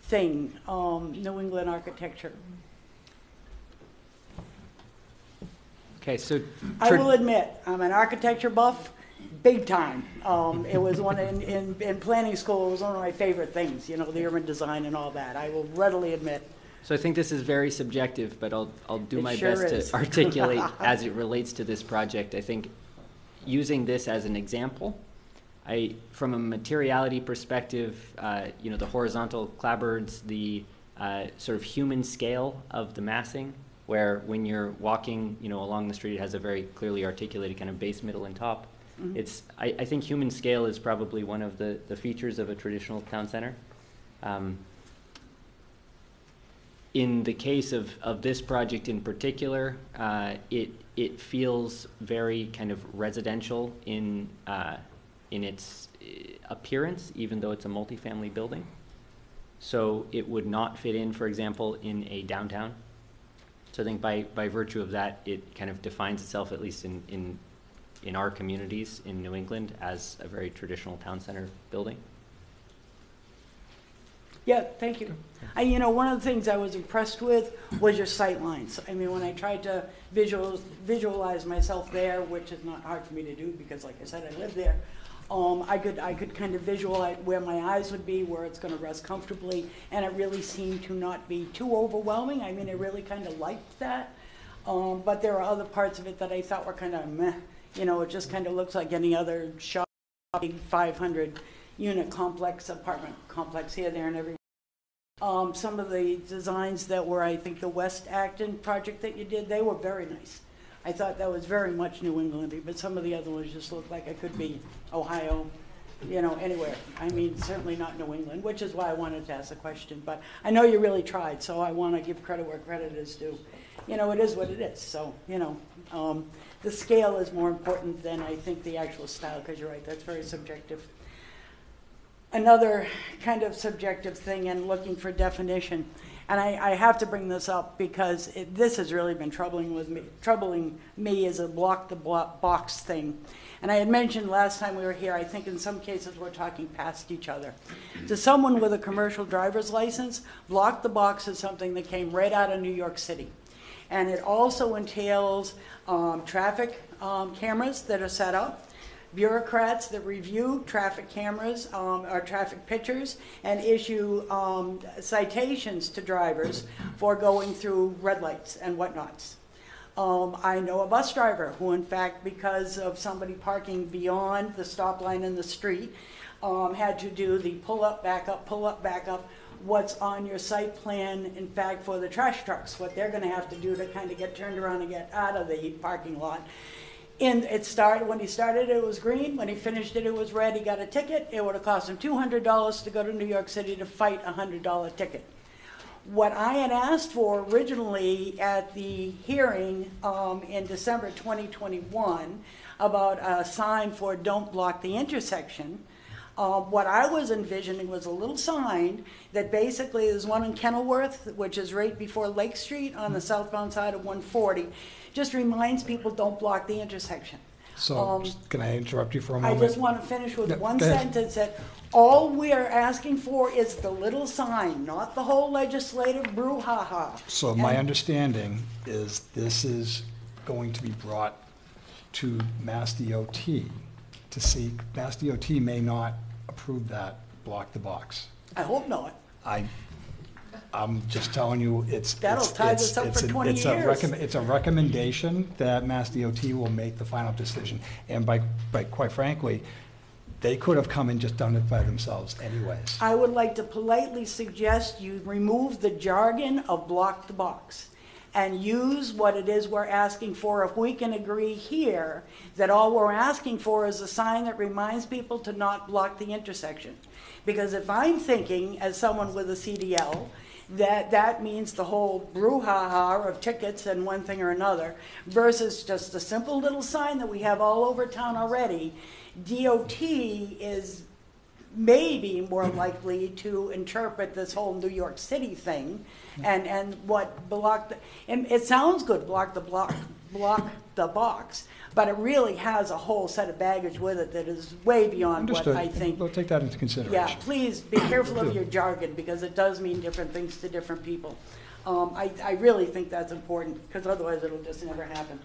thing, um, New England architecture. Okay, so. I will admit, I'm an architecture buff, big time. Um, it was one, in, in, in planning school, it was one of my favorite things, you know, the urban design and all that. I will readily admit. So I think this is very subjective, but I'll, I'll do It my sure best is. to articulate as it relates to this project. I think using this as an example, I, from a materiality perspective, uh, you know, the horizontal clapboards, the uh, sort of human scale of the massing, where when you're walking, you know, along the street, it has a very clearly articulated kind of base, middle, and top. Mhm. It's, I, I think human scale is probably one of the, the features of a traditional town center. Um, in the case of, of this project in particular, uh, it, it feels very kind of residential in, uh, in its uh, appearance, even though it's a multifamily building. So it would not fit in, for example, in a downtown. So I think by, by virtue of that, it kind of defines itself, at least in, in, in our communities in New England, as a very traditional town center building. Yeah, thank you. I, you know, one of the things I was impressed with was your sight lines. I mean, when I tried to visual, visualize myself there, which is not hard for me to do because like I said, I live there. Um, I could, I could kind of visualize where my eyes would be, where it's gonna rest comfortably, and it really seemed to not be too overwhelming. I mean, I really kind of liked that. Um, but there are other parts of it that I thought were kind of meh. You know, it just kind of looks like any other shopping 500 unit complex, apartment complex here, there, and everywhere. Um, some of the designs that were, I think, the West Acton project that you did, they were very nice. I thought that was very much New Englandy, but some of the other ones just looked like it could be Ohio, you know, anywhere. I mean, certainly not New England, which is why I wanted to ask the question. But I know you really tried, so I want to give credit where credit is due. You know, it is what it is. So, you know, um, the scale is more important than I think the actual style, because you're right, that's very subjective. Another kind of subjective thing and looking for definition. And I, I have to bring this up because it, this has really been troubling with me, troubling me as a block the box thing. And I had mentioned last time we were here, I think in some cases we're talking past each other. To someone with a commercial driver's license, block the box is something that came right out of New York City. And it also entails um, traffic um, cameras that are set up, bureaucrats that review traffic cameras um, or traffic pictures and issue um, citations to drivers for going through red lights and whatnots. Um, I know a bus driver who, in fact, because of somebody parking beyond the stop line in the street, um, had to do the pull up, back up, pull up, back up. What's on your site plan, in fact, for the trash trucks, what they're going to have to do to kind of get turned around and get out of the parking lot. And it started, when he started, it was green. When he finished it, it was red. He got a ticket. It would have cost him $200 to go to New York City to fight a $100 ticket. What I had asked for originally at the hearing um, in December 2021 about a sign for don't block the intersection, uh, what I was envisioning was a little sign that basically is one in Kenilworth, which is right before Lake Street on the southbound side of 140. Just reminds people don't block the intersection. So, Um, can I interrupt you for a I moment? I just want to finish with Yeah, one go ahead. sentence that all we are asking for is the little sign, not the whole legislative brouhaha. So my And- understanding is this is going to be brought to Mass DOT to see, Mass DOT may not approve that, block the box. I hope not. I, I'm just telling you, it's. That'll it's- tie it's- this up it's for a- 20 it's a years. recomm- It's a recommendation that Mass DOT will make the final decision. And by, by quite frankly, they could have come and just done it by themselves anyways. I would like to politely suggest you remove the jargon of block the box and use what it is we're asking for. If we can agree here that all we're asking for is a sign that reminds people to not block the intersection. Because if I'm thinking, as someone with a CDL, that that means the whole brouhaha of tickets and one thing or another versus just a simple little sign that we have all over town already, DOT is maybe more likely to interpret this whole New York City thing and, and what block, the and it sounds good, block the block, block the box, but it really has a whole set of baggage with it that is way beyond what Understood. I think. We'll take that into consideration. Yeah, consideration. please be careful of your jargon because it does mean different things to different people. Um, I, I really think that's important because otherwise it'll just never happen.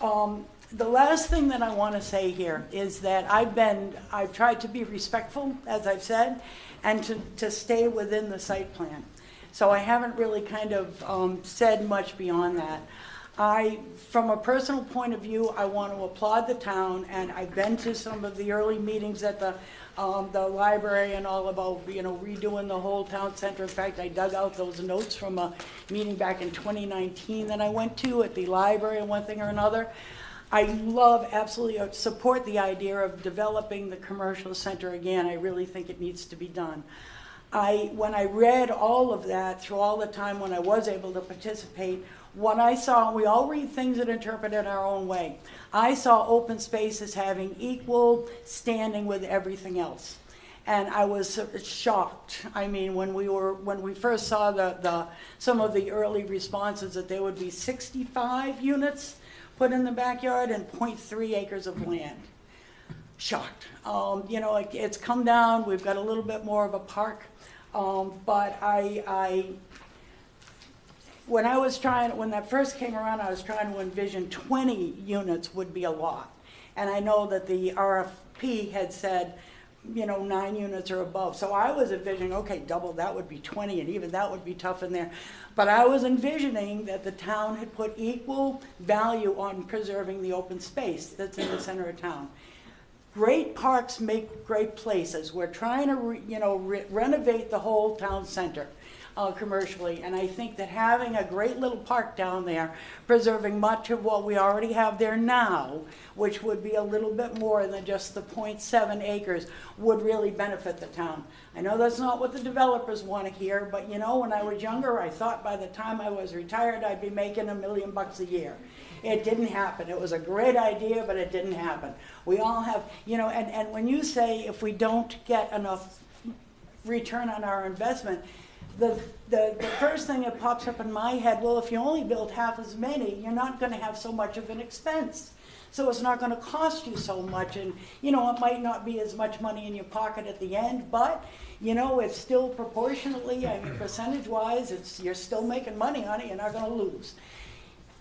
Um, the last thing that I want to say here is that I've been, I've tried to be respectful, as I've said, and to, to stay within the site plan. So I haven't really kind of um, said much beyond that. I, from a personal point of view, I want to applaud the town, and I've been to some of the early meetings at the, um, the library and all about, you know, redoing the whole town center. In fact, I dug out those notes from a meeting back in 2019 that I went to at the library and one thing or another. I love, absolutely uh, support the idea of developing the commercial center again. I really think it needs to be done. I, when I read all of that through all the time when I was able to participate, what I saw, we all read things and interpret it our own way. I saw open space as having equal standing with everything else. And I was shocked. I mean, when we were, when we first saw the, the, some of the early responses that there would be 65 units put in the backyard and 0.3 acres of land shocked. Um, you know, it, it's come down. We've got a little bit more of a park, um, but I, I, when I was trying, when that first came around, I was trying to envision 20 units would be a lot, and I know that the RFP had said, you know, nine units or above. So I was envisioning, okay, double, that would be 20, and even that would be tough in there. But I was envisioning that the town had put equal value on preserving the open space that's in the center of town. Great parks make great places. We're trying to, re- you know, re- renovate the whole town center uh, commercially. And I think that having a great little park down there, preserving much of what we already have there now, which would be a little bit more than just the 0.7 acres, would really benefit the town. I know that's not what the developers want to hear, but you know, when I was younger, I thought by the time I was retired, I'd be making a million bucks a year. It didn't happen. It was a great idea, but it didn't happen. We all have, you know, and, and when you say if we don't get enough return on our investment, the, the, the first thing that pops up in my head, well, if you only build half as many, you're not going to have so much of an expense. So it's not going to cost you so much. And, you know, it might not be as much money in your pocket at the end, but, you know, it's still proportionately, I mean, percentage wise, it's, you're still making money on it. You're not going to lose.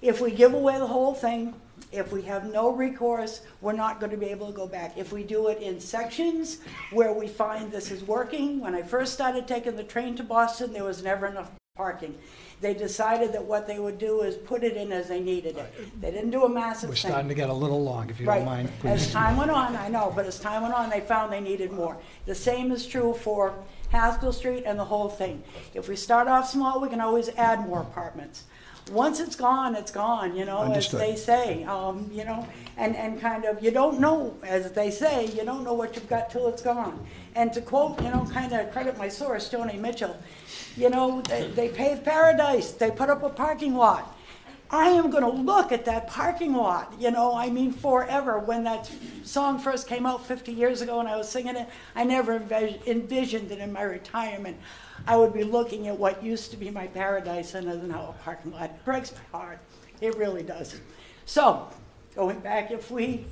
If we give away the whole thing, if we have no recourse, we're not going to be able to go back. If we do it in sections where we find this is working, when I first started taking the train to Boston, there was never enough parking. They decided that what they would do is put it in as they needed it. They didn't do a massive We're thing. starting to get a little long, if you Right. don't mind. As please. time went on, I know, but as time went on, they found they needed more. The same is true for Haskell Street and the whole thing. If we start off small, we can always add more apartments. Once it's gone, it's gone, you know, as Understood. they say, um, you know, and, and kind of, you don't know, as they say, you don't know what you've got till it's gone. And to quote, you know, kind of credit my source, Joni Mitchell, you know, they, they paved paradise, they put up a parking lot. I am going to look at that parking lot, you know, I mean, forever. When that song first came out 50 years ago and I was singing it, I never envis- envisioned it in my retirement I would be looking at what used to be my paradise and is now a parking lot. It breaks my heart. It really does. So, going back, if we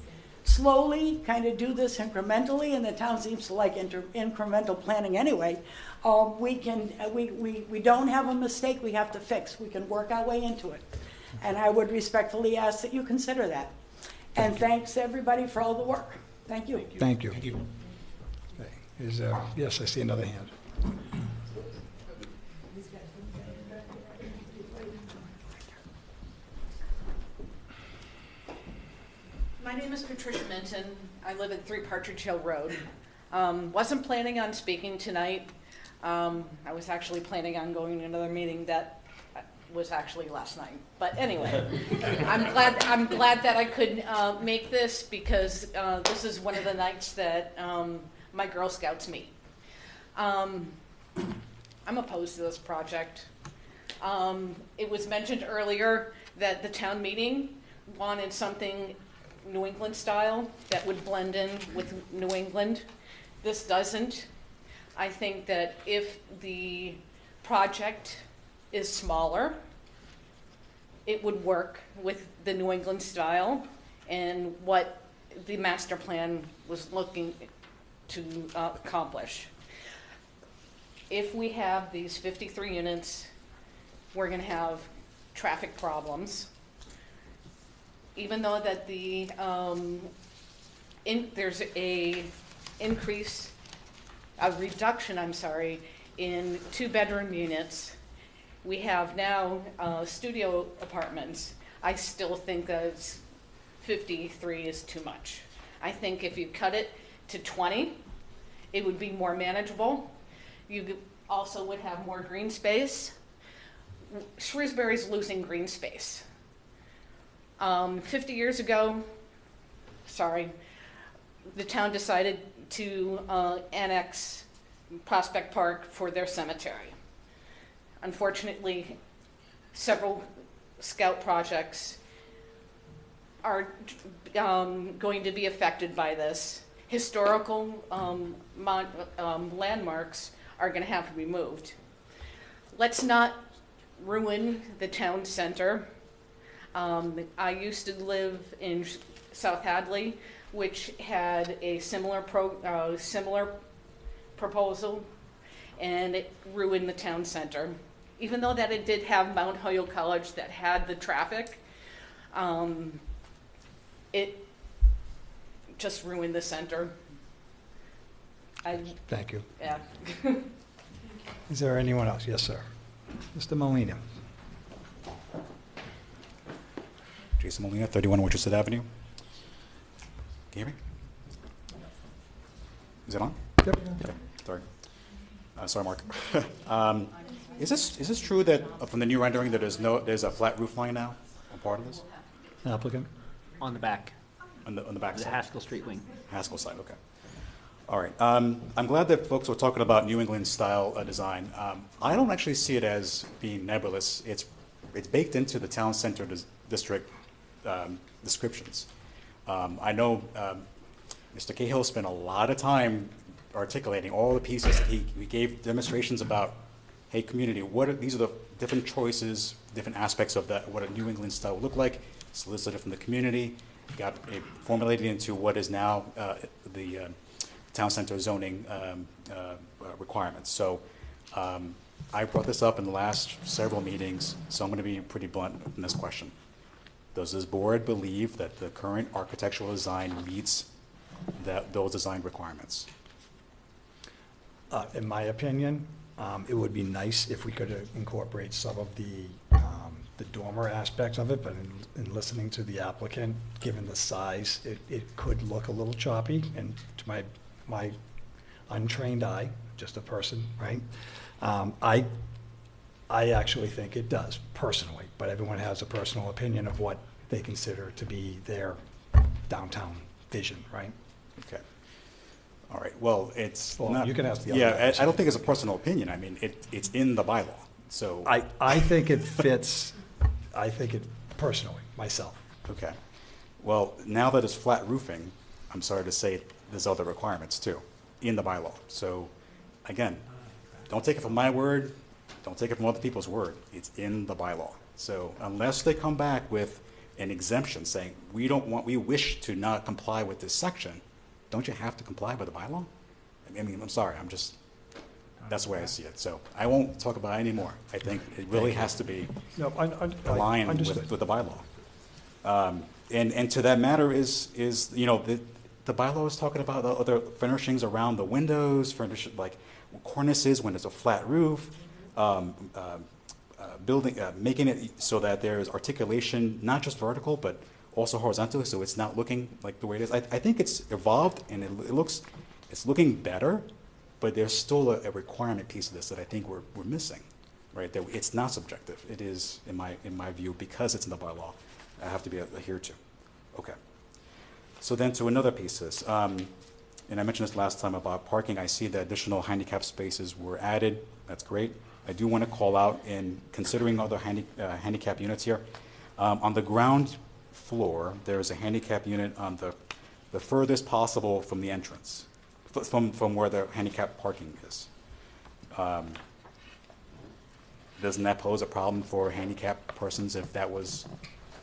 slowly kind of do this incrementally, and the town seems to like inter- incremental planning anyway, um, we can, uh, we, we, we don't have a mistake we have to fix. We can work our way into it. And I would respectfully ask that you consider that. And thanks, everybody, for all the work. Thank you. Thank you. Thank Okay. Is, uh, yes, I see another hand. My name is Patricia Minton. I live at 3 Partridge Hill Road. Um, wasn't planning on speaking tonight. Um, I was actually planning on going to another meeting that was actually last night. But anyway, I'm glad, I'm glad that I could uh, make this because uh, this is one of the nights that um, my Girl Scouts meet. Um, I'm opposed to this project. Um, it was mentioned earlier that the town meeting wanted something New England style that would blend in with New England. This doesn't. I think that if the project is smaller, it would work with the New England style and what the master plan was looking to uh, accomplish. If we have these 53 units, we're going to have traffic problems. Even though that the, um, in, there's a increase, a reduction, I'm sorry, in two-bedroom units, we have now uh, studio apartments. I still think that 53 is too much. I think if you cut it to 20, it would be more manageable. You also would have more green space. Shrewsbury's losing green space. Um, 50 years ago, sorry, the town decided to uh, annex Prospect Park for their cemetery. Unfortunately, several scout projects are um, going to be affected by this. Historical um, um, landmarks are going to have to be moved. Let's not ruin the town center. Um, I used to live in South Hadley, which had a similar pro, uh, similar proposal, and it ruined the town center. Even though that it did have Mount Holyoke College that had the traffic, um, it just ruined the center. I, Thank you. yeah. Is there anyone else? Yes, sir. Mr. Molina. Jason Molina, 31 Winchester Avenue. Can you hear me? Is it on? Yep. Okay, sorry. Uh, Sorry, Mark. Um, Is this, is this true that, uh, from the new rendering, that there's no, there's a flat roof line now on part of this? Applicant? On the back. On the, on the back side. The side? Haskell Street wing. Haskell side, okay. All right. Um, I'm glad that folks were talking about New England style uh, design. Um, I don't actually see it as being nebulous. It's, it's baked into the town center dis- district um, descriptions. Um, I know um, Mr. Cahill spent a lot of time articulating all the pieces. He, he gave demonstrations about, hey, community, what are, these are the different choices, different aspects of that, what a New England style would look like, solicited from the community, got it formulated into what is now uh, the uh, town center zoning um, uh, requirements. So um, I brought this up in the last several meetings, so I'm going to be pretty blunt in this question. Does this board believe that the current architectural design meets that, those design requirements? Uh, In my opinion, um, it would be nice if we could uh, incorporate some of the, um, the dormer aspects of it, but in, in listening to the applicant, given the size, it, it could look a little choppy, and to my, my untrained eye, just a person, right? Um, I, I actually think it does, personally, but everyone has a personal opinion of what they consider to be their downtown vision, right? Okay. All right, well, it's Well, not. you can ask the other Yeah. I, I don't think it's a personal opinion. I mean, it, it's in the bylaw, so. I, I think it fits, I think it, personally, myself. Okay. Well, now that it's flat roofing, I'm sorry to say, there's other requirements too, in the bylaw. So, again, don't take it from my word, don't take it from other people's word. It's in the bylaw. So unless they come back with an exemption saying, we don't want, we wish to not comply with this section, don't you have to comply with the bylaw? I mean, I'm sorry, I'm just, that's the way I see it. So I won't talk about it anymore. I think it really has to be No, I- I- I aligned understood. with, with the bylaw. Um, And, and to that matter is, is, you know, the, the bylaw is talking about the other furnishings around the windows, furnish, like cornices when there's a flat roof, um, uh, building, uh, making it so that there's articulation, not just vertical, but also horizontal, so it's not looking like the way it is. I, I think it's evolved and it, it looks, it's looking better, but there's still a, a requirement piece of this that I think we're, we're missing, right? That it's not subjective. It is, in my, in my view, because it's in the bylaw, I have to be adhered to. Okay. So then to another piece this, um, and I mentioned this last time about parking, I see that additional handicap spaces were added, that's great. I do want to call out in considering other handi- uh, handicap units here, um, on the ground floor, there is a handicap unit on the, the furthest possible from the entrance, f- from, from where the handicap parking is. Um, Doesn't that pose a problem for handicapped persons if that was,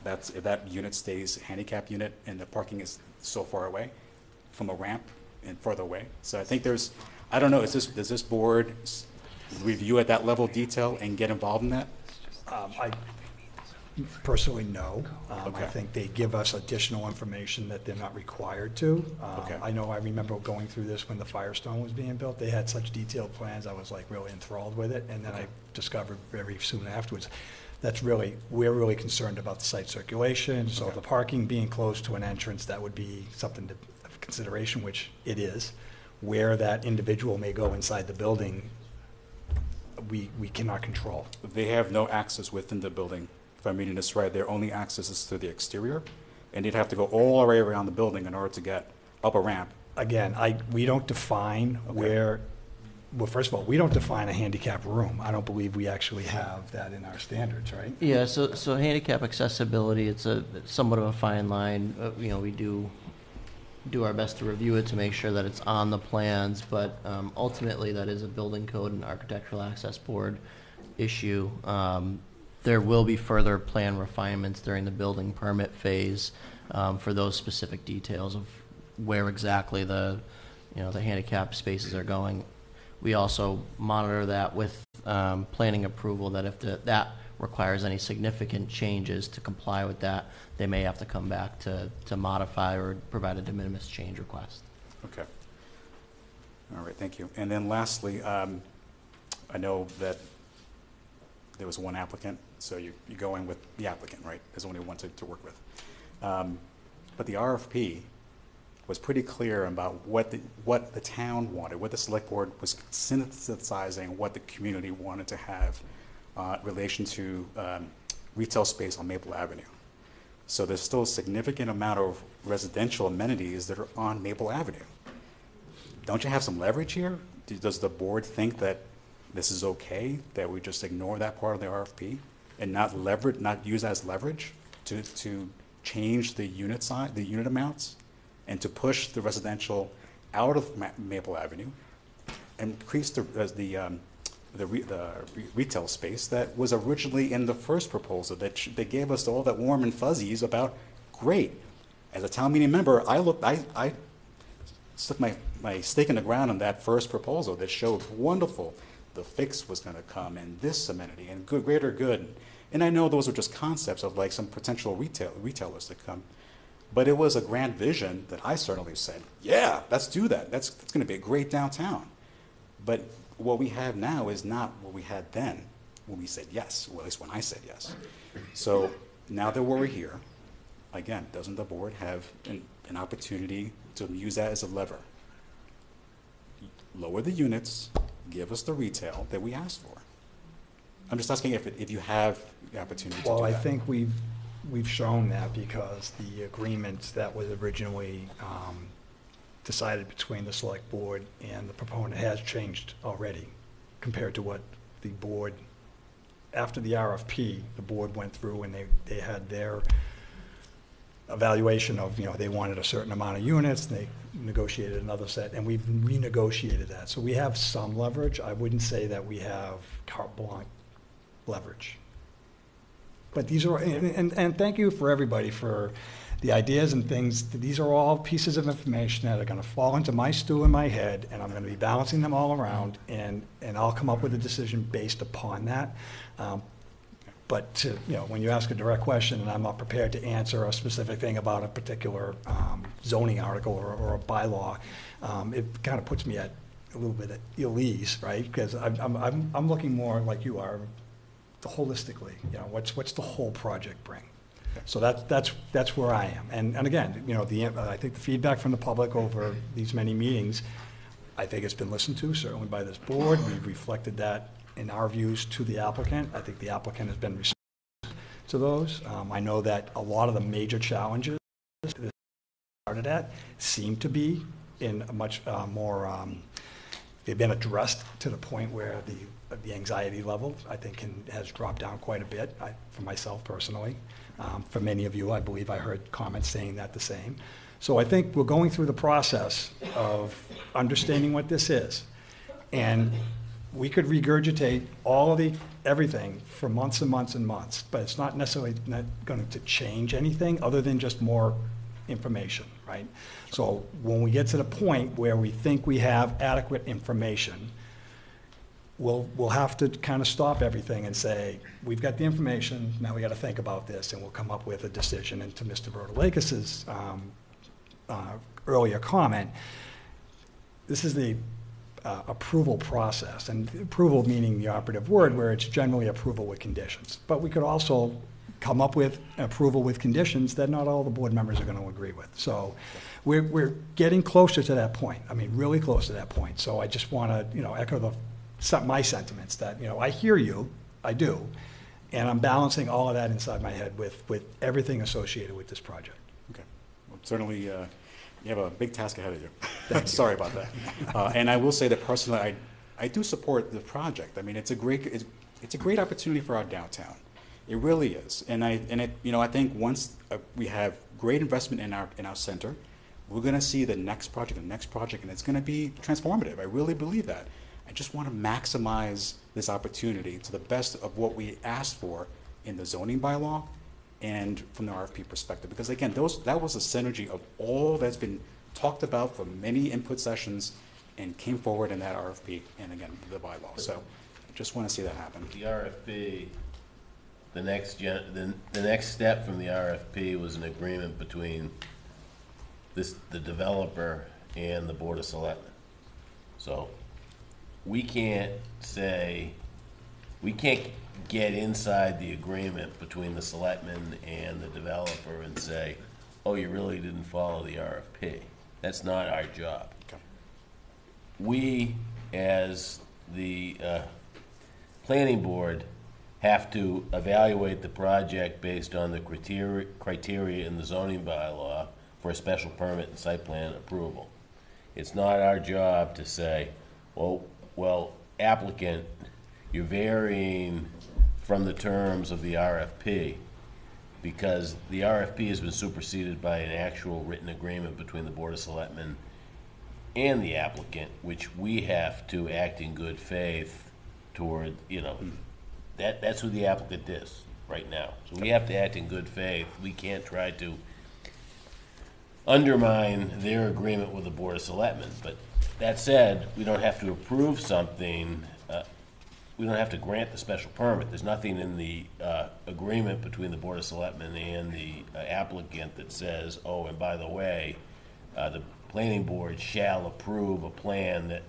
that's, if that unit stays handicap unit and the parking is so far away from a ramp and further away? So I think there's, I don't know, is this, does this board review at that level of detail and get involved in that? Um, I personally, no. Um, I Okay. think they give us additional information that they're not required to. Um, Okay. I know, I remember going through this when the Firestone was being built. They had such detailed plans, I was like really enthralled with it. And then I discovered very soon afterwards, that's really, we're really concerned about the site circulation. So the parking being close to an entrance, that would be something to, of consideration, which it is. Where that individual may go inside the building, we, we cannot control. They have no access within the building, if I'm reading this right. Their only access is through the exterior, and they'd have to go all the way around the building in order to get up a ramp. Again, I, we don't define where, well, first of all, we don't define a handicap room. I don't believe we actually have that in our standards, right? Yeah, so, so handicap accessibility, it's a somewhat of a fine line. Uh, You know, we do, do our best to review it to make sure that it's on the plans, but um, ultimately, that is a building code and architectural access board issue. Um, There will be further plan refinements during the building permit phase um, for those specific details of where exactly the, you know, the handicap spaces are going. We also monitor that with um, planning approval, that if the, that requires any significant changes to comply with that, they may have to come back to, to modify or provide a de minimis change request. Okay. All right, thank you. And then lastly, um, I know that there was one applicant, so you, you go in with the applicant, right? There's only one to, to work with. Um, But the RFP was pretty clear about what the, what the town wanted, what the select board was synthesizing, what the community wanted to have uh, relation to um, retail space on Maple Avenue. So there's still a significant amount of residential amenities that are on Maple Avenue. Don't you have some leverage here? Do- Does the board think that this is okay, that we just ignore that part of the RFP and not leverage, not use as leverage to, to change the unit size, the unit amounts, and to push the residential out of Ma- Maple Avenue, increase the, as the, um, the, re- the retail space that was originally in the first proposal that, sh- that gave us all that warm and fuzzies about, great. As a town meeting member, I looked, I, I stuck my, my stake in the ground on that first proposal that showed wonderful, the fix was gonna come and this amenity and good, greater good. And I know those were just concepts of like some potential retail, retailers to come. But it was a grand vision that I certainly said, yeah, let's do that. That's, that's gonna be a great downtown. But what we have now is not what we had then when we said yes, or at least when I said yes. So now that we're here, again, doesn't the board have an, an opportunity to use that as a lever? Lower the units, give us the retail that we asked for. I'm just asking if, it- if you have the opportunity to do that. Well, I think we've, we've shown that because the agreement that was originally um, decided between the select board and the proponent has changed already compared to what the board, after the RFP, the board went through and they, they had their evaluation of, you know, they wanted a certain amount of units, they negotiated another set, and we've renegotiated that. So we have some leverage. I wouldn't say that we have carte blanche leverage. But these are, and, and, and thank you for everybody for the ideas and things. These are all pieces of information that are gonna fall into my stew in my head, and I'm gonna be balancing them all around, and, and I'll come up with a decision based upon that. Um, But to, you know, when you ask a direct question and I'm not prepared to answer a specific thing about a particular um, zoning article or, or a bylaw, um, it kind of puts me at a little bit at ill ease, right? Because I'm, I'm, I'm, I'm looking more like you are, holistically, you know, what's, what's the whole project bring? So that's, that's, that's where I am. And, and again, you know, the, I think the feedback from the public over these many meetings, I think it's been listened to, certainly by this board. We've reflected that in our views to the applicant. I think the applicant has been responsive to those. Um, I know that a lot of the major challenges that started at seem to be in a much uh, more, um, they've been addressed to the point where the, the anxiety level, I think, can, has dropped down quite a bit, I, for myself personally. Um, for many of you, I believe I heard comments saying that the same. So I think we're going through the process of understanding what this is. And we could regurgitate all of the, everything for months and months and months, but it's not necessarily not going to change anything other than just more information, right? So when we get to the point where we think we have adequate information, we'll, we'll have to kind of stop everything and say, we've got the information, now we got to think about this, and we'll come up with a decision. And to Mr. Rotalakis's um, uh, earlier comment, this is the uh, approval process, and approval meaning the operative word, where it's generally approval with conditions. But we could also come up with approval with conditions that not all the board members are going to agree with. So we're, we're getting closer to that point, I mean, really close to that point. So I just want to, you know, echo the, some, my sentiments that, you know, I hear you, I do, and I'm balancing all of that inside my head with, with everything associated with this project. Okay. Well, Certainly, uh, you have a big task ahead of you. Sorry about that. Uh, And I will say that personally, I, I do support the project. I mean, it's a great, it's, it's a great opportunity for our downtown. It really is. And I, and it, you know, I think once uh, we have great investment in our, in our center, we're gonna see the next project, the next project, and it's gonna be transformative. I really believe that. I just want to maximize this opportunity to the best of what we asked for in the zoning bylaw and from the RFP perspective. Because again, those, that was a synergy of all that's been talked about for many input sessions and came forward in that RFP and again, the bylaw. So I just want to see that happen. The RFP the next gen, the, the next step from the RFP was an agreement between this, the developer and the Board of Selectmen. So, we can't say, we can't get inside the agreement between the selectmen and the developer and say, oh, you really didn't follow the RFP. That's not our job. We, as the, uh, planning board, have to evaluate the project based on the criteria, criteria in the zoning bylaw for a special permit and site plan approval. It's not our job to say, well, well, applicant, you're varying from the terms of the RFP, because the RFP has been superseded by an actual written agreement between the Board of Selectmen and the applicant, which we have to act in good faith toward, you know, hmm. that, that's who the applicant is right now. So we have to act in good faith. We can't try to undermine their agreement with the Board of Selectmen. But that said, we don't have to approve something, uh, we don't have to grant the special permit. There's nothing in the uh, agreement between the Board of Selectmen and the uh, applicant that says, oh, and by the way, uh, the planning board shall approve a plan that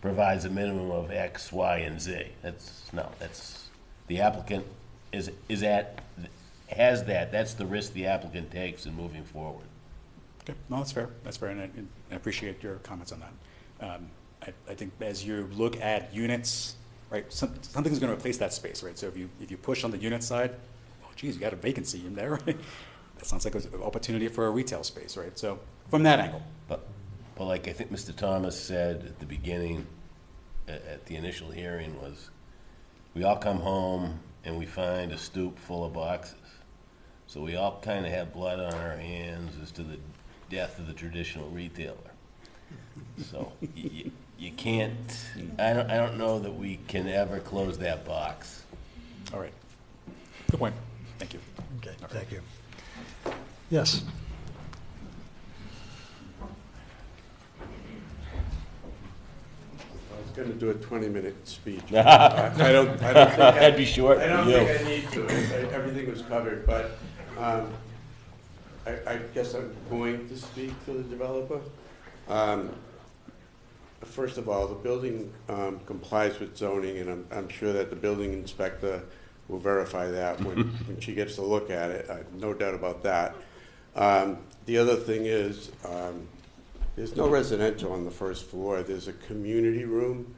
provides a minimum of X, Y, and Z. That's, no, that's, the applicant is, is at, has that, that's the risk the applicant takes in moving forward. Okay, no, that's fair, that's fair, and I, and I appreciate your comments on that. Um, I, I think as you look at units, right, some, something's gonna replace that space, right? So if you, if you push on the unit side, oh geez, you got a vacancy in there, right? That sounds like an opportunity for a retail space, right? So, from that angle. But, but like I think Mr. Thomas said at the beginning, at, at the initial hearing was, we all come home and we find a stoop full of boxes. So we all kind of have blood on our hands as to the death of the traditional retailer. So you, you can't, I don't, I don't know that we can ever close that box. All right. Good point. Thank you. Okay, thank you. Yes, I was gonna do a twenty-minute speech. I I don't, I don't think. I- That'd be short I don't you. think I need to, I- everything was covered, but, um, I, I guess I'm going to speak for the developer. Um, First of all, the building, um, complies with zoning, and I'm, I'm sure that the building inspector will verify that when, when she gets to look at it, I have no doubt about that. Um, the other thing is, um, there's no residential on the first floor. There's a community room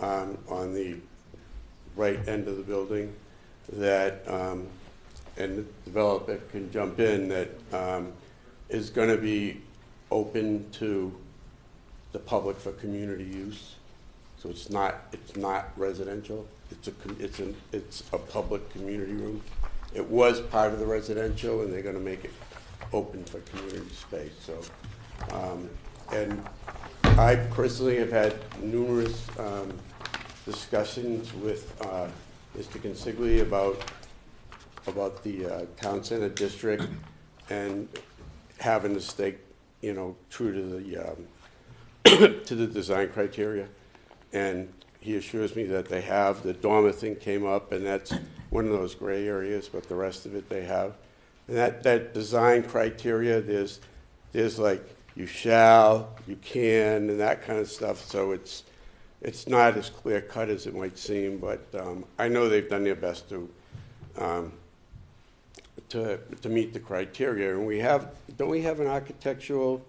um, on the right end of the building that, um, and the developer can jump in, that um, is going to be open to the public for community use. So it's not, it's not residential. It's a, it's an, it's a public community room. It was part of the residential, and they're going to make it open for community space, so. um, And I personally have had numerous um, discussions with uh, Mr. Consigli about, about the uh, town center district and having to stay, you know, true to the, um, to the design criteria. And he assures me that they have. The dormer thing came up, and that's one of those gray areas, but the rest of it they have. And that, that design criteria, there's, there's like, you shall, you can, and that kind of stuff, so it's, it's not as clear cut as it might seem, but um, I know they've done their best to, um, to, to meet the criteria. And we have, don't we have an architectural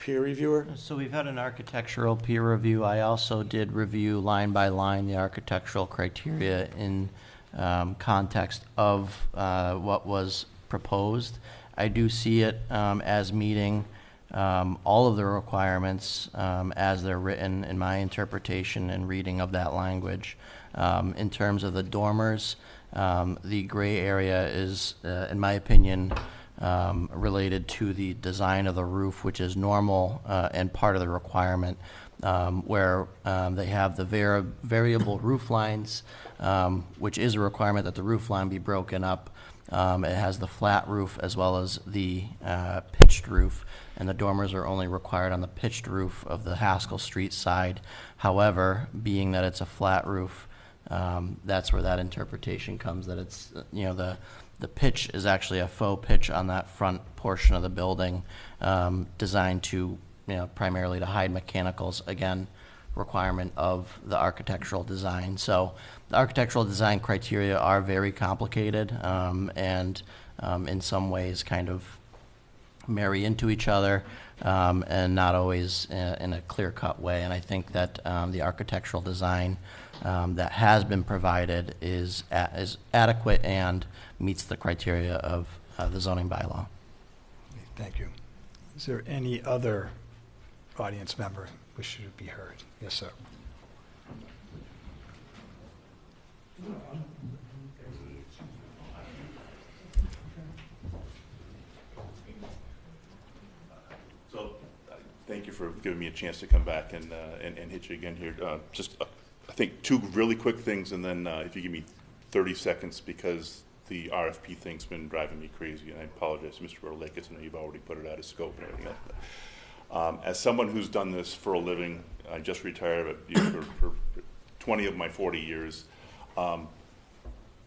peer reviewer? So we've had an architectural peer review. I also did review line by line the architectural criteria in um, context of uh, what was proposed. I do see it um, as meeting um, all of the requirements um, as they're written in my interpretation and reading of that language. Um, in terms of the dormers, um, the gray area is, uh, in my opinion, um, related to the design of the roof, which is normal uh, and part of the requirement, um, where um, they have the vari- variable roof lines, um, which is a requirement that the roof line be broken up. Um, it has the flat roof as well as the uh, pitched roof, and the dormers are only required on the pitched roof of the Haskell Street side. However, being that it's a flat roof, um, that's where that interpretation comes, that it's, you know, the, the pitch is actually a faux pitch on that front portion of the building, um, designed to, you know, primarily to hide mechanicals, again, requirement of the architectural design. So the architectural design criteria are very complicated, um, and, um, in some ways kind of marry into each other um, and not always in, in a clear-cut way. And I think that um, the architectural design um, that has been provided is, a- is adequate and meets the criteria of uh, the zoning bylaw. Thank you. Is there any other audience member wishing to be heard? Yes, sir. So, uh, thank you for giving me a chance to come back and, uh, and, and hit you again here. Uh, just, uh, I think two really quick things, and then, uh, if you give me thirty seconds, because the RFP thing's been driving me crazy, and I apologize, to Mr. Rotalakis, I know you've already put it out of scope and everything else. but, Um, as someone who's done this for a living, I just retired, but for, for twenty of my forty years, um,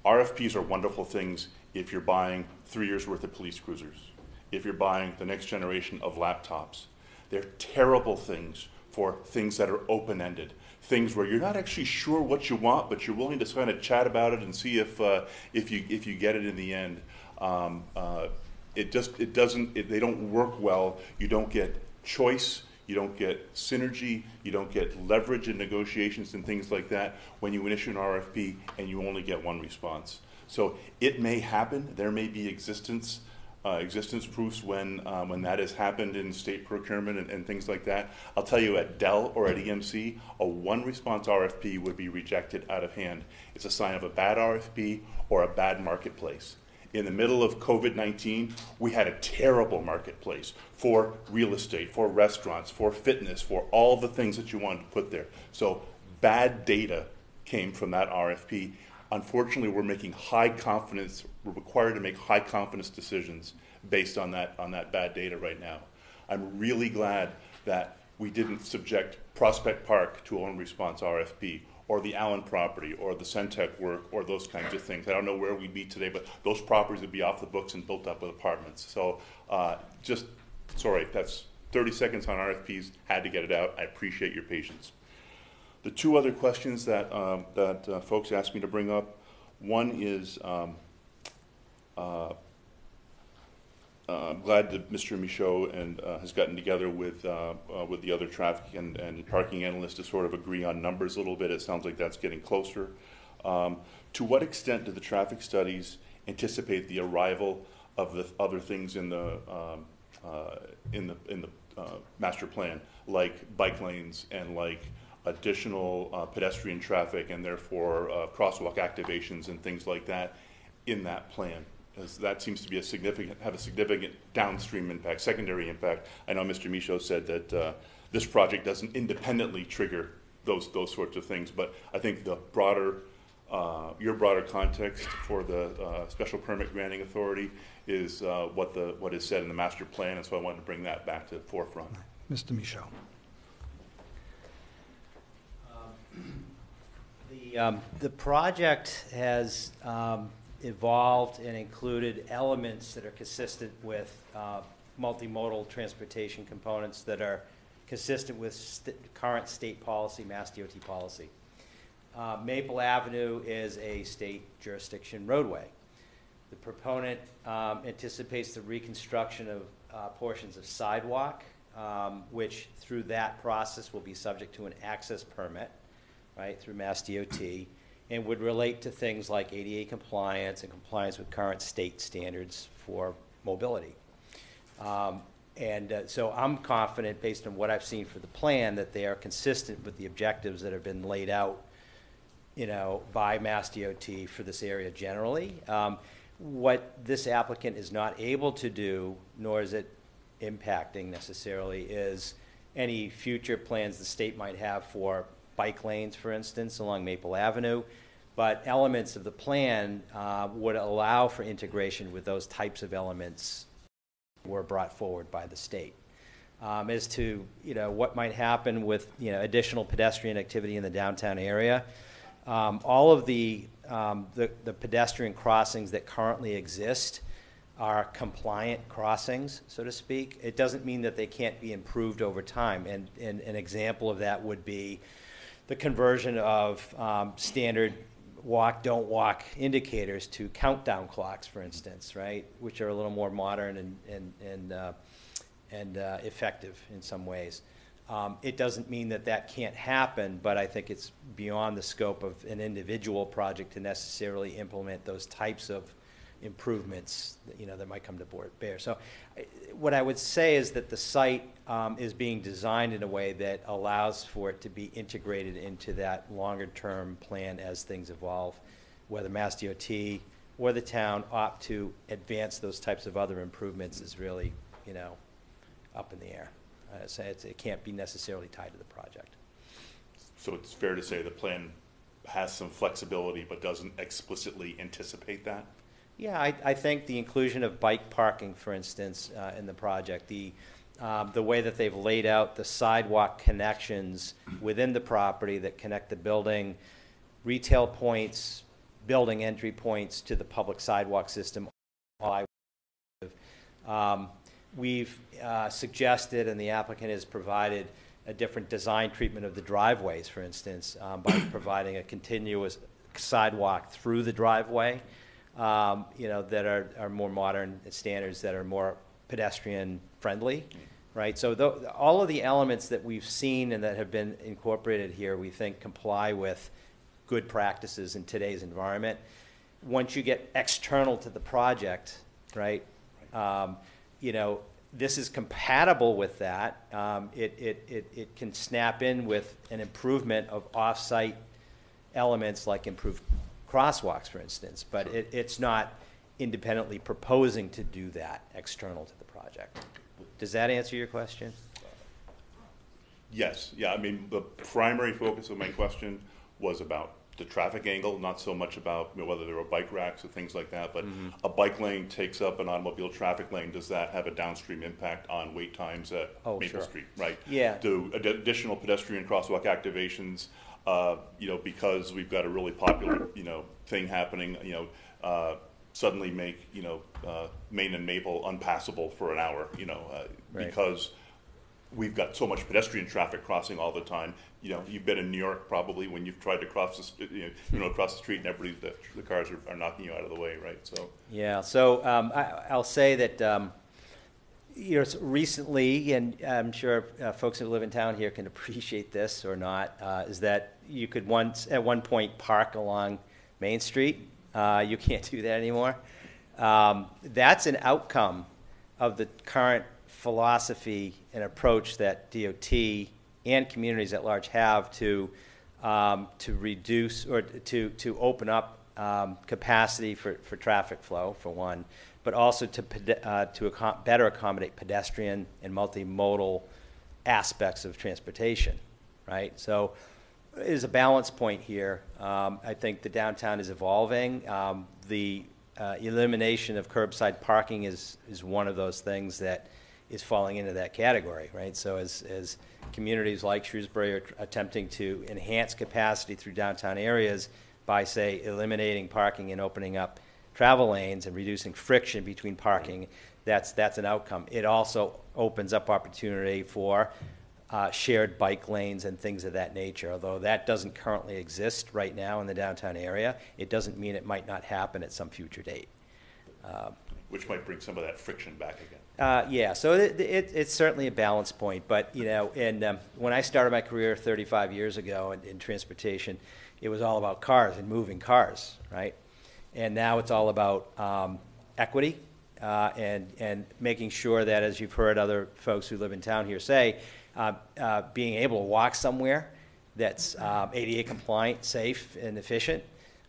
RFPs are wonderful things if you're buying three years' worth of police cruisers, if you're buying the next generation of laptops. They're terrible things for things that are open-ended, things where you're not actually sure what you want, but you're willing to kind of chat about it and see if, uh, if you, if you get it in the end. Um, uh, it just, it doesn't, it, they don't work well. You don't get choice, you don't get synergy, you don't get leverage in negotiations and things like that when you issue an RFP and you only get one response. So it may happen, there may be existence, uh, existence proofs when, um, when that has happened in state procurement and, and things like that. I'll tell you, at Dell or at EMC, a one-response RFP would be rejected out of hand. It's a sign of a bad RFP or a bad marketplace. In the middle of COVID 19, we had a terrible marketplace for real estate, for restaurants, for fitness, for all the things that you wanted to put there. So, bad data came from that RFP. Unfortunately, we're making high confidence, we're required to make high confidence decisions based on that, on that bad data right now. I'm really glad that we didn't subject Prospect Park to one response RFP or the Allen property, or the Centech work, or those kinds of things. I don't know where we'd be today, but those properties would be off the books and built up with apartments. So, uh, just, sorry, that's thirty seconds on RFPs, had to get it out. I appreciate your patience. The two other questions that, um, that uh, folks asked me to bring up, one is, um, uh, uh, I'm glad that Mr. Michaud and, uh, has gotten together with, uh, uh, with the other traffic and, and parking analysts to sort of agree on numbers a little bit. It sounds like that's getting closer. Um, to what extent do the traffic studies anticipate the arrival of the other things in the, um, in the, in the, master plan, like bike lanes and like additional, uh, pedestrian traffic and therefore, uh, crosswalk activations and things like that in that plan? as that seems to be a significant, have a significant downstream impact, secondary impact. I know Mr. Michaud said that uh, this project doesn't independently trigger those, those sorts of things, but I think the broader, uh, your broader context for the uh, special permit granting authority is uh, what the, what is said in the master plan, and so I wanted to bring that back to the forefront. Mr. Michaud. The, um, the project has um, evolved and included elements that are consistent with uh, multimodal transportation components that are consistent with st- current state policy, Mass DOT policy. Uh, Maple Avenue is a state jurisdiction roadway. The proponent um, anticipates the reconstruction of uh, portions of sidewalk, um, which through that process will be subject to an access permit, right, through Mass DOT, and would relate to things like ADA compliance and compliance with current state standards for mobility. Um, and uh, so I'm confident, based on what I've seen for the plan, that they are consistent with the objectives that have been laid out, you know, by Mass DOT for this area generally. Um, what this applicant is not able to do, nor is it impacting necessarily, is any future plans the state might have for bike lanes, for instance, along Maple Avenue. But elements of the plan uh, would allow for integration with those types of elements were brought forward by the state. Um, as to you know what might happen with you know additional pedestrian activity in the downtown area, Um, all of the, um, the, the pedestrian crossings that currently exist are compliant crossings, so to speak. It doesn't mean that they can't be improved over time. And, and an example of that would be the conversion of um, standard walk, don't walk indicators to countdown clocks, for instance, right? Which are a little more modern and, and, and, uh, and uh, effective in some ways. Um, it doesn't mean that that can't happen, but I think it's beyond the scope of an individual project to necessarily implement those types of improvements, that, you know, that might come to board bear. So what I would say is that the site um, is being designed in a way that allows for it to be integrated into that longer-term plan as things evolve, whether Mass DOT or the town opt to advance those types of other improvements is really, you know, up in the air. Uh, So it's, it can't be necessarily tied to the project. So it's fair to say the plan has some flexibility, but doesn't explicitly anticipate that? Yeah, I, I think the inclusion of bike parking, for instance, uh, in the project, the, um, the way that they've laid out the sidewalk connections within the property that connect the building, retail points, building entry points to the public sidewalk system, um, We've uh, suggested, and the applicant has provided, a different design treatment of the driveways, for instance, um, by providing a continuous sidewalk through the driveway, um, you know, that are, are more modern standards, that are more pedestrian-friendly, right? So tho- all of the elements that we've seen and that have been incorporated here, we think comply with good practices in today's environment. Once you get external to the project, right, um, you know, this is compatible with that. Um, it, it, it, it can snap in with an improvement of off-site elements like improved crosswalks, for instance, but it, it's not independently proposing to do that external to the project. Does that answer your question? Yes, yeah, I mean, the primary focus of my question was about the traffic angle, not so much about you know, whether there were bike racks or things like that, but Mm-hmm. a bike lane takes up an automobile traffic lane, does that have a downstream impact on wait times at Oh, Maple sure. Street, right? Yeah. Do ad- additional pedestrian crosswalk activations, uh, you know, because we've got a really popular, you know, thing happening, you know, uh, suddenly make, you know, uh, Main and Maple unpassable for an hour, you know, uh, Right. because we've got so much pedestrian traffic crossing all the time. You know, you've been in New York probably when you've tried to cross the, you know, you know, across the street and everybody, the, the cars are, are knocking you out of the way, right? So, Yeah, so um, I, I'll say that, um, you know, recently, and I'm sure uh, folks who live in town here can appreciate this or not, uh, is that you could once, at one point, park along Main Street. Uh, You can't do that anymore. Um, That's an outcome of the current philosophy and approach that DOT and communities at large have to, um, to reduce or to, to open up um, capacity for, for traffic flow, for one, but also to, uh, to accom- better accommodate pedestrian and multimodal aspects of transportation, right? So there's a balance point here. Um, I think the downtown is evolving. Um, the uh, elimination of curbside parking is, is one of those things that is falling into that category, right? So as, as communities like Shrewsbury are attempting to enhance capacity through downtown areas by, say, eliminating parking and opening up travel lanes and reducing friction between parking, that's, that's an outcome. It also opens up opportunity for uh, shared bike lanes and things of that nature. Although that doesn't currently exist right now in the downtown area, it doesn't mean it might not happen at some future date. Uh, which might bring some of that friction back again. uh, yeah, so it, it, it's certainly a balance point, but, you know, and um, when I started my career 35 years ago in, in transportation, it was all about cars and moving cars, right? And now it's all about um, equity uh, and, and making sure that, as you've heard other folks who live in town here say, uh, uh, being able to walk somewhere that's um, ADA compliant, safe, and efficient,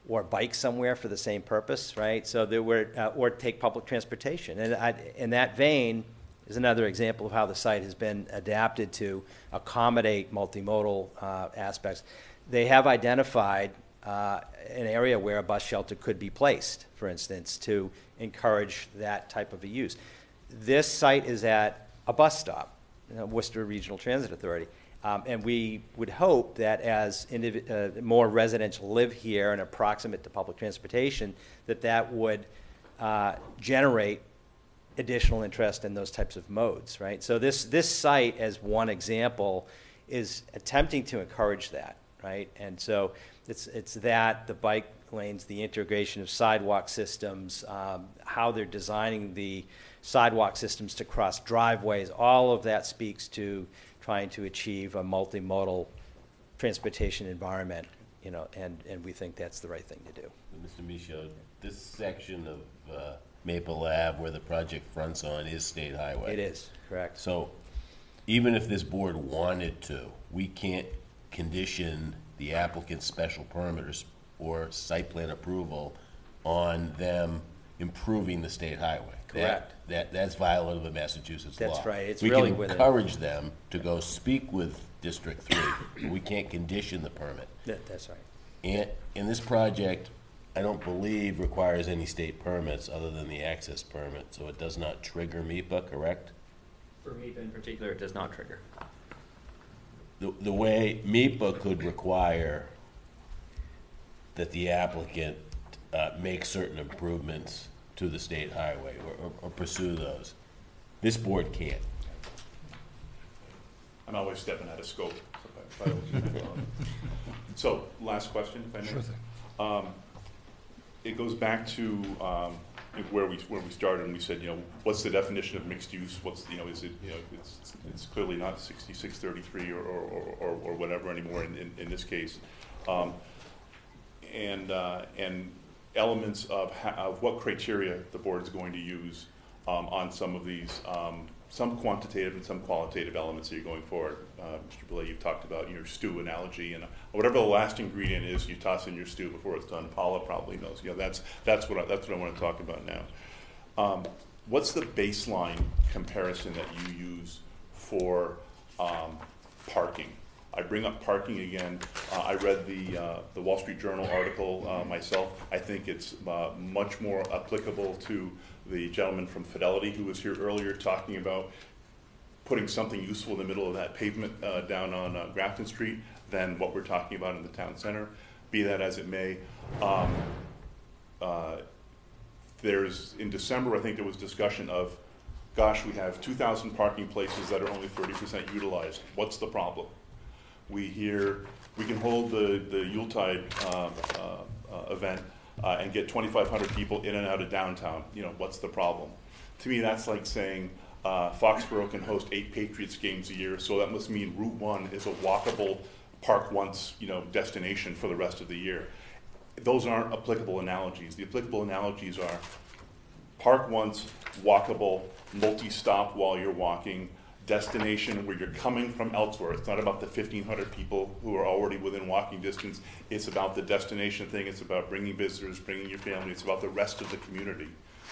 or bike somewhere for the same purpose, right? So there were, uh, or take public transportation. And I, in that vein is another example of how the site has been adapted to accommodate multimodal uh, aspects. They have identified uh, an area where a bus shelter could be placed, for instance, to encourage that type of a use. This site is at a bus stop, you know, Worcester Regional Transit Authority. Um, And we would hope that as uh, more residents live here and approximate proximate to public transportation, that that would uh, generate additional interest in those types of modes, right? So this, this site, as one example, is attempting to encourage that, right? And so it's, it's that, the bike lanes, the integration of sidewalk systems, um, how they're designing the sidewalk systems to cross driveways, all of that speaks to trying to achieve a multimodal transportation environment, you know, and, and we think that's the right thing to do. Mr. Michaud, this section of uh, Maple Ave where the project fronts on is state highway. It is, correct. So even if this board wanted to, we can't condition the applicant's special permit or, s- or site plan approval on them improving the state highway. That- Correct. That, that's violative of Massachusetts law. That's right. It's We can within- encourage them to go speak with District Three, but we can't condition the permit. That, that's right. And, and this project, I don't believe requires any state permits other than the access permit, so it does not trigger MEPA, correct? For me in particular, it does not trigger. The, the way MEPA could require that the applicant, uh, make certain improvements to the state highway or, or- or pursue those. This board can't. I'm always stepping out of scope. so if I- if I- So, last question, if I may? Sure thing. Um, It goes back to um, where we, where we started, and we said, you know, what's the definition of mixed use? What's, you know, is it, you know, it's, it's clearly not sixty-six thirty-three or, or, or or whatever anymore in, in, in this case. Um, And, uh, and elements of, ha- of what criteria the board is going to use um, on some of these, um, some quantitative and some qualitative elements that you're going forward. Uh, Mr. Belay, you've talked about your stew analogy, and uh, whatever the last ingredient is you toss in your stew before it's done, Paula probably knows, you know, that's, that's what I, that's what I want to talk about now. Um, What's the baseline comparison that you use for um, parking? I bring up parking again. Uh, I read the, uh, the Wall Street Journal article uh, myself. I think it's uh, much more applicable to the gentleman from Fidelity who was here earlier talking about putting something useful in the middle of that pavement uh, down on uh, Grafton Street than what we're talking about in the town center. Be that as it may, um, uh, there's, in December, I think there was discussion of, gosh, we have 2,000 parking places that are only 30% utilized. What's the problem? We hear, we can hold the, the Yuletide um, uh, uh, event uh, and get 2,500 people in and out of downtown. You know, what's the problem? To me, that's like saying uh, Foxborough can host eight Patriots games a year, so that must mean Route 1 is a walkable, park once, you know, destination for the rest of the year. Those aren't applicable analogies. The applicable analogies are park once, walkable, multi-stop while you're walking, destination where you're coming from elsewhere. It's not about the fifteen hundred people who are already within walking distance. It's about the destination thing. It's about bringing visitors, bringing your family. It's about the rest of the community,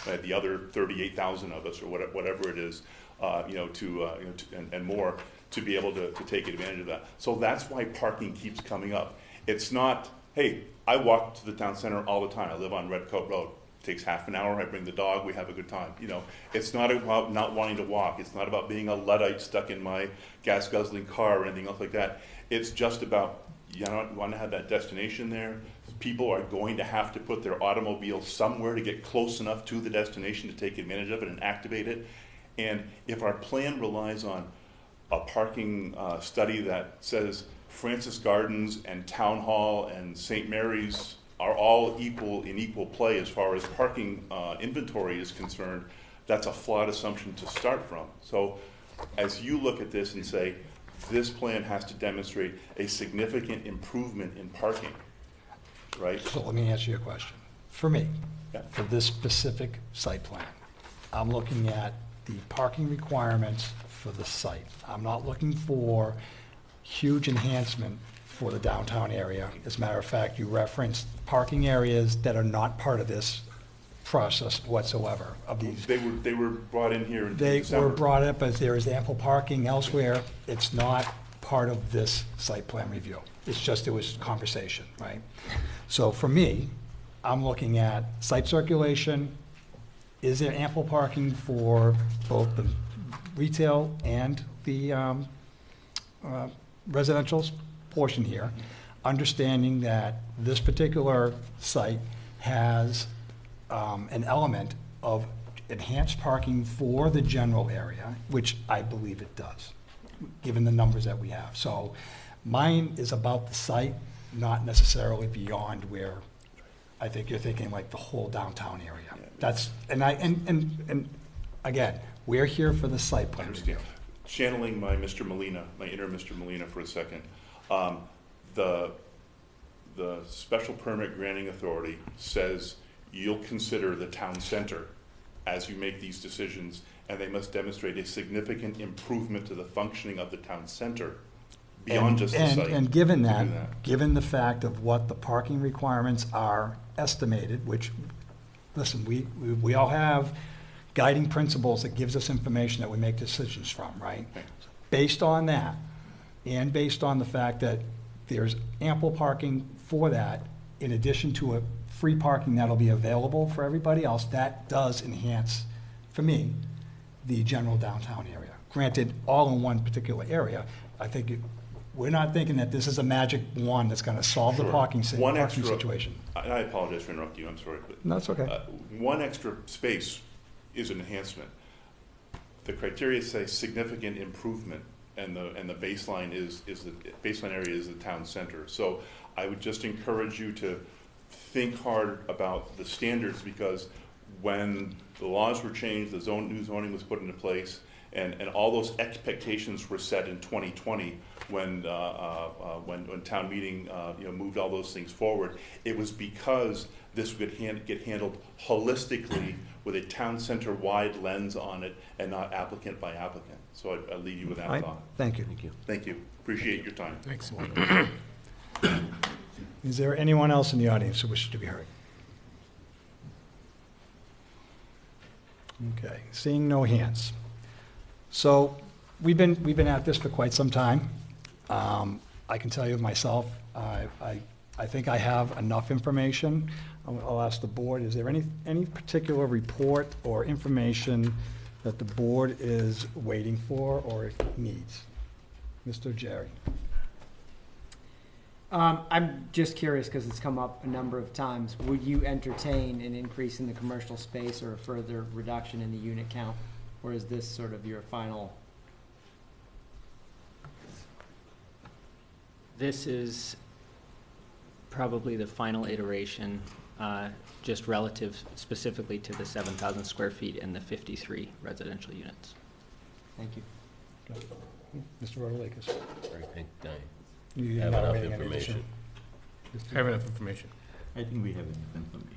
uh, the other thirty-eight thousand of us or whatever, whatever it is, uh, you know, to, uh, you know, to, and, and more to be able to, to take advantage of that. So that's why parking keeps coming up. It's not, hey, I walk to the town center all the time. I live on Red Coat Road. Takes half an hour. I bring the dog. We have a good time. You know, it's not about not wanting to walk. It's not about being a luddite stuck in my gas guzzling car or anything else like that. It's just about you know want to have that destination there. People are going to have to put their automobile somewhere to get close enough to the destination to take advantage of it and activate it. And if our plan relies on a parking uh, study that says Francis Gardens and Town Hall and St. Mary's are all equal in equal play as far as parking uh, inventory is concerned, that's a flawed assumption to start from. So as you look at this and say, this plan has to demonstrate a significant improvement in parking, right? So let me answer your question. For me, Yeah. for this specific site plan, I'm looking at the parking requirements for the site. I'm not looking for huge enhancement for the downtown area. As a matter of fact, you referenced parking areas that are not part of this process whatsoever of these. They were, they were brought in here in They December. were brought up as there is ample parking elsewhere. It's not part of this site plan review. It's just, it was conversation, right? So for me, I'm looking at site circulation. Is there ample parking for both the retail and the um, uh, residential portion here, understanding that this particular site has um, an element of enhanced parking for the general area, which I believe it does, given the numbers that we have. So mine is about the site, not necessarily beyond where I think you're thinking like the whole downtown area. That's, and I, and, and, and again, we're here for the site plan review. channeling my Mr. Molina, my inner Mr. Molina for a second, um, the, the special permit granting authority says you'll consider the town center as you make these decisions, and they must demonstrate a significant improvement to the functioning of the town center beyond And- just the and- site. And given do that, given the fact of what the parking requirements are estimated, which, listen, we, we- we all have guiding principles that gives us information that we make decisions from, right? Based on that, and based on the fact that there's ample parking for that, in addition to a free parking that'll be available for everybody else, that does enhance, for me, the general downtown area. Granted, all in one particular area, I think, it- we're not thinking that this is a magic wand that's gonna solve the Sure. parking, si- One parking extra- situation. I apologize for interrupting you, I'm sorry, but. No, it's okay. uh, One extra space is an enhancement. The criteria say significant improvement, and the, and the baseline is, is the, baseline area is the town center. So I would just encourage you to think hard about the standards, because when the laws were changed, the zone, new zoning was put into place, and, and all those expectations were set in 2020, when, uh, uh, uh, when, when town meeting, uh, you know, moved all those things forward, it was because this would hand, get handled holistically with a town center-wide lens on it and not applicant by applicant. So I, I leave you with that I- thought. Thank you. Thank you. Thank you. Appreciate your time. Excellent. Is there anyone else in the audience who wishes to be heard? Okay, seeing no hands. So, we've been, we've been at this for quite some time. Um, I can tell you myself, I, I, I think I have enough information. I'll, I'll ask the board, is there any, any particular report or information that the board is waiting for or needs? Mr. Jerry? Um, I'm just curious, because it's come up a number of times, would you entertain an increase in the commercial space or a further reduction in the unit count? Or is this sort of your final? This is probably the final iteration, uh, just relative specifically to the 7,000 square feet and the 53 residential units. Thank you. Mr. Rotalakis? I think I You have not enough waiting any information. additional- Have enough information. I think we have enough information.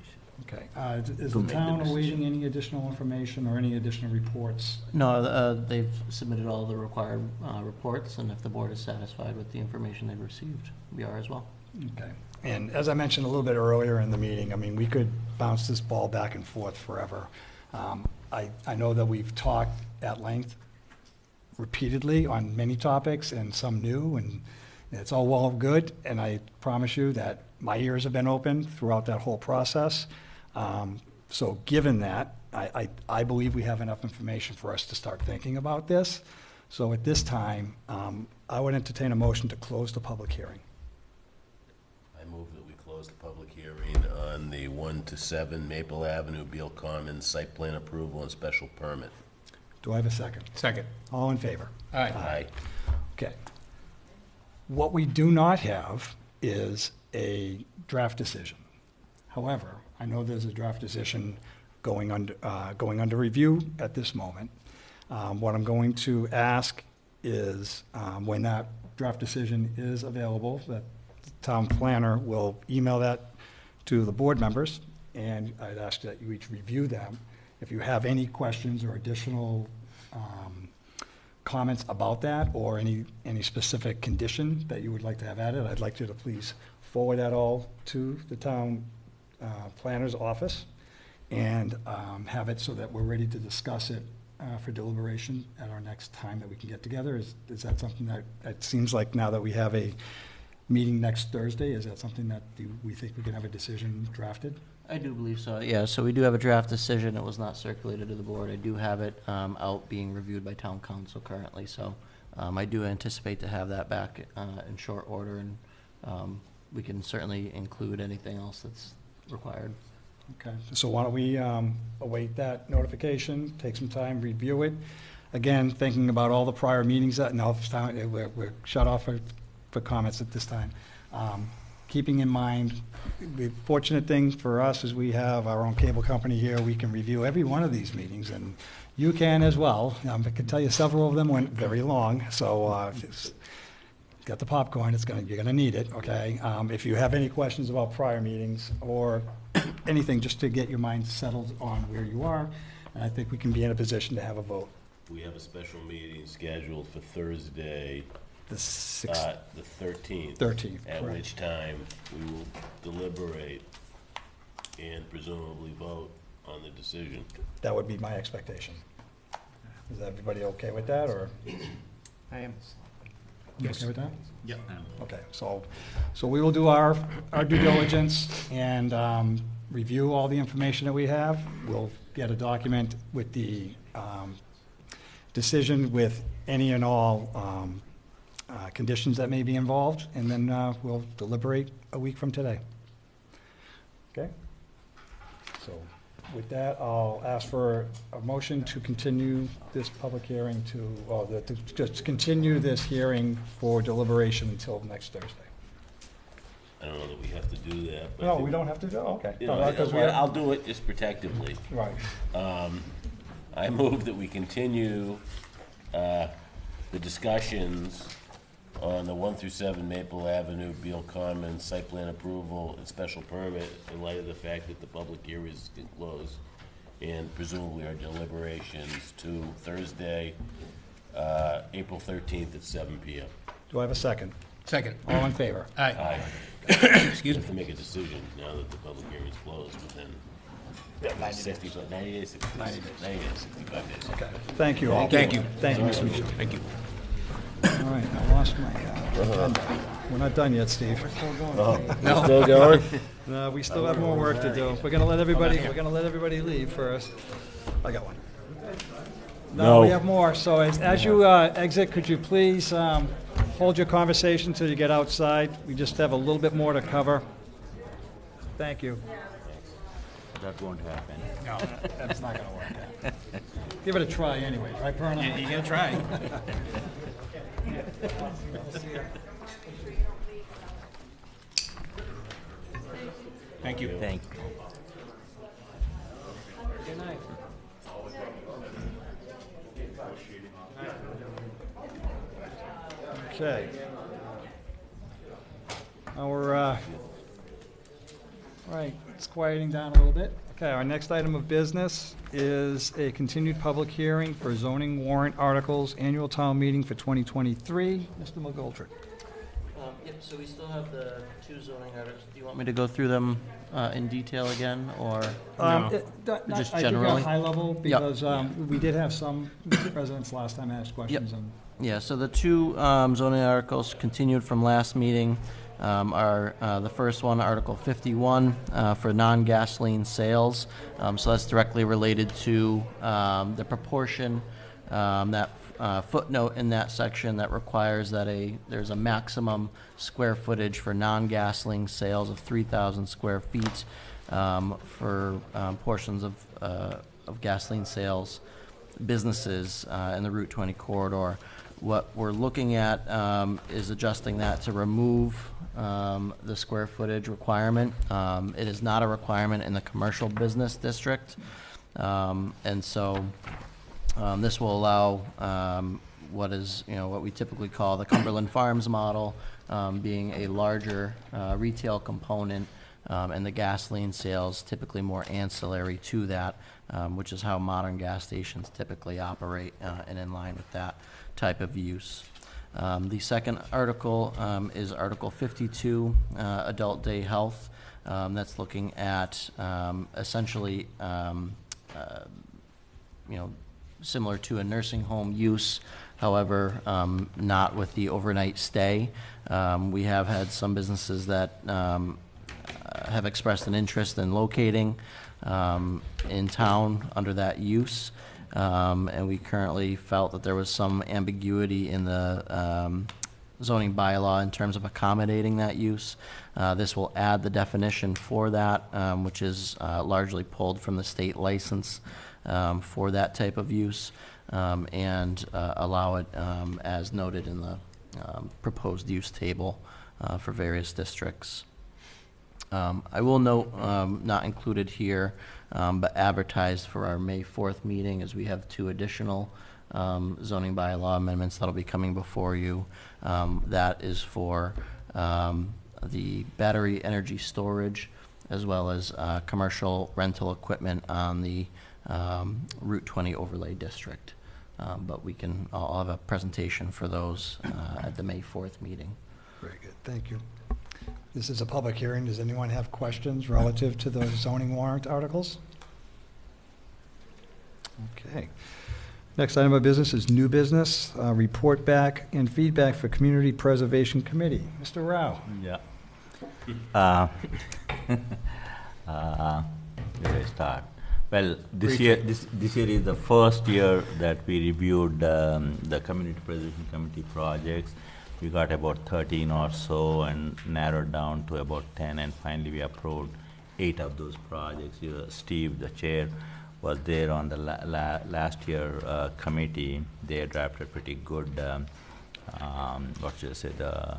Okay, uh, is To the make the town decision. awaiting any additional information or any additional reports? No, uh, they've submitted all the required uh, reports, and if the board is satisfied with the information they've received, we are as well. Okay. And as I mentioned a little bit earlier in the meeting, I mean, we could bounce this ball back and forth forever. Um, I, I know that we've talked at length repeatedly on many topics and some new, and it's all well and good, and I promise you that my ears have been open throughout that whole process. Um, So given that, I, I, I believe we have enough information for us to start thinking about this. So at this time, um, I would entertain a motion to close the public hearing. I move that we close the public hearing on the one to seven Maple Avenue, Beal Commons, site plan approval and special permit. Do I have a second? Second. All in favor? Aye. Aye. Okay. What we do not have is a draft decision. However, I know there's a draft decision going under, uh, going under review at this moment. Um, What I'm going to ask is, um, when that draft decision is available, that the town planner will email that to the board members, and I'd ask that you each review them. If you have any questions or additional um, comments about that, or any, any specific condition that you would like to have added, I'd like you to please forward that all to the town uh, planner's office, and um, have it so that we're ready to discuss it uh, for deliberation at our next time that we can get together. Is, is that something that, it seems like now that we have a meeting next Thursday, is that something that you- we think we can have a decision drafted? I do believe so, yeah, so we do have a draft decision, it was not circulated to the board, I do have it um, out being reviewed by town counsel currently, so um, I do anticipate to have that back uh, in short order, and um, we can certainly include anything else that's required. Okay, so why don't we um, await that notification, take some time, review it? Again, thinking about all the prior meetings that, no, it's time- we're we're shut off for for comments at this time. Um, Keeping in mind, the fortunate thing for us is we have our own cable company here. We can review every one of these meetings, and you can as well. Um, I can tell you several of them went very long, so uh, get the popcorn, it's gonna, you're gonna need it, okay? Um, If you have any questions about prior meetings or anything, just to get your mind settled on where you are, and I think we can be in a position to have a vote. We have a special meeting scheduled for Thursday, The sixth, uh, the thirteenth. 13th, At correct. which time we will deliberate and presumably vote on the decision. that would be my expectation. Is everybody okay with that, or? I am. You okay with that? Yep. Okay, so, so we will do our, our due diligence and um, review all the information that we have. We'll get a document with the um, decision with any and all um, uh, conditions that may be involved, and then uh, we'll deliberate a week from today. Okay? So with that, I'll ask for a motion to continue this public hearing to, the- to just continue this hearing for deliberation until next Thursday. I don't know that we have to do that, but. I No, think- we don't have to do, okay. You No, know, because we well, are- I'll do it just protectively. Right. Um, I move that we continue, uh, the discussions on the one through seven Maple Avenue, Beal Commons, site plan approval and special permit in light of the fact that the public hearing is closed and presumably our deliberations to Thursday, uh, April thirteenth at seven P M. Do I have a second? Second. All in favor? Aye. Excuse We have to make a decision now that the public hearing is closed within sixty, ninety days, sixty, ninety days, sixty-five days. Okay, thank you all. Thank you. Thank you, Mr. Michel. Thank you. All right, I lost my, uh, agenda. We're not done yet, Steve. Oh, we're still going? No, we still have more work to do. We're gonna let everybody, we're gonna let everybody leave first. I got one. No, we No. have more. So as, as you uh, exit, could you please um, hold your conversation till you get outside? We just have a little bit more to cover. Thank you. That won't happen. No, that's not gonna work. Give it a try anyway, right, Perna? You- you gotta try. Thank you. Thank Good night. Okay. Now we're, uh, all right, it's quieting down a little bit. Okay, our next item of business is a continued public hearing for zoning warrant articles, annual town meeting for 2023. Mr. McGoldrick. Um, Yep, so we still have the two zoning articles. Do you want me to go through them uh, in detail again, or? Um, it- not- Just I think generally? high level, because um, we did have some residents last time ask questions on Yeah, so the two um, zoning articles continued from last meeting um, are, uh, the first one, Article 51, uh, for non-gasoline sales. Um, So that's directly related to um, the proportion, um, that uh, footnote in that section that requires that a, there's a maximum square footage for non-gasoline sales of 3,000 square feet um, for um, portions of, uh, of gasoline sales businesses uh, in the Route 20 corridor. What we're looking at um, is adjusting that to remove um, the square footage requirement. Um, It is not a requirement in the commercial business district. Um, And so um, this will allow um, what is, you know, what we typically call the Cumberland Farms model, um, being a larger uh, retail component, um, and the gasoline sales typically more ancillary to that, um, which is how modern gas stations typically operate, uh, and in line with that type of use. Um, The second article um, is Article 52, uh, Adult Day Health. Um, That's looking at um, essentially um, uh, you know, similar to a nursing home use, however, um, not with the overnight stay. Um, we have had some businesses that, um, have expressed an interest in locating, um, in town under that use. Um, and we currently felt that there was some ambiguity in the, um, zoning bylaw in terms of accommodating that use. Uh, This will add the definition for that, um, which is uh, largely pulled from the state license um, for that type of use, um, and uh, allow it um, as noted in the um, proposed use table uh, for various districts. Um, I will note, um, not included here, um, but advertised for our May 4th meeting, as we have two additional um, zoning bylaw amendments that'll be coming before you. Um, That is for um, the battery energy storage, as well as uh, commercial rental equipment on the um, Route 20 overlay district. Um, But we can, I'll have a presentation for those uh, at the May 4th meeting. Very good, thank you. This is a public hearing. Does anyone have questions relative to the zoning warrant articles? Okay. Next item of business is new business, uh, report back and feedback for Community Preservation Committee. Mr. Rao? Yeah. Uh, uh, Where do I start? Well, this year, this, this year is the first year that we reviewed um, the Community Preservation Committee projects. We got about 13 or so and narrowed down to about 10, and finally we approved eight of those projects. You know, Steve, the chair, was there on the la- la- last year uh, committee. They drafted pretty good, um, um, what should I say, the,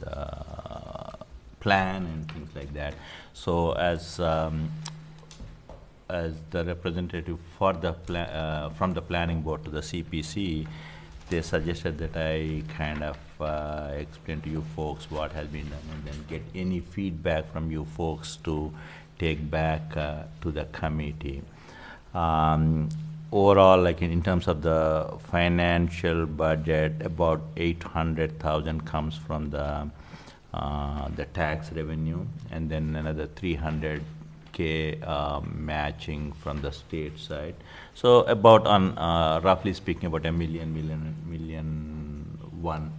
the plan and things like that. So as um, as the representative for the uh, from the planning board to the CPC, they suggested that I kind of uh, explain to you folks what has been done and then get any feedback from you folks to take back uh, to the committee. Um, overall, like in, in terms of the financial budget, about 800,000 comes from the uh, the tax revenue, and then another 300k um, matching from the state side. So about on uh, roughly speaking, about a million, million, million one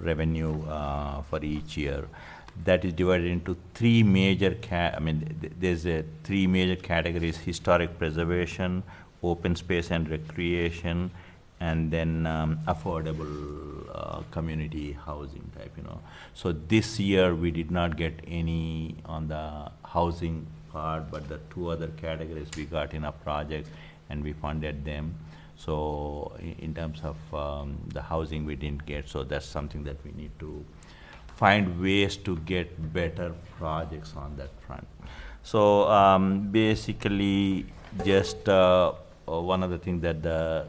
revenue uh, for each year. That is divided into three major. I mean, th- there's a three major categories: historic preservation, open space and recreation, and then um, affordable uh, community housing type, you know. So this year we did not get any on the housing part, but the two other categories we got in our projects and we funded them. So in, in terms of um, the housing we didn't get, so that's something that we need to find ways to get better projects on that front. So um, basically, just uh, uh, one of the things that the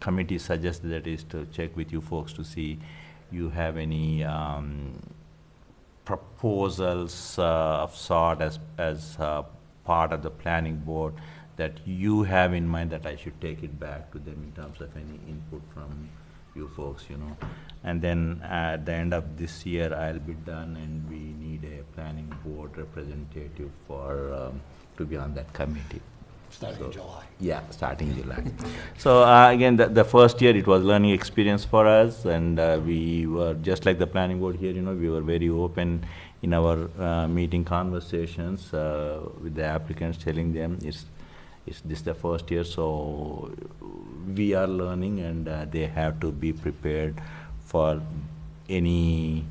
committee suggested that is to check with you folks to see you have any um, proposals uh, of sort as as uh, part of the planning board that you have in mind that I should take it back to them in terms of any input from you folks, you know. And then at the end of this year, I'll be done, and we need a planning board representative for um, to be on that committee. Starting So- July. Yeah, starting July. So uh, again, the, the first year it was learning experience for us, and uh, we were just like the planning board here. You know, we were very open in our uh, meeting conversations uh, with the applicants, telling them it's it's this the first year, so we are learning, and uh, they have to be prepared for any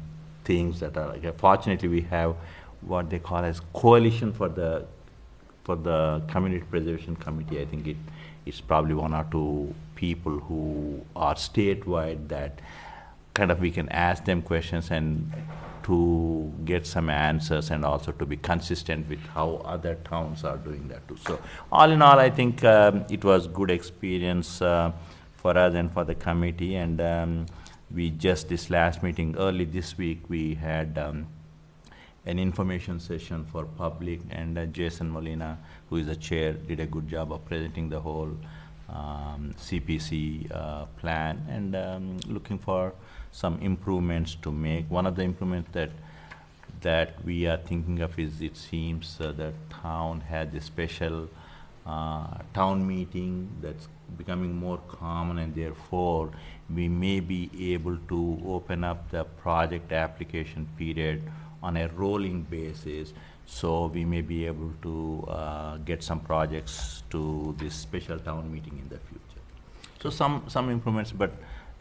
things that are. Like, fortunately, we have what they call as coalition for the for the community preservation committee. I think it it's probably one or two people who are statewide that kind of we can ask them questions and to get some answers and also to be consistent with how other towns are doing that too. So all in all, I think um, it was good experience uh, for us and for the committee. And um, we just this last meeting early this week we had. Um, an information session for public, and uh, Jason Molina, who is the chair, did a good job of presenting the whole um, CPC uh, plan and um, looking for some improvements to make. One of the improvements that that we are thinking of is it seems uh, the town had a special uh, town meeting that's becoming more common and therefore we may be able to open up the project application period on a rolling basis So we may be able to uh, get some projects to this special town meeting in the future. So some, some improvements, but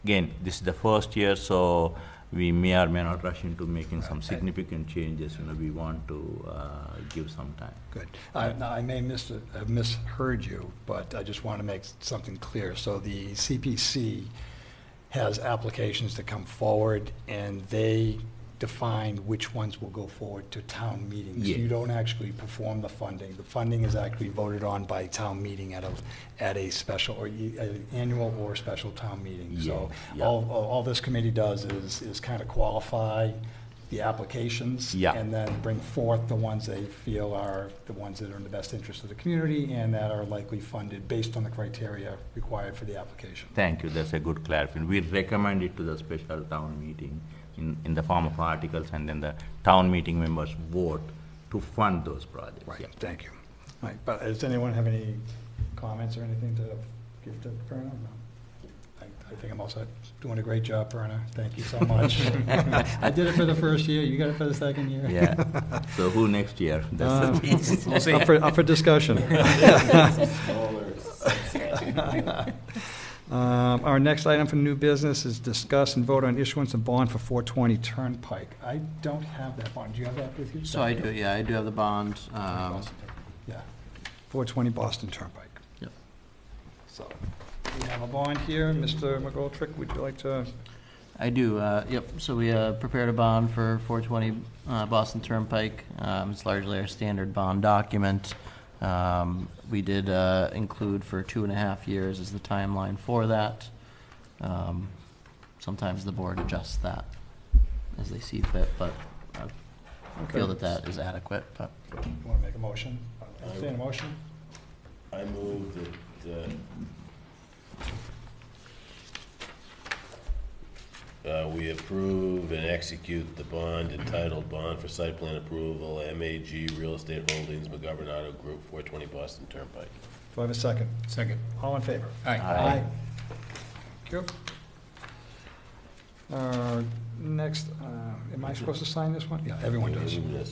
again, this is the first year, so we may or may not rush into making some significant changes, you know, we want to uh, give some time. Good. I I may mis- have misheard you, but I just want to make something clear. So the CPC has applications that come forward, and they define which ones will go forward to town meetings. Yeah. You don't actually perform the funding. The funding is actually voted on by town meeting at a, at a special, or e- annual or special town meeting. So Yeah, yeah. all, all all this committee does is, is kind of qualify the applications. Yeah. And then bring forth the ones they feel are the ones that are in the best interest of the community and that are likely funded based on the criteria required for the application. Thank you, that's a good clarification. We recommend it to the special town meeting in, in the form of articles, and then the town meeting members vote to fund those projects. Right, Yeah. thank you. All right, but does anyone have any comments or anything to give to Perna? No? I I think I'm all set. Doing a great job, Perna. Thank you so much. I did it for the first year, you got it for the second year. Yeah, so who next year? That's Um, the thing. We'll see. Up for- up for discussion. Um, Our next item for new business is discuss and vote on issuance of bond for 420 Turnpike. I don't have that bond. Do you have that with you? So I do, yeah, I do have the bond. um, Yeah, 420 Boston Turnpike. Yep. So, we have a bond here. Mr. McGoldrick, would you like to? I do, uh, yep, so we uh, prepared a bond for 420 uh, Boston Turnpike. Um, It's largely our standard bond document. Um, We did uh, include for two and a half years is the timeline for that. Um, Sometimes the board adjusts that as they see fit, but I feel that that is adequate, but. You want to make a motion? Entertain a motion? I move that, uh, uh, we approve and execute the bond entitled Bond for Site Plan Approval, MAG Real Estate Holdings, McGovern Auto Group, four twenty Boston Turnpike. Do I have a second? Second. All in favor? Aye. Aye. Thank you. Uh, Next, uh, am I supposed to sign this one? Yeah, everyone does. Everyone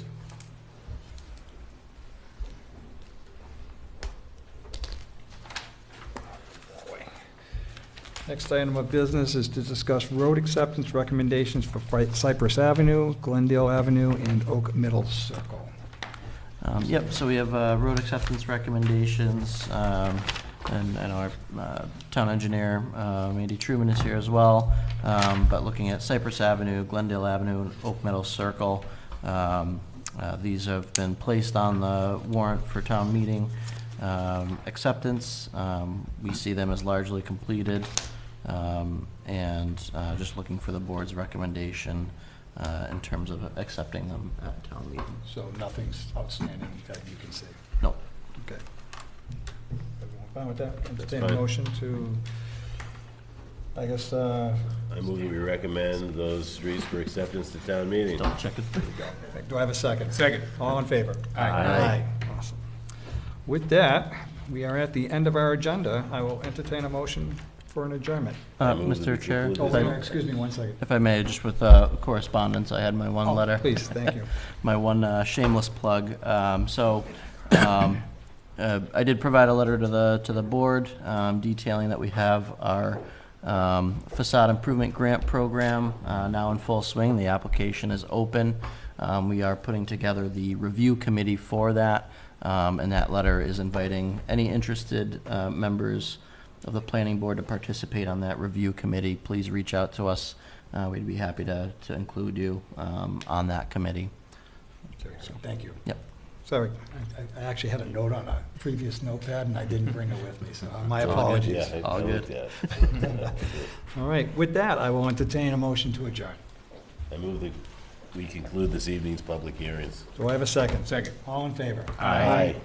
Next item of business is to discuss road acceptance recommendations for Cypress Avenue, Glendale Avenue, and Oak Meadow Circle. Um, Yep, so we have uh, road acceptance recommendations, um, and and our uh, town engineer, uh, Andy Truman is here as well. Um, But looking at Cypress Avenue, Glendale Avenue, and Oak Meadow Circle, um, uh, these have been placed on the warrant for town meeting um, acceptance. Um, We see them as largely completed, um, and uh, just looking for the board's recommendation uh, in terms of accepting them at town meeting. So nothing's outstanding that you can see? No. Okay. Everyone fine with that? Entertain a fine. motion to, I guess, uh, I move that we recommend those streets for acceptance to town meeting. Double check it. do I have a second? Second. All in favor? Aye. Aye. Awesome. With that, we are at the end of our agenda. I will entertain a motion for an adjournment. Uh, I move that we Mr. Chair, if Oh, I- excuse me one second. if I may, just with uh, correspondence, I had my one Oh, letter. please, thank you. My one uh, shameless plug. Um, So, um, uh, I did provide a letter to the, to the board um, detailing that we have our um, facade improvement grant program uh, now in full swing. The application is open. Um, We are putting together the review committee for that, um, and that letter is inviting any interested uh, members of the planning board to participate on that review committee. Please reach out to us. Uh, We'd be happy to, to include you um, on that committee. Thank you. Yep. Sorry, I- I I actually had a note on a previous notepad, and I didn't bring it with me, so uh, my It's all good. apologies. Yeah, I- All I good. looked at it. All right, with that, I will entertain a motion to adjourn. I move that we conclude this evening's public hearings. Do I have a second? Second. All in favor? Aye. Aye.